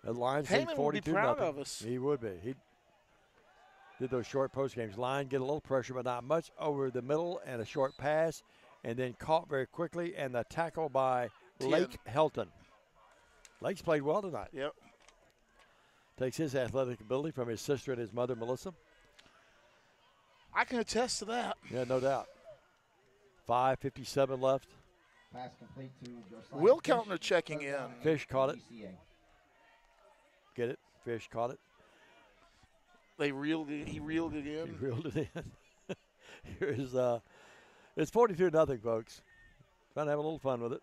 The Lions lead would be 42 proud nothing. of us. He would be. He did those short post games. Line get a little pressure, but not much over the middle, and a short pass, and then caught very quickly, and the tackle by Ten. Lake Helton. Lake's played well tonight. Yep. Takes his athletic ability from his sister and his mother, Melissa. I can attest to that. Yeah, no doubt. 5.57 left. Pass complete to Josiah Will Fish. Keltner checking in. Fish caught it. Get it? Fish caught it. They reeled it. He reeled it in. He reeled it in. Here's uh, it's 42 nothing, folks. Trying to have a little fun with it.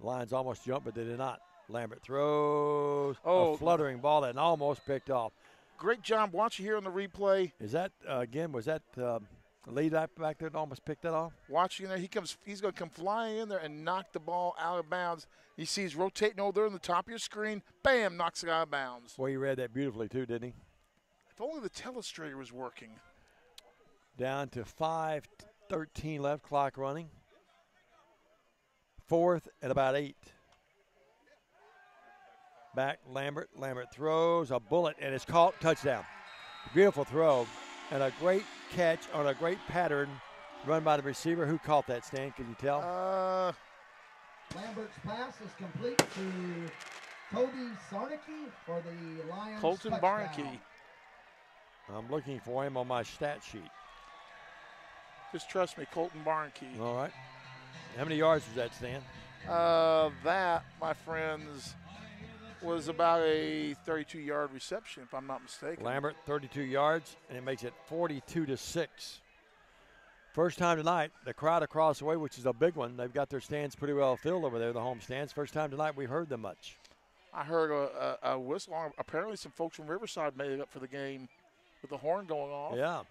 The Lions almost jumped, but they did not. Lambert throws Oh. a fluttering ball that almost picked off. Great job watching here on the replay. Is that uh, again? Was that um, the lead back back there that almost picked that off? Watching there, he comes. He's going to come flying in there and knock the ball out of bounds. You see, he's rotating over there on the top of your screen. Bam! Knocks it out of bounds. Well, he read that beautifully too, didn't he? If only the telestrator was working. Down to 5:13 left, clock running. Fourth at about eight. Back Lambert. Lambert throws a bullet and it's caught. Touchdown. Beautiful throw and a great catch on a great pattern run by the receiver. Who caught that, Stan? Can you tell? Uh, Lambert's pass is complete to Cody Sarnicki for the Lions. Colton touchdown. I'm looking for him on my stat sheet. Just trust me, Colton Barnkey. All right. How many yards was that, Stan? Uh, that, my friends, was about a 32-yard reception, if I'm not mistaken. Lambert, 32 yards, and it makes it 42 to six. First time tonight, the crowd across the way, which is a big one, they've got their stands pretty well filled over there, the home stands. First time tonight we've heard them much. I heard a, a, a whistle. Apparently, some folks from Riverside made it up for the game with the horn going off. Yeah.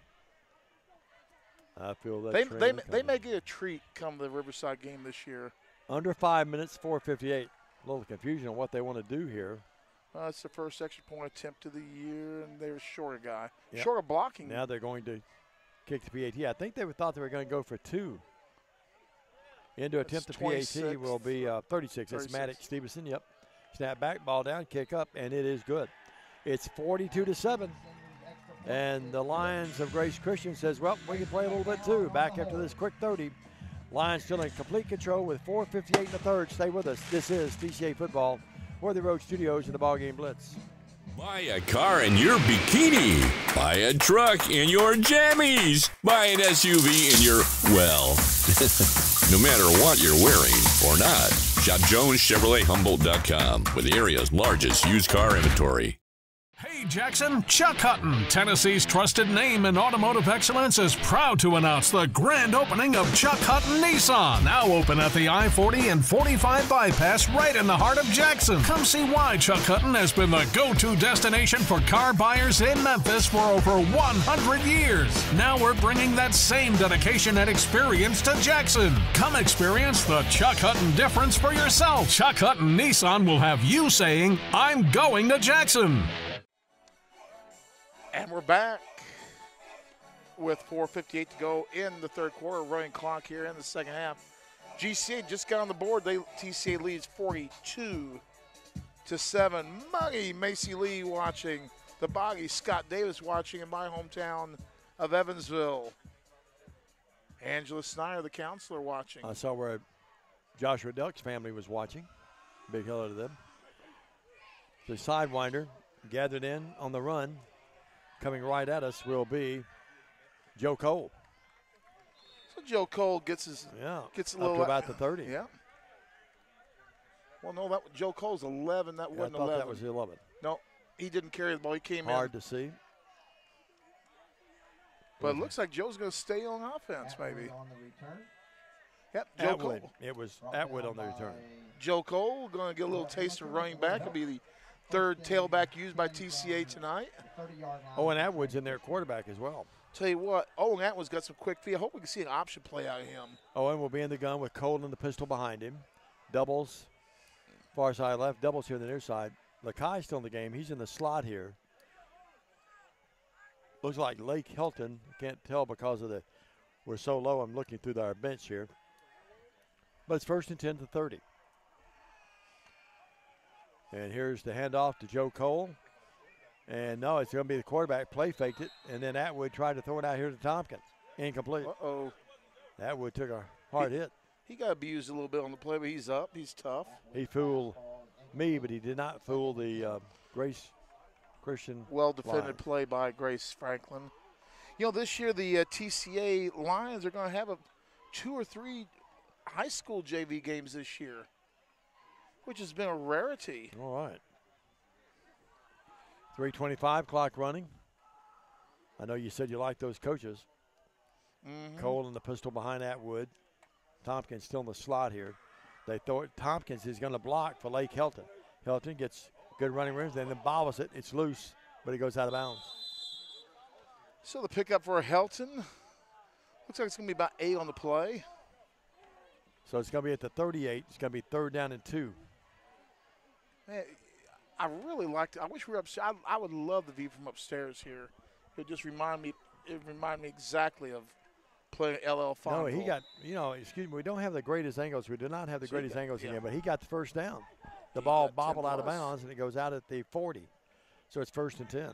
I feel that. They, they, coming. they may get a treat come the Riverside game this year. Under five minutes, 458. A little confusion on what they want to do here. Uh, it's the first extra point attempt of the year, and they were short a guy. Yep. Short of blocking. Now they're going to kick the PAT. I think they thought they were going to go for two. Into That's attempt the PAT will be uh, 36. That's 36. Maddox Stevenson. Yep. Snap back, ball down, kick up, and it is good. It's 42 to 7. And the Lions of Grace Christian says, well, we can play a little bit too. Back after this quick 30. Lions still in complete control with 4.58 in the third. Stay with us. This is TCA Football, Worthy Road Studios, and the Ballgame Blitz. Buy a car in your bikini. Buy a truck in your jammies. Buy an SUV in your, well, no matter what you're wearing or not. Shop JonesChevroletHumboldt.com with the area's largest used car inventory. Hey Jackson, Chuck Hutton, Tennessee's trusted name in automotive excellence, is proud to announce the grand opening of Chuck Hutton Nissan, now open at the I 40 and 45 bypass right in the heart of Jackson. Come see why Chuck Hutton has been the go to destination for car buyers in Memphis for over 100 years. Now we're bringing that same dedication and experience to Jackson. Come experience the Chuck Hutton difference for yourself. Chuck Hutton Nissan will have you saying, I'm going to Jackson. And we're back with 4.58 to go in the third quarter, running clock here in the second half. GCA just got on the board. They TCA leads 42 to 7. Muggy Macy Lee watching. The Boggy Scott Davis watching in my hometown of Evansville. Angela Snyder, the counselor, watching. I saw where Joshua Delk's family was watching. Big hello to them. The sidewinder gathered in on the run. Coming right at us will be Joe Cole. So Joe Cole gets his Yeah, gets a up little to about the 30. Yeah. Well, no, that Joe Cole's 11. That Yeah, I wasn't thought 11. that was 11. No, he didn't carry the ball. He came Hard in. Hard to see. But it mm-hmm. looks like Joe's going to stay on offense, maybe. On the return. Yep, Joe Atwood. Cole. It was Atwood on the return. Joe Cole going to get a little taste of running back. He'll be the third tailback used by TCA tonight. Oh, and Atwood's in there at quarterback as well. Tell you what, Owen Atwood's got some quick feet. I hope we can see an option play out of him. Owen will be in the gun with Cole and the pistol behind him. Doubles, far side left. Doubles here on the near side. Lakai's still in the game. He's in the slot here. Looks like Lake Helton. Can't tell because of the we're so low. I'm looking through our bench here. But it's first and 10 to 30. And here's the handoff to Joe Cole. And no, it's going to be the quarterback play faked it, and then Atwood tried to throw it out here to Tompkins. Incomplete. Uh oh. Atwood took a hard hit. He got abused a little bit on the play, but he's up. He's tough. He fooled me, but he did not fool the uh, Grace Christian. Well defended Lions. play by Grace Franklin. You know, this year the uh, TCA Lions are going to have a two or three high school JV games this year, which has been a rarity. All right. 325 clock running. I know you said you like those coaches. Mhm. Cole in the pistol behind Atwood. Tompkins still in the slot here. They throw it. Tompkins is going to block for Lake Helton. Helton gets good running room, then bobbles it. It's loose, but it goes out of bounds. So the pickup for Helton looks like it's going to be about eight on the play. So it's going to be at the 38. It's going to be third down and two. Man, I really liked it. I wish we were upstairs. I, I would love the view from upstairs here. It just remind me. It remind me exactly of playing LL Fun. No, he got, you know, excuse me, we don't have the greatest angles. We do not have the So greatest got- angles in yeah. here, but he got the first down. The He ball bobbled out of bounds, and it goes out at the 40. So it's first and 10.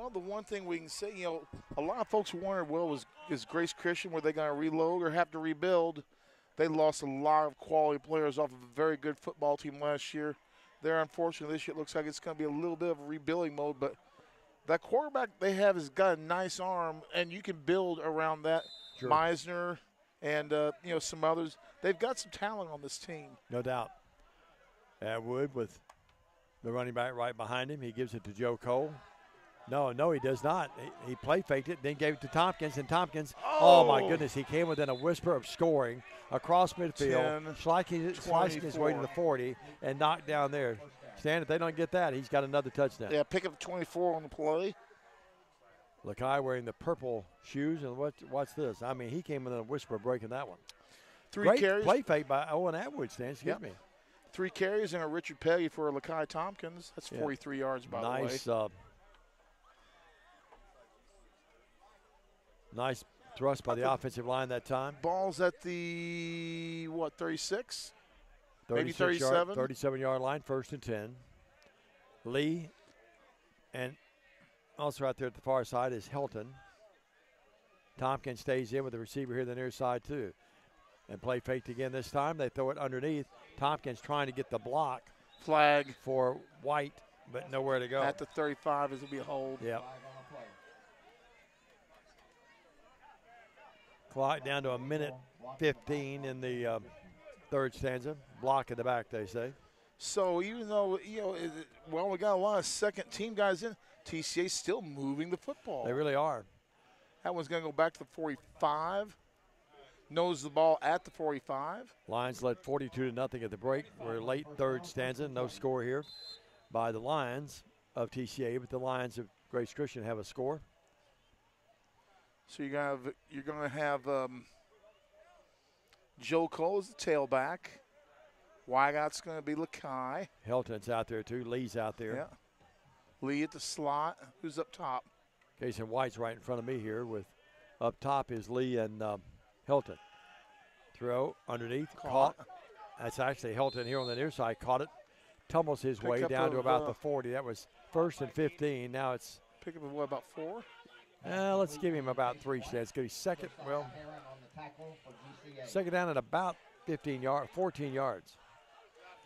Well, the one thing we can say, you know, a lot of folks wondered, well, was is Grace Christian were they going to reload or have to rebuild? They lost a lot of quality players off of a very good football team last year. There, unfortunately, this year it looks like it's going to be a little bit of a rebuilding mode. But that quarterback they have has got a nice arm, and you can build around that. Sure. Meisner and uh, you know some others. They've got some talent on this team. No doubt. Atwood with the running back right behind him. He gives it to Joe Cole. No, no, he does not. He, he play faked it, then gave it to Tompkins, and Tompkins, oh, my Oh. goodness, he came within a whisper of scoring across midfield, 10, slicing, slicing his way to the 40, and knocked down there. Stan, if they don't get that, he's got another touchdown. Yeah, pick up 24 on the play. Lakai wearing the purple shoes, and what, what's this? I mean, he came within a whisper of breaking that one. Three Great carries. play fake by Owen Atwood, Stan, excuse Yep. me. Three carries and a Richard Peggy for Lakai Tompkins. That's Yeah. 43 yards, by the way. nice, uh, nice thrust by the offensive line that time. Ball's at the what 36? Maybe 36 yard- 37? 37 yard line, first and 10. Lee and also out there at the far side is Helton. Tompkins stays in with the receiver here the near side too. And play faked again this time. They throw it underneath. Tompkins trying to get the block. Flag. For White, but nowhere to go. At the 35 is will be a hold. Yep. Clock down to a minute 15 in the um, third stanza. Block in the back, they say. So even though you know, it, well, we got a lot of second team guys in. TCA still moving the football. They really are. That one's going to go back to the 45. Knows the ball at the 45. Lions led 42 to nothing at the break. We're late third stanza. No score here by the Lions of TCA, but the Lions of Grace Christian have a score. So you're gonna have you're gonna have um, Joe Cole as the tailback. Wygott's gonna be Lakai. Helton's out there too. Lee's out there. Yeah. Lee at the slot. Who's up top? Jason White's right in front of me here. With up top is Lee and um, Helton. Throw underneath, caught. Caught. That's actually Helton here on the near side. Caught it, tumbles his way Pickup down to about uh, the 40. That was first and 15. Now it's Pick up of what about four? Uh, let's give him about three stats. Give him second, well, second down at about 15 yards, 14 yards.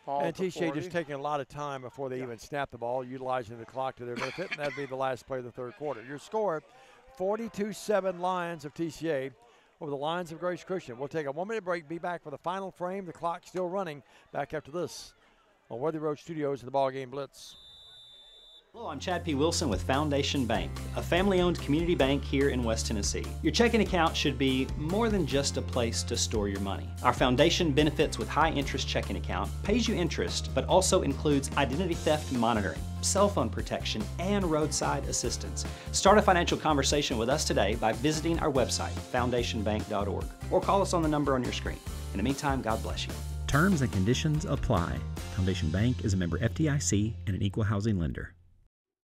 And TCA just taking a lot of time before they even snap the ball, utilizing the clock to their benefit, and that'd be the last play of the third quarter. Your score, 42-7 Lions of TCA over the Lions of Grace Christian. We'll take a one-minute break, be back for the final frame. The clock still running. Back after this on Worthy Road Studios and the Ball Game Blitz. Hello, I'm Chad P. Wilson with Foundation Bank, a family owned community bank here in West Tennessee. Your checking account should be more than just a place to store your money. Our foundation benefits with high interest checking account pays you interest, but also includes identity theft monitoring, cell phone protection, and roadside assistance. Start a financial conversation with us today by visiting our website, foundationbank.org, or call us on the number on your screen. In the meantime, God bless you. Terms and conditions apply. Foundation Bank is a member FDIC and an equal housing lender.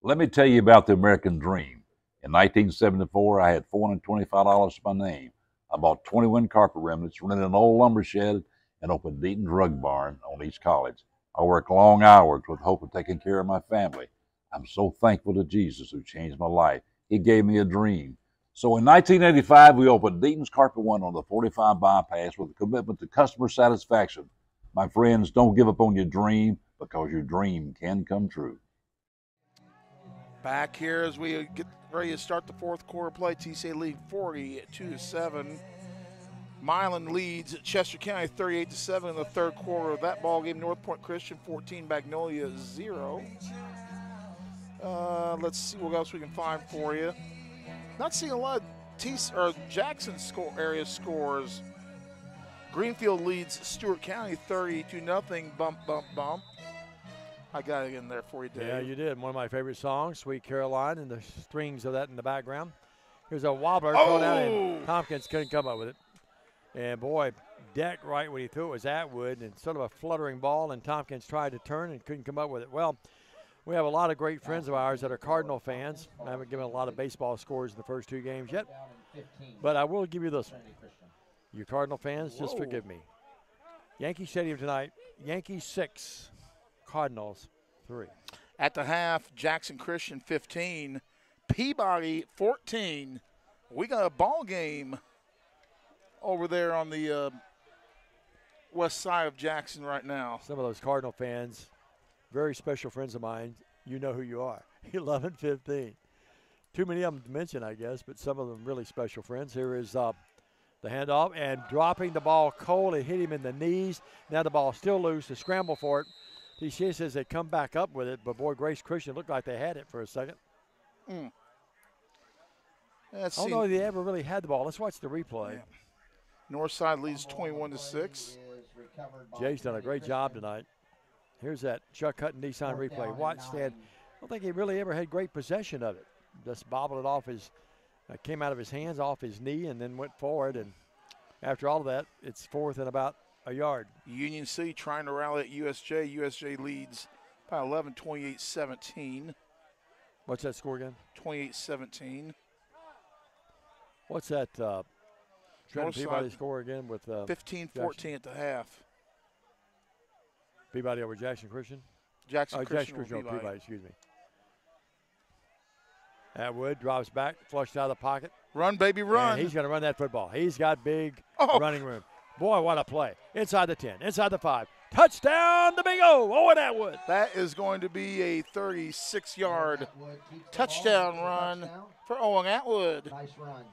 Let me tell you about the American Dream. In 1974, I had $425 to my name. I bought 21 carpet remnants, rented an old lumber shed, and opened Deaton's Rug Barn on East College. I worked long hours with hope of taking care of my family. I'm so thankful to Jesus who changed my life. He gave me a dream. So in 1985, we opened Deaton's Carpet One on the 45 bypass with a commitment to customer satisfaction. My friends, don't give up on your dream because your dream can come true. Back here as we get ready to start the fourth quarter play, TCA lead 42 to 7. Milan leads Chester County 38 to 7 in the third quarter of that ball game. North Point Christian 14, Magnolia 0. Uh, let's see what else we can find for you. Not seeing a lot of T or Jackson score area scores. Greenfield leads Stewart County 30 to nothing. Bump, bump, bump. I got it in there for you, Dave. Yeah, you did. One of my favorite songs, Sweet Caroline, and the strings of that in the background. Here's a wobbler oh! thrown out, and Tompkins couldn't come up with it. And boy, Deck right when he threw it was Atwood, and sort of a fluttering ball, and Tompkins tried to turn and couldn't come up with it. Well, we have a lot of great friends of ours that are Cardinal fans. I haven't given a lot of baseball scores in the first two games yet, but I will give you this one. You Cardinal fans, just Whoa. forgive me. Yankee Stadium tonight, Yankees six, Cardinals three. At the half, Jackson Christian 15, Peabody 14. We got a ball game over there on the uh, west side of Jackson right now. Some of those Cardinal fans, very special friends of mine, you know who you are. 11 15. Too many of them to mention, I guess, but some of them really special friends. Here is uh, the handoff and dropping the ball cold. It hit him in the knees. Now the ball's still loose. To scramble for it. TCA says they come back up with it, but boy, Grace Christian looked like they had it for a second. Mm. Let's I don't see. know if they ever really had the ball. Let's watch the replay. Northside leads 21 to 6. Jay's done a great job tonight. Here's that Chuck Hutton Nissan replay. Watch Stan. I don't think he really ever had great possession of it. Just bobbled it off his, uh, came out of his hands, off his knee, and then went forward. And after all of that, it's fourth and about a yard. Union City trying to rally at USJ. USJ leads by 11, 28 17. What's that score again? 28 17. What's that? Uh, Trenton Peabody score again with uh, 15 Jackson- 14 at the half. Peabody over Jackson Christian. Jackson oh, Christian Jackson Christian over Peabody. Peabody. Excuse me. Atwood drops back, flushed out of the pocket. Run, baby, run. And he's going to run that football. He's got big Oh. running room. Boy, what a play. Inside the 10, inside the 5. Touchdown, the big O. Owen Atwood. That is going to be a 36 yard touchdown run for Owen Atwood. Nice run.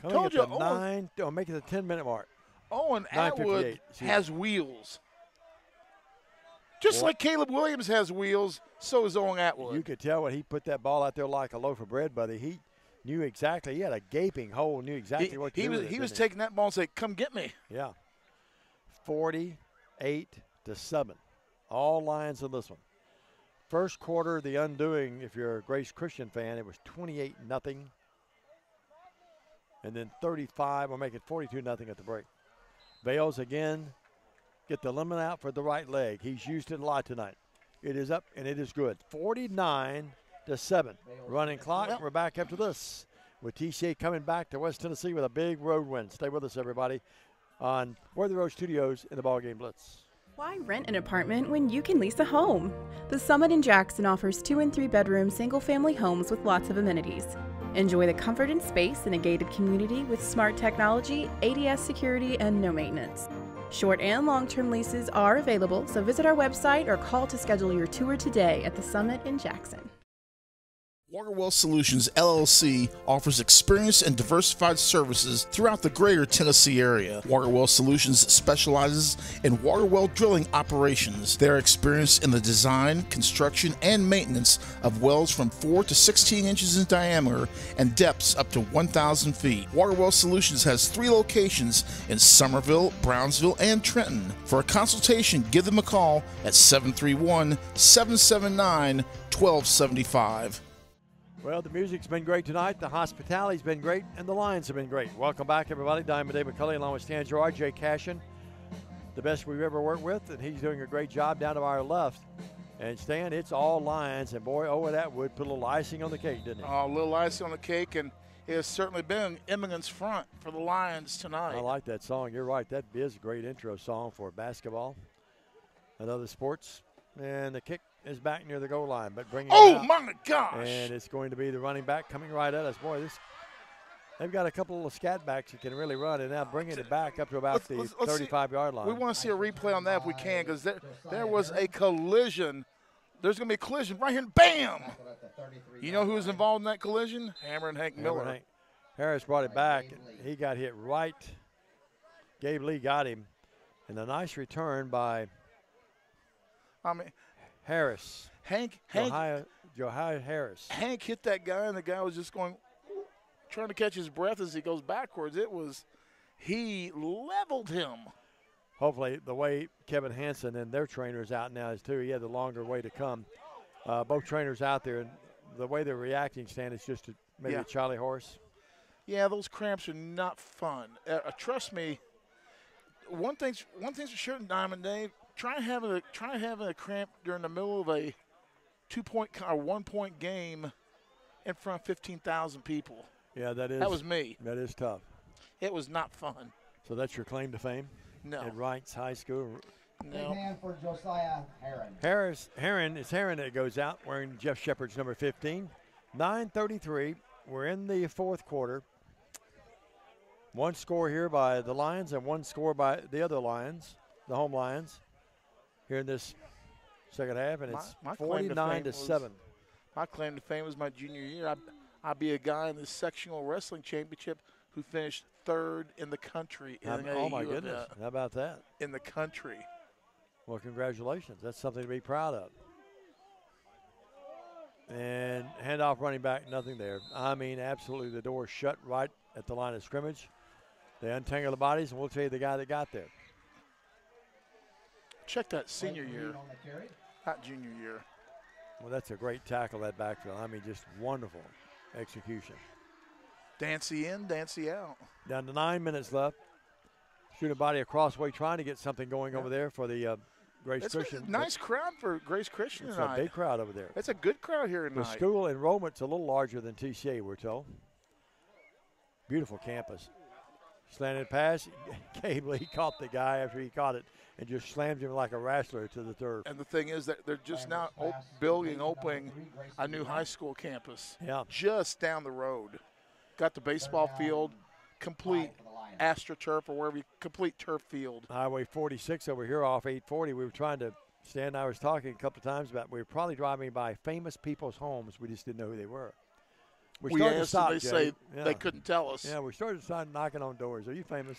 Coming Told at you, the Owen- nine, oh, make it the 10 minute mark. Owen Atwood has wheels. Just Boy. like Caleb Williams has wheels, so is Owen Atwood. You could tell when he put that ball out there like a loaf of bread, buddy. He knew exactly. He had a gaping hole, knew exactly he, what to he do was with it, he was didn't taking that ball and say, "Come get me." Yeah. 48 to 7. All lines in this one. First quarter, the undoing, if you're a Grace Christian fan, it was 28 nothing. And then 35, we'll make it 42 nothing at the break. Vales again get the lemon out for the right leg. He's used it a lot tonight. It is up and it is good. 49 to 7. Running clock. We're back after this with TCA coming back to West Tennessee with a big road win. Stay with us, everybody, on Worthy Road Studios in the Ballgame Blitz. Why rent an apartment when you can lease a home? The Summit in Jackson offers two and three bedroom single family homes with lots of amenities. Enjoy the comfort and space in a gated community with smart technology, ADT security, and no maintenance. Short and long term leases are available, so visit our website or call to schedule your tour today at the Summit in Jackson. Waterwell Solutions LLC offers experienced and diversified services throughout the greater Tennessee area. Waterwell Solutions specializes in water well drilling operations. They are experienced in the design, construction, and maintenance of wells from 4 to 16 inches in diameter and depths up to 1,000 feet. Waterwell Solutions has three locations in Somerville, Brownsville, and Trenton. For a consultation, give them a call at 731 779 1275. Well, the music's been great tonight. The hospitality's been great, and the Lions have been great. Welcome back, everybody. Diamond Dave McCulley along with Stan Gerard, Jay Cashin, the best we've ever worked with, and he's doing a great job down to our left. And Stan, it's all Lions, and boy, oh, that would put a little icing on the cake, didn't it? Oh, a little icing on the cake, and it has certainly been Emmington's front for the Lions tonight. I like that song. You're right. That is a great intro song for basketball and other sports. And the kick is back near the goal line, but bringing. Oh out, my gosh! And it's going to be the running back coming right at us. Boy, this. They've got a couple of scat backs that can really run, and now bringing it back up to about Let's- the let's- let's see. 35-yard line. We want to see a replay on that if we can, because there, there was a collision. There's going to be a collision right here, and bam! You know who was involved in that collision? Hammer and Hank Miller. Hank. Harris brought it back. and He got hit right. Gabe Lee got him. And a nice return by I mean, Harris. Hank, Hank, Josiah Harris. Hank hit that guy, and the guy was just going, trying to catch his breath as he goes backwards. It was, he leveled him. Hopefully, the way Kevin Hansen and their trainers out now is too. He had the longer way to come. Uh, both trainers out there, and the way they're reacting, Stan, is just a, maybe Yeah. a Charlie horse. Yeah, those cramps are not fun. Uh, uh, trust me. One thing's one thing's for sure, Diamond Dave. Try having a try having a cramp during the middle of a two point or one point game in front of fifteen thousand people. Yeah, that is. That was me. That is tough. It was not fun. So that's your claim to fame. No. At Wrights High School. Big hand for Josiah Heron. Harris, Heron, it's Heron that goes out wearing Jeff Shepard's number 15. 9:33. We're in the fourth quarter. One score here by the Lions and one score by the other Lions, the home Lions, here in this second half, and it's my to 49 fame to was- seven. My claim to fame was my junior year. I, I'd be a guy in the sectional wrestling championship who finished third in the country. In a oh my goodness! How about that? In the country. Well, congratulations. That's something to be proud of. And handoff running back, nothing there. I mean, absolutely, the door shut right at the line of scrimmage. They untangle the bodies, and we'll tell you the guy that got there. Check that senior year, not junior year. Well, that's a great tackle, that backfield. I mean, just wonderful execution. Dancy in, Dancy out. Down to nine minutes left. Shooting body across way trying to get something going over there for the uh, Grace It's a Christian. nice crowd for Grace Christian It's tonight. a big crowd over there. It's a good crowd here in The school enrollment's a little larger than TCA, we're told. Beautiful campus. Slanted pass. Gabe Lee caught the guy after he caught it and just slammed him like a wrestler to the turf. And the thing is that they're just now op- building, opening a new high school campus. Yeah. Just down the road. Got the baseball field, complete AstroTurf or wherever you, complete turf field. Highway 46 over here off 840. We were trying to, Stan and I was talking a couple of times about we were probably driving by famous people's homes. We just didn't know who they were. We started to asked stop, and they Jay. say they couldn't tell us. Yeah, we started to start knocking on doors. Are you famous?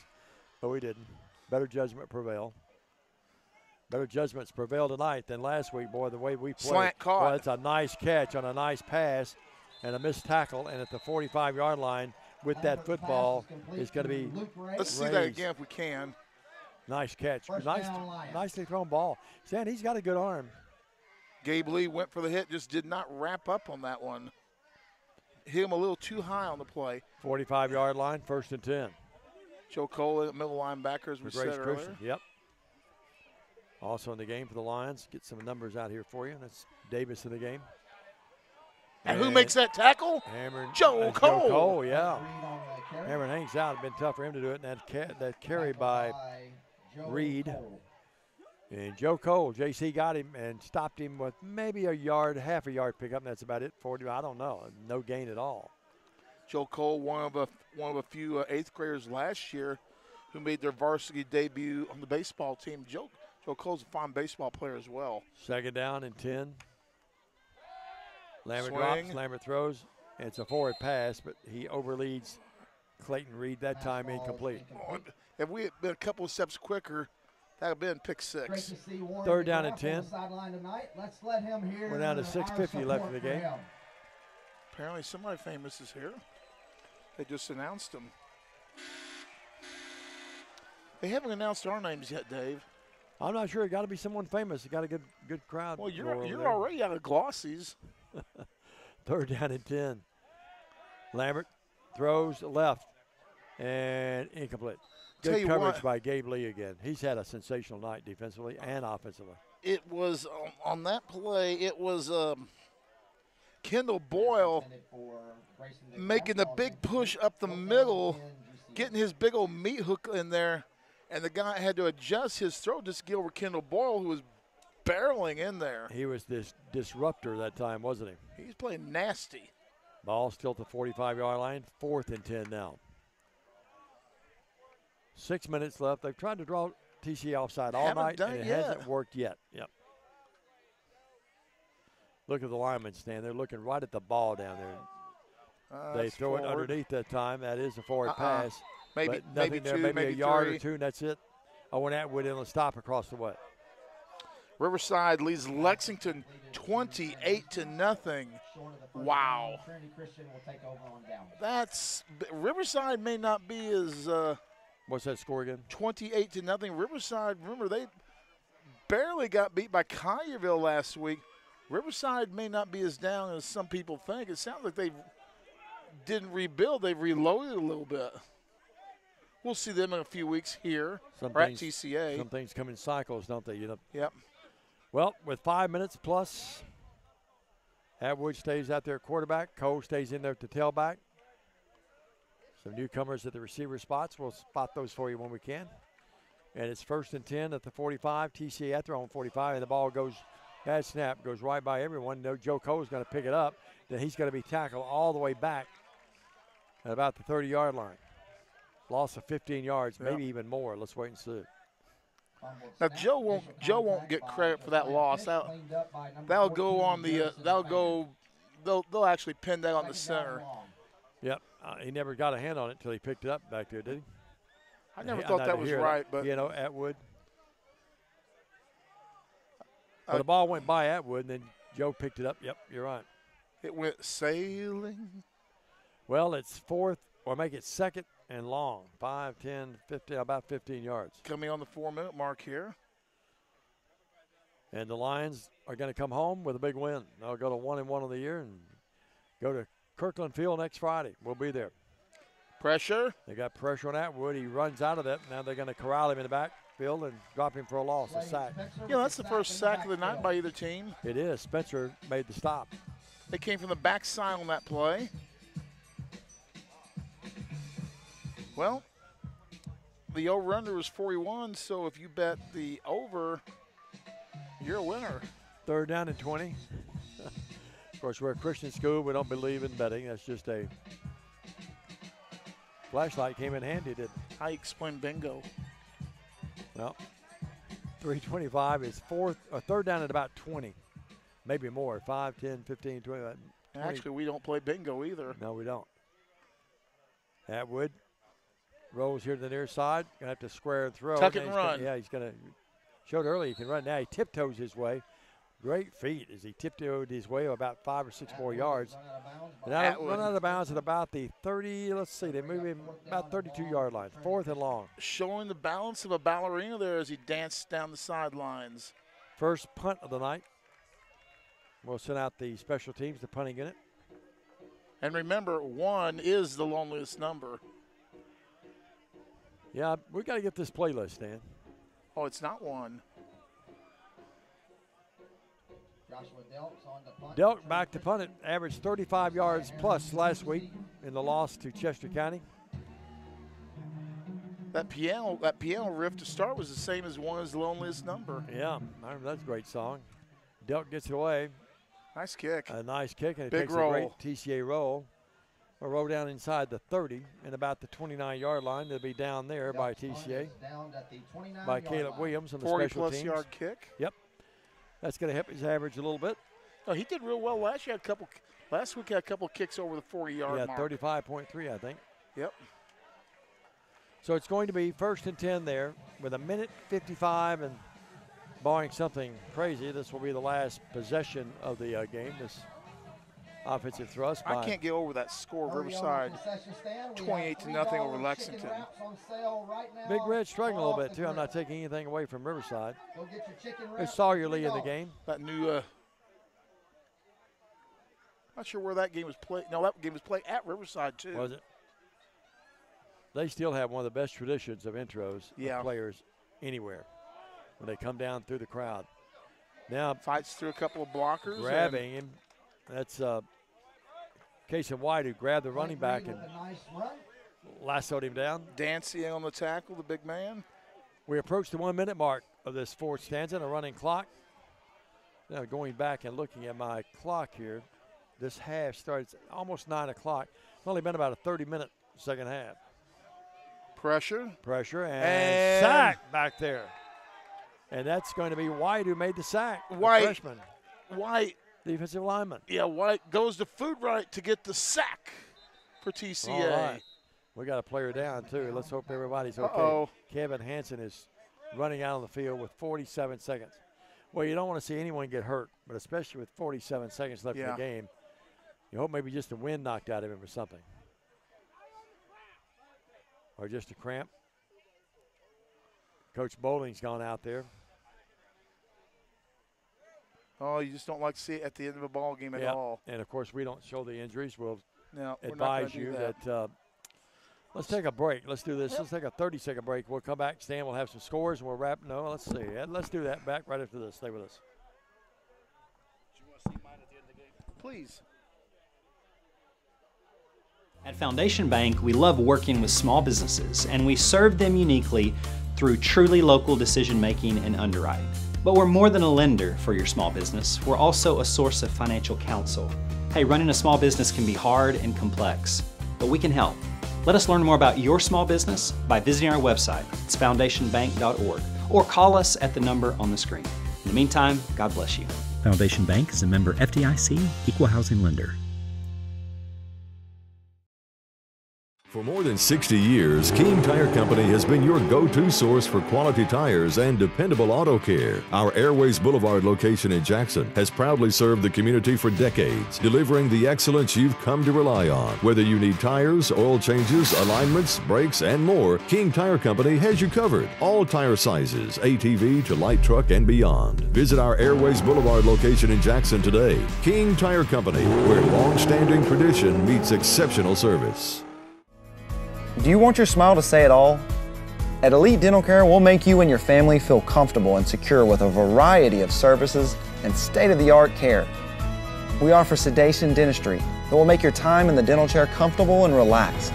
But we didn't. Better judgment prevail. Better judgments prevail tonight than last week, boy. The way we played. Slant caught. Well, it's a nice catch on a nice pass and a missed tackle, and at the 45-yard line with that football is going to be. Let's see that again if we can. Nice catch. First nice, nicely thrown ball. Stan, he's got a good arm. Gabe Lee went for the hit, just did not wrap up on that one. Hit him a little too high on the play. 45-yard line, first and 10. Joe Cole, middle linebacker, as we Grace said Christian. earlier. Yep. Also in the game for the Lions. Get some numbers out here for you. That's Davis in the game. And who makes that tackle? Hammer, Joe uh, Cole. Joe Cole, yeah. Hammer Hanks out. It's been tough for him to do it. And that, ca- that carry by Reed. And Joe Cole, JC got him and stopped him with maybe a yard, half a yard pickup. And that's about it. 40, I don't know. No gain at all. Joe Cole, one of a one of a few uh, eighth graders last year, who made their varsity debut on the baseball team. Joe Joe Cole's a fine baseball player as well. Second down and 10. Lambert Swing. drops, Lambert throws. And it's a forward pass, but he overleads Clayton Reed that time incomplete. If we had been a couple of steps quicker, that would have been pick Great six. to see Warren Third down up and 10. on the sideline tonight. Let's let him hear We're down to 6:50 left in the support for game. him. Apparently, somebody famous is here. They just announced him. They haven't announced our names yet, Dave. I'm not sure. It got to be someone famous. It got a good good crowd. Well, you're you're there. already out of glossies. Third down and 10. Lambert throws left and incomplete. Good you coverage what. by Gabe Lee again. He's had a sensational night defensively and offensively. It was um, on that play. It was um, Kendall Boyle making the big push up the middle, getting his big old meat hook in there, and the guy had to adjust his throw just to get over Kendall Boyle, who was barreling in there. He was this disruptor that time, wasn't he? He's playing nasty. Ball still at the 45 yard line, fourth and 10 now. Six minutes left. They've tried to draw TC offside all Haven't night, done and it it yet. hasn't worked yet. Yep. Look at the linemen stand. They're looking right at the ball down there. Uh, they that's throw it underneath that time. That is a forward Uh-uh. pass. Maybe- but nothing maybe there. two, maybe, maybe a yard three. or two, and that's it. Oh, and Atwood in the stop across the way. Riverside leads Lexington 28 to nothing. Wow. Trinity Christian will take over on down. That's Riverside may not be as uh, What's that score again? 28 to nothing. Riverside, remember they barely got beat by Collierville last week. Riverside may not be as down as some people think. It sounds like they didn't rebuild; they've reloaded a little bit. We'll see them in a few weeks here Some or at things, TCA. Some things come in cycles, don't they? You know. Yep. Well, with five minutes plus, Atwood stays out there quarterback. Cole stays in there at the tailback. Some newcomers at the receiver spots. We'll spot those for you when we can. And it's first and 10 at the 45. TCA at their own 45. And the ball goes, bad snap, goes right by everyone. No, Joe Cole's going to pick it up. Then he's going to be tackled all the way back at about the 30 yard line. Loss of 15 yards, Yep. maybe even more. Let's wait and see. Now Joe won't Joe won't get credit for that loss. That that'll go on the uh, that'll go. They'll they'll actually pin that on the center. Yep. Uh, he never got a hand on it until he picked it up back there, did he? I never Yeah, thought not that was right, but you know, Atwood. Uh, But the ball went by Atwood, and then Joe picked it up. Yep, you're right. it went sailing. Well, it's fourth, or make it second and long. 5, 10, 15, about 15 yards. Coming on the four minute mark here. And the Lions are going to come home with a big win. They'll go to one and one of the year and go to Kirkland Field next Friday. We'll be there. Pressure. They got pressure on Atwood. He runs out of that. Now they're going to corral him in the backfield and drop him for a loss, a sack. You know, that's the first sack of the night by either team. It is. Spencer made the stop. They came from the backside on that play. Well, the over under was 41, so if you bet the over, you're a winner. Third down and 20. Of course, we're a Christian school. We don't believe in betting. That's just a flashlight came in handy, didn't it? You explain bingo? Well, 325 is fourth, or third down at about 20, maybe more. 5, 10, 15, 20. uh, 20. Actually, we don't play bingo either. No, we don't. Atwood rolls here to the near side. Gonna have to square and throw. Tuck it Now and he's gonna- run. yeah, he's gonna. Showed earlier he can run. Now he tiptoes his way. Great feet as he tiptoed his way about five or six more yards. And out, Atwood. run out of bounds at about the 30. Let's see, they move him about 32 yard line, fourth and long. Showing the balance of a ballerina there as he danced down the sidelines. First punt of the night. We'll send out the special teams, the punting unit. And remember, one is the loneliest number. Yeah, we got to get this playlist, Dan. Oh, it's not one. Joshua Delks on the punt. Delk back to punt it, averaged 35 yards plus last week in the loss to Chester County. That piano, that piano riff to start was the same as one is the loneliest number. Yeah, I remember that's a great song. Delk gets it away. Nice kick. A nice kick, and it Big takes roll. a great TCA roll. A roll down inside the 30 and about the 29 yard line. They'll be down there by TCA. Down at the 29 by Caleb line. Williams on the 40 special plus teams. yard kick. Yep. That's going to help his average a little bit. No, he did real well last year. Had a couple. Last week had a couple kicks over the 40 yard yeah, mark. 35.3, I think. Yep. So it's going to be first and 10 there with a minute 55 and barring something crazy, this will be the last possession of the uh, game. This offensive thrust. I can't get over that score. Hurry Riverside, the concession stand. We 28 to nothing over Lexington. chicken wraps on sale right Big Red struggling a little bit the too. I'm not taking anything away from Riverside. Go get your chicken There's wraps. Sawyer Lee in the game. that new. Uh, not sure where that game was played. No, that game was played at Riverside too. Was it? They still have one of the best traditions of intros Yeah. of players anywhere when they come down through the crowd. Now Fights through a couple of blockers. and grabbing him. That's uh, Casey White who grabbed the running back and nice lassoed him down. Dancy on the tackle, the big man. We approach the one minute mark of this fourth stanza and a running clock. Now, going back and looking at my clock here, this half starts almost 9 o'clock. It's only been about a 30 minute second half. Pressure. Pressure and, And- sack back there. And that's going to be White who made the sack. the White. freshman, White. Defensive lineman. Yeah, White goes to Food Rite to get the sack for TCA. Right. We got a player down, too. Let's hope everybody's okay. Uh-oh. Kevin Hansen is running out on the field with 47 seconds. Well, you don't want to see anyone get hurt, but especially with 47 seconds left in the game, you hope maybe just the wind knocked out of him or something. Or just a cramp. Coach Bowling's gone out there. Oh, you just don't like to see it at the end of a ball game at Yeah. all. And of course, we don't show the injuries. We'll No, advise you that. that. uh, let's take a break. Let's do this. Let's take a 30 second break. We'll come back, Stan. We'll have some scores and we'll wrap. No, let's see. Let's do that back right after this. Stay with us. Please. At Foundation Bank, we love working with small businesses and we serve them uniquely through truly local decision making and underwriting. But we're more than a lender for your small business, we're also a source of financial counsel. Hey, running a small business can be hard and complex, but we can help. Let us learn more about your small business by visiting our website, it's foundationbank.org, or call us at the number on the screen. In the meantime, God bless you. Foundation Bank is a member FDIC, equal housing lender. For more than 60 years, King Tire Company has been your go to source for quality tires and dependable auto care. Our Airways Boulevard location in Jackson has proudly served the community for decades, delivering the excellence you've come to rely on. Whether you need tires, oil changes, alignments, brakes, and more, King Tire Company has you covered. All tire sizes, ATV to light truck and beyond. Visit our Airways Boulevard location in Jackson today. King Tire Company, where long standing tradition meets exceptional service. Do you want your smile to say it all? At Elite Dental Care, we'll make you and your family feel comfortable and secure with a variety of services and state of the art care. We offer sedation dentistry that will make your time in the dental chair comfortable and relaxed.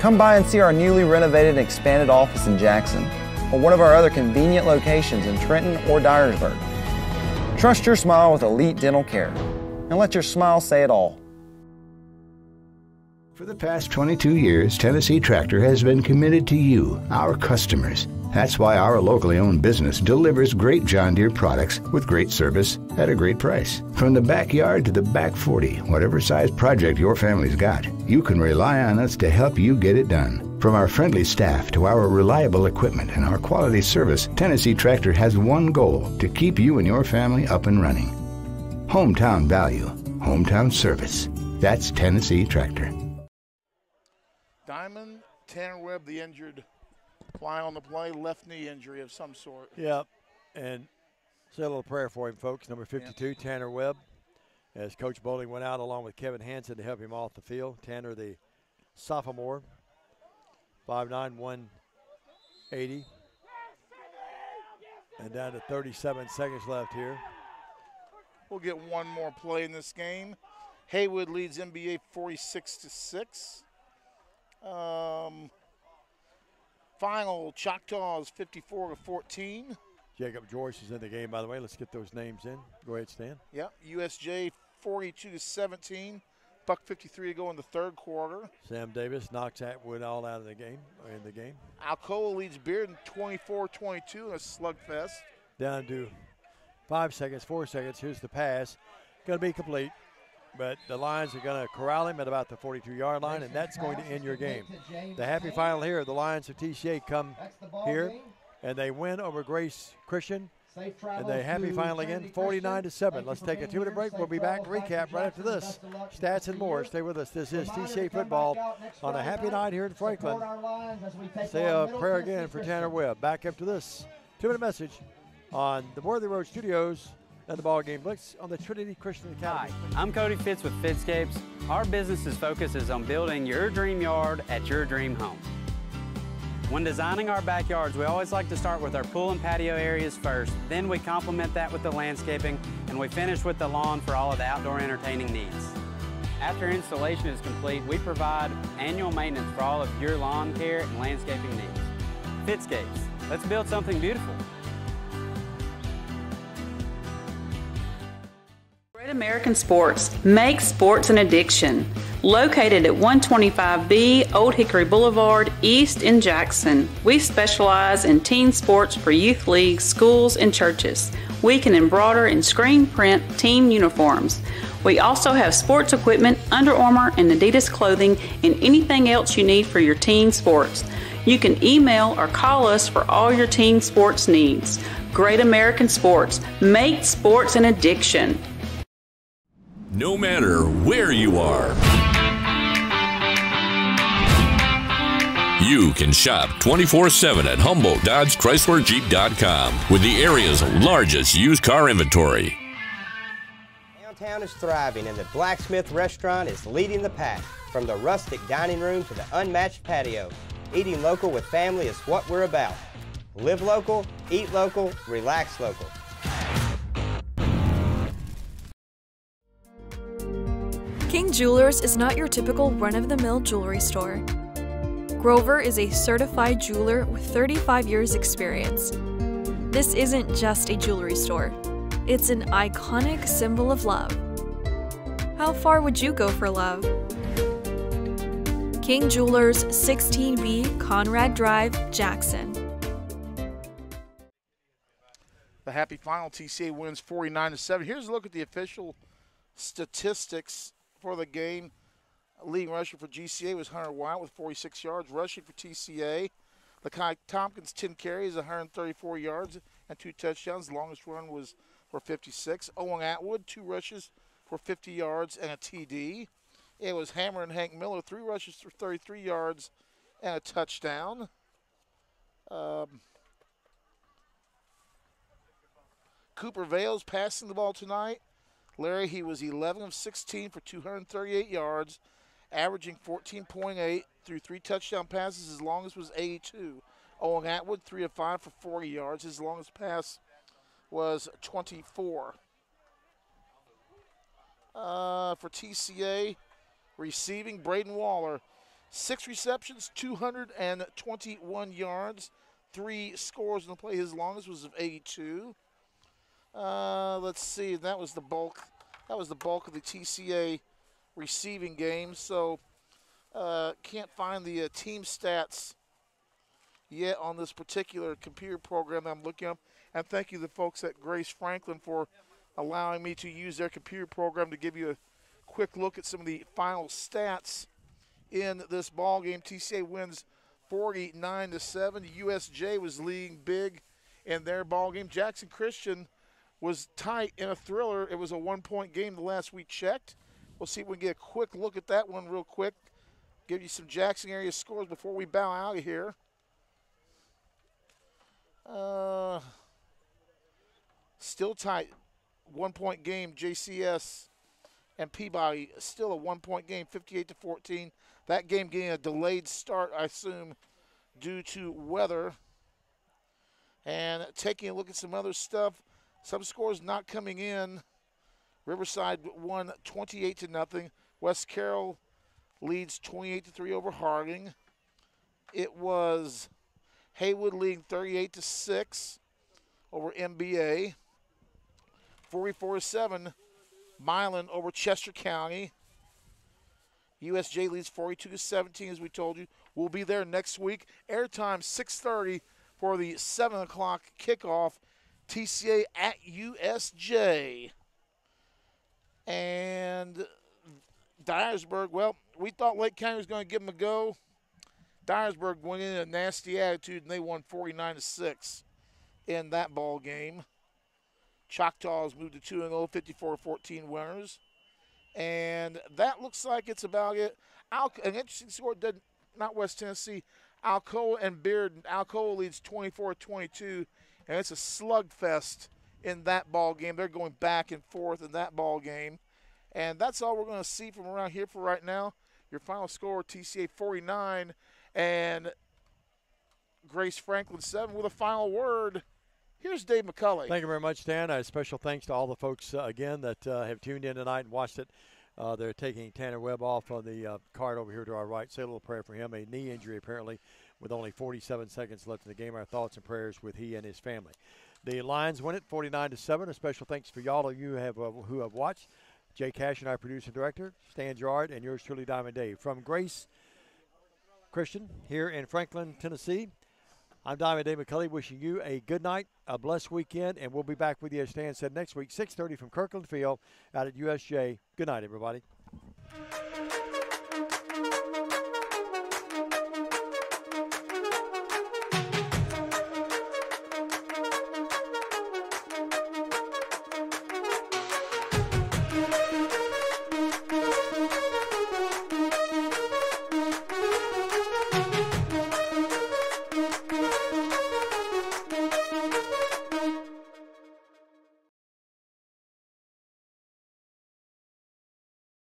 Come by and see our newly renovated and expanded office in Jackson or one of our other convenient locations in Trenton or Dyersburg. Trust your smile with Elite Dental Care and let your smile say it all. For the past 22 years, Tennessee Tractor has been committed to you, our customers. That's why our locally owned business delivers great John Deere products with great service at a great price. From the backyard to the back 40, whatever size project your family's got, you can rely on us to help you get it done. From our friendly staff to our reliable equipment and our quality service, Tennessee Tractor has one goal to keep you and your family up and running. Hometown value, hometown service. That's Tennessee Tractor. Tanner Webb, the injured, fly on the play, left knee injury of some sort. Yep. And say a little prayer for him, folks. Number 52, Tanner Webb. As Coach Bowling went out along with Kevin Hansen to help him off the field. Tanner, the sophomore, 5'9, 180. And down to 37 seconds left here. We'll get one more play in this game. Haywood leads MBA 46 to 6. Um, final Choctaws 54 to 14. Jacob Joyce is in the game, by the way. Let's get those names in. Go ahead, Stan. Yep, USJ 42 to 17. Buck 53 to go in the third quarter. Sam Davis knocks Atwood all out of the game, in the game. Alcoa leads Bearden 24-22 in a slugfest. Down to five seconds, four seconds. Here's the pass. Going to be complete. But the Lions are going to corral him at about the 42 yard line, and that's going to end your game. The happy final here the Lions of TCA come here, and they win over Grace Christian. And they happy final again, 49 to 7. Let's take a two minute break. We'll be back recap right after this. Stats and more. Stay with us. This is TCA football on a happy night here in Franklin. Say a prayer again for Tanner Webb. Back after this two minute message on the Worthy Road Studios and the ball game blitz on the Trinity Christian Academy. Hi, I'm Cody Fitz with Fitzcapes. Our business's focus is on building your dream yard at your dream home. When designing our backyards, we always like to start with our pool and patio areas first. Then we complement that with the landscaping, and we finish with the lawn for all of the outdoor entertaining needs. After installation is complete, we provide annual maintenance for all of your lawn care and landscaping needs. Fitzcapes, let's build something beautiful. American Sports. Make sports an addiction. Located at 125B Old Hickory Boulevard, East in Jackson, we specialize in teen sports for youth leagues, schools, and churches. We can embroider and screen print team uniforms. We also have sports equipment, Under Armour, and Adidas clothing, and anything else you need for your teen sports. You can email or call us for all your teen sports needs. Great American Sports. Make sports an addiction. No matter where you are, you can shop 24 7 at Humboldt Dodge Chrysler Jeep.com with the area's largest used car inventory. Downtown is thriving and the Blacksmith restaurant is leading the pack. From the rustic dining room to the unmatched patio, eating local with family is what we're about. Live local, eat local, relax local. Jewelers is not your typical run of the mill jewelry store. Grover is a certified jeweler with 35 years' experience. This isn't just a jewelry store, it's an iconic symbol of love. How far would you go for love? King Jewelers, 16B Conrad Drive, Jackson. The happy final TCA wins 49 to 7. Here's a look at the official statistics for the game. Leading rusher for GCA was Hunter White with 46 yards. Rushing for TCA, Lakai Tompkins 10 carries, 134 yards and two touchdowns. The longest run was for 56. Owen Atwood two rushes for 50 yards and a TD. It was Hammer and Hank Miller three rushes for 33 yards and a touchdown. Um, Cooper Vales passing the ball tonight. Larry, he was 11 of 16 for 238 yards, averaging 14.8 through three touchdown passes. His longest was 82. Owen Atwood, 3 of 5 for 40 yards. His longest pass was 24. Uh, for TCA, receiving Braden Waller, six receptions, 221 yards, three scores in the play. His longest was of 82. Uh, let's see. That was the bulk. That was the bulk of the TCA receiving game. So uh, can't find the uh, team stats yet on this particular computer program I'm looking up. And thank you to the folks at Grace Franklin for allowing me to use their computer program to give you a quick look at some of the final stats in this ball game. TCA wins 49 to 7. USJ was leading big in their ball game. Jackson Christian was tight in a thriller. It was a one-point game the last we checked. We'll see if we can get a quick look at that one real quick. Give you some Jackson area scores before we bow out of here. Uh, still tight. One point game, JCS and Peabody. Still a one point game, 58 to 14. That game getting a delayed start, I assume, due to weather. And taking a look at some other stuff, some scores not coming in. Riverside won 28 to nothing. West Carroll leads 28 to 3 over Harding. It was Haywood leading 38 to 6 over MBA. 44 7 Milan over Chester County. USJ leads 42 to 17 as we told you. We'll be there next week. Airtime 6:30 for the 7 o'clock kickoff. TCA at USJ. And Dyersburg, well, we thought Lake County was going to give them a go. Dyersburg went in a nasty attitude and they won 49 to 6 in that ball game. Choctaws moved to 2 0, 54 14 winners. And that looks like it's about it. Al- an interesting score, not West Tennessee. Alcoa and Beard. Alcoa leads 24 22, and it's a slugfest in that ball game. They're going back and forth in that ball game. And that's all we're going to see from around here for right now. Your final score TCA 49 and Grace Franklin 7 with a final word. Here's Dave McCulley. Thank you very much, Dan. A special thanks to all the folks, uh, again, that uh, have tuned in tonight and watched it. Uh, they're taking Tanner Webb off on the uh, card over here to our right. Say a little prayer for him. A knee injury, apparently, with only 47 seconds left in the game. Our thoughts and prayers with he and his family. The Lions win it 49 to 7. A special thanks for y'all of you who have, uh, who have watched. Jay Cash and our producer director, Stan Gerard, and yours truly, Diamond Dave. From Grace Christian here in Franklin, Tennessee. I'm Diamond Dave McCulley wishing you a good night, a blessed weekend, and we'll be back with you, as Stan said, next week, 6.30 from Kirkland Field out at USJ. Good night, everybody.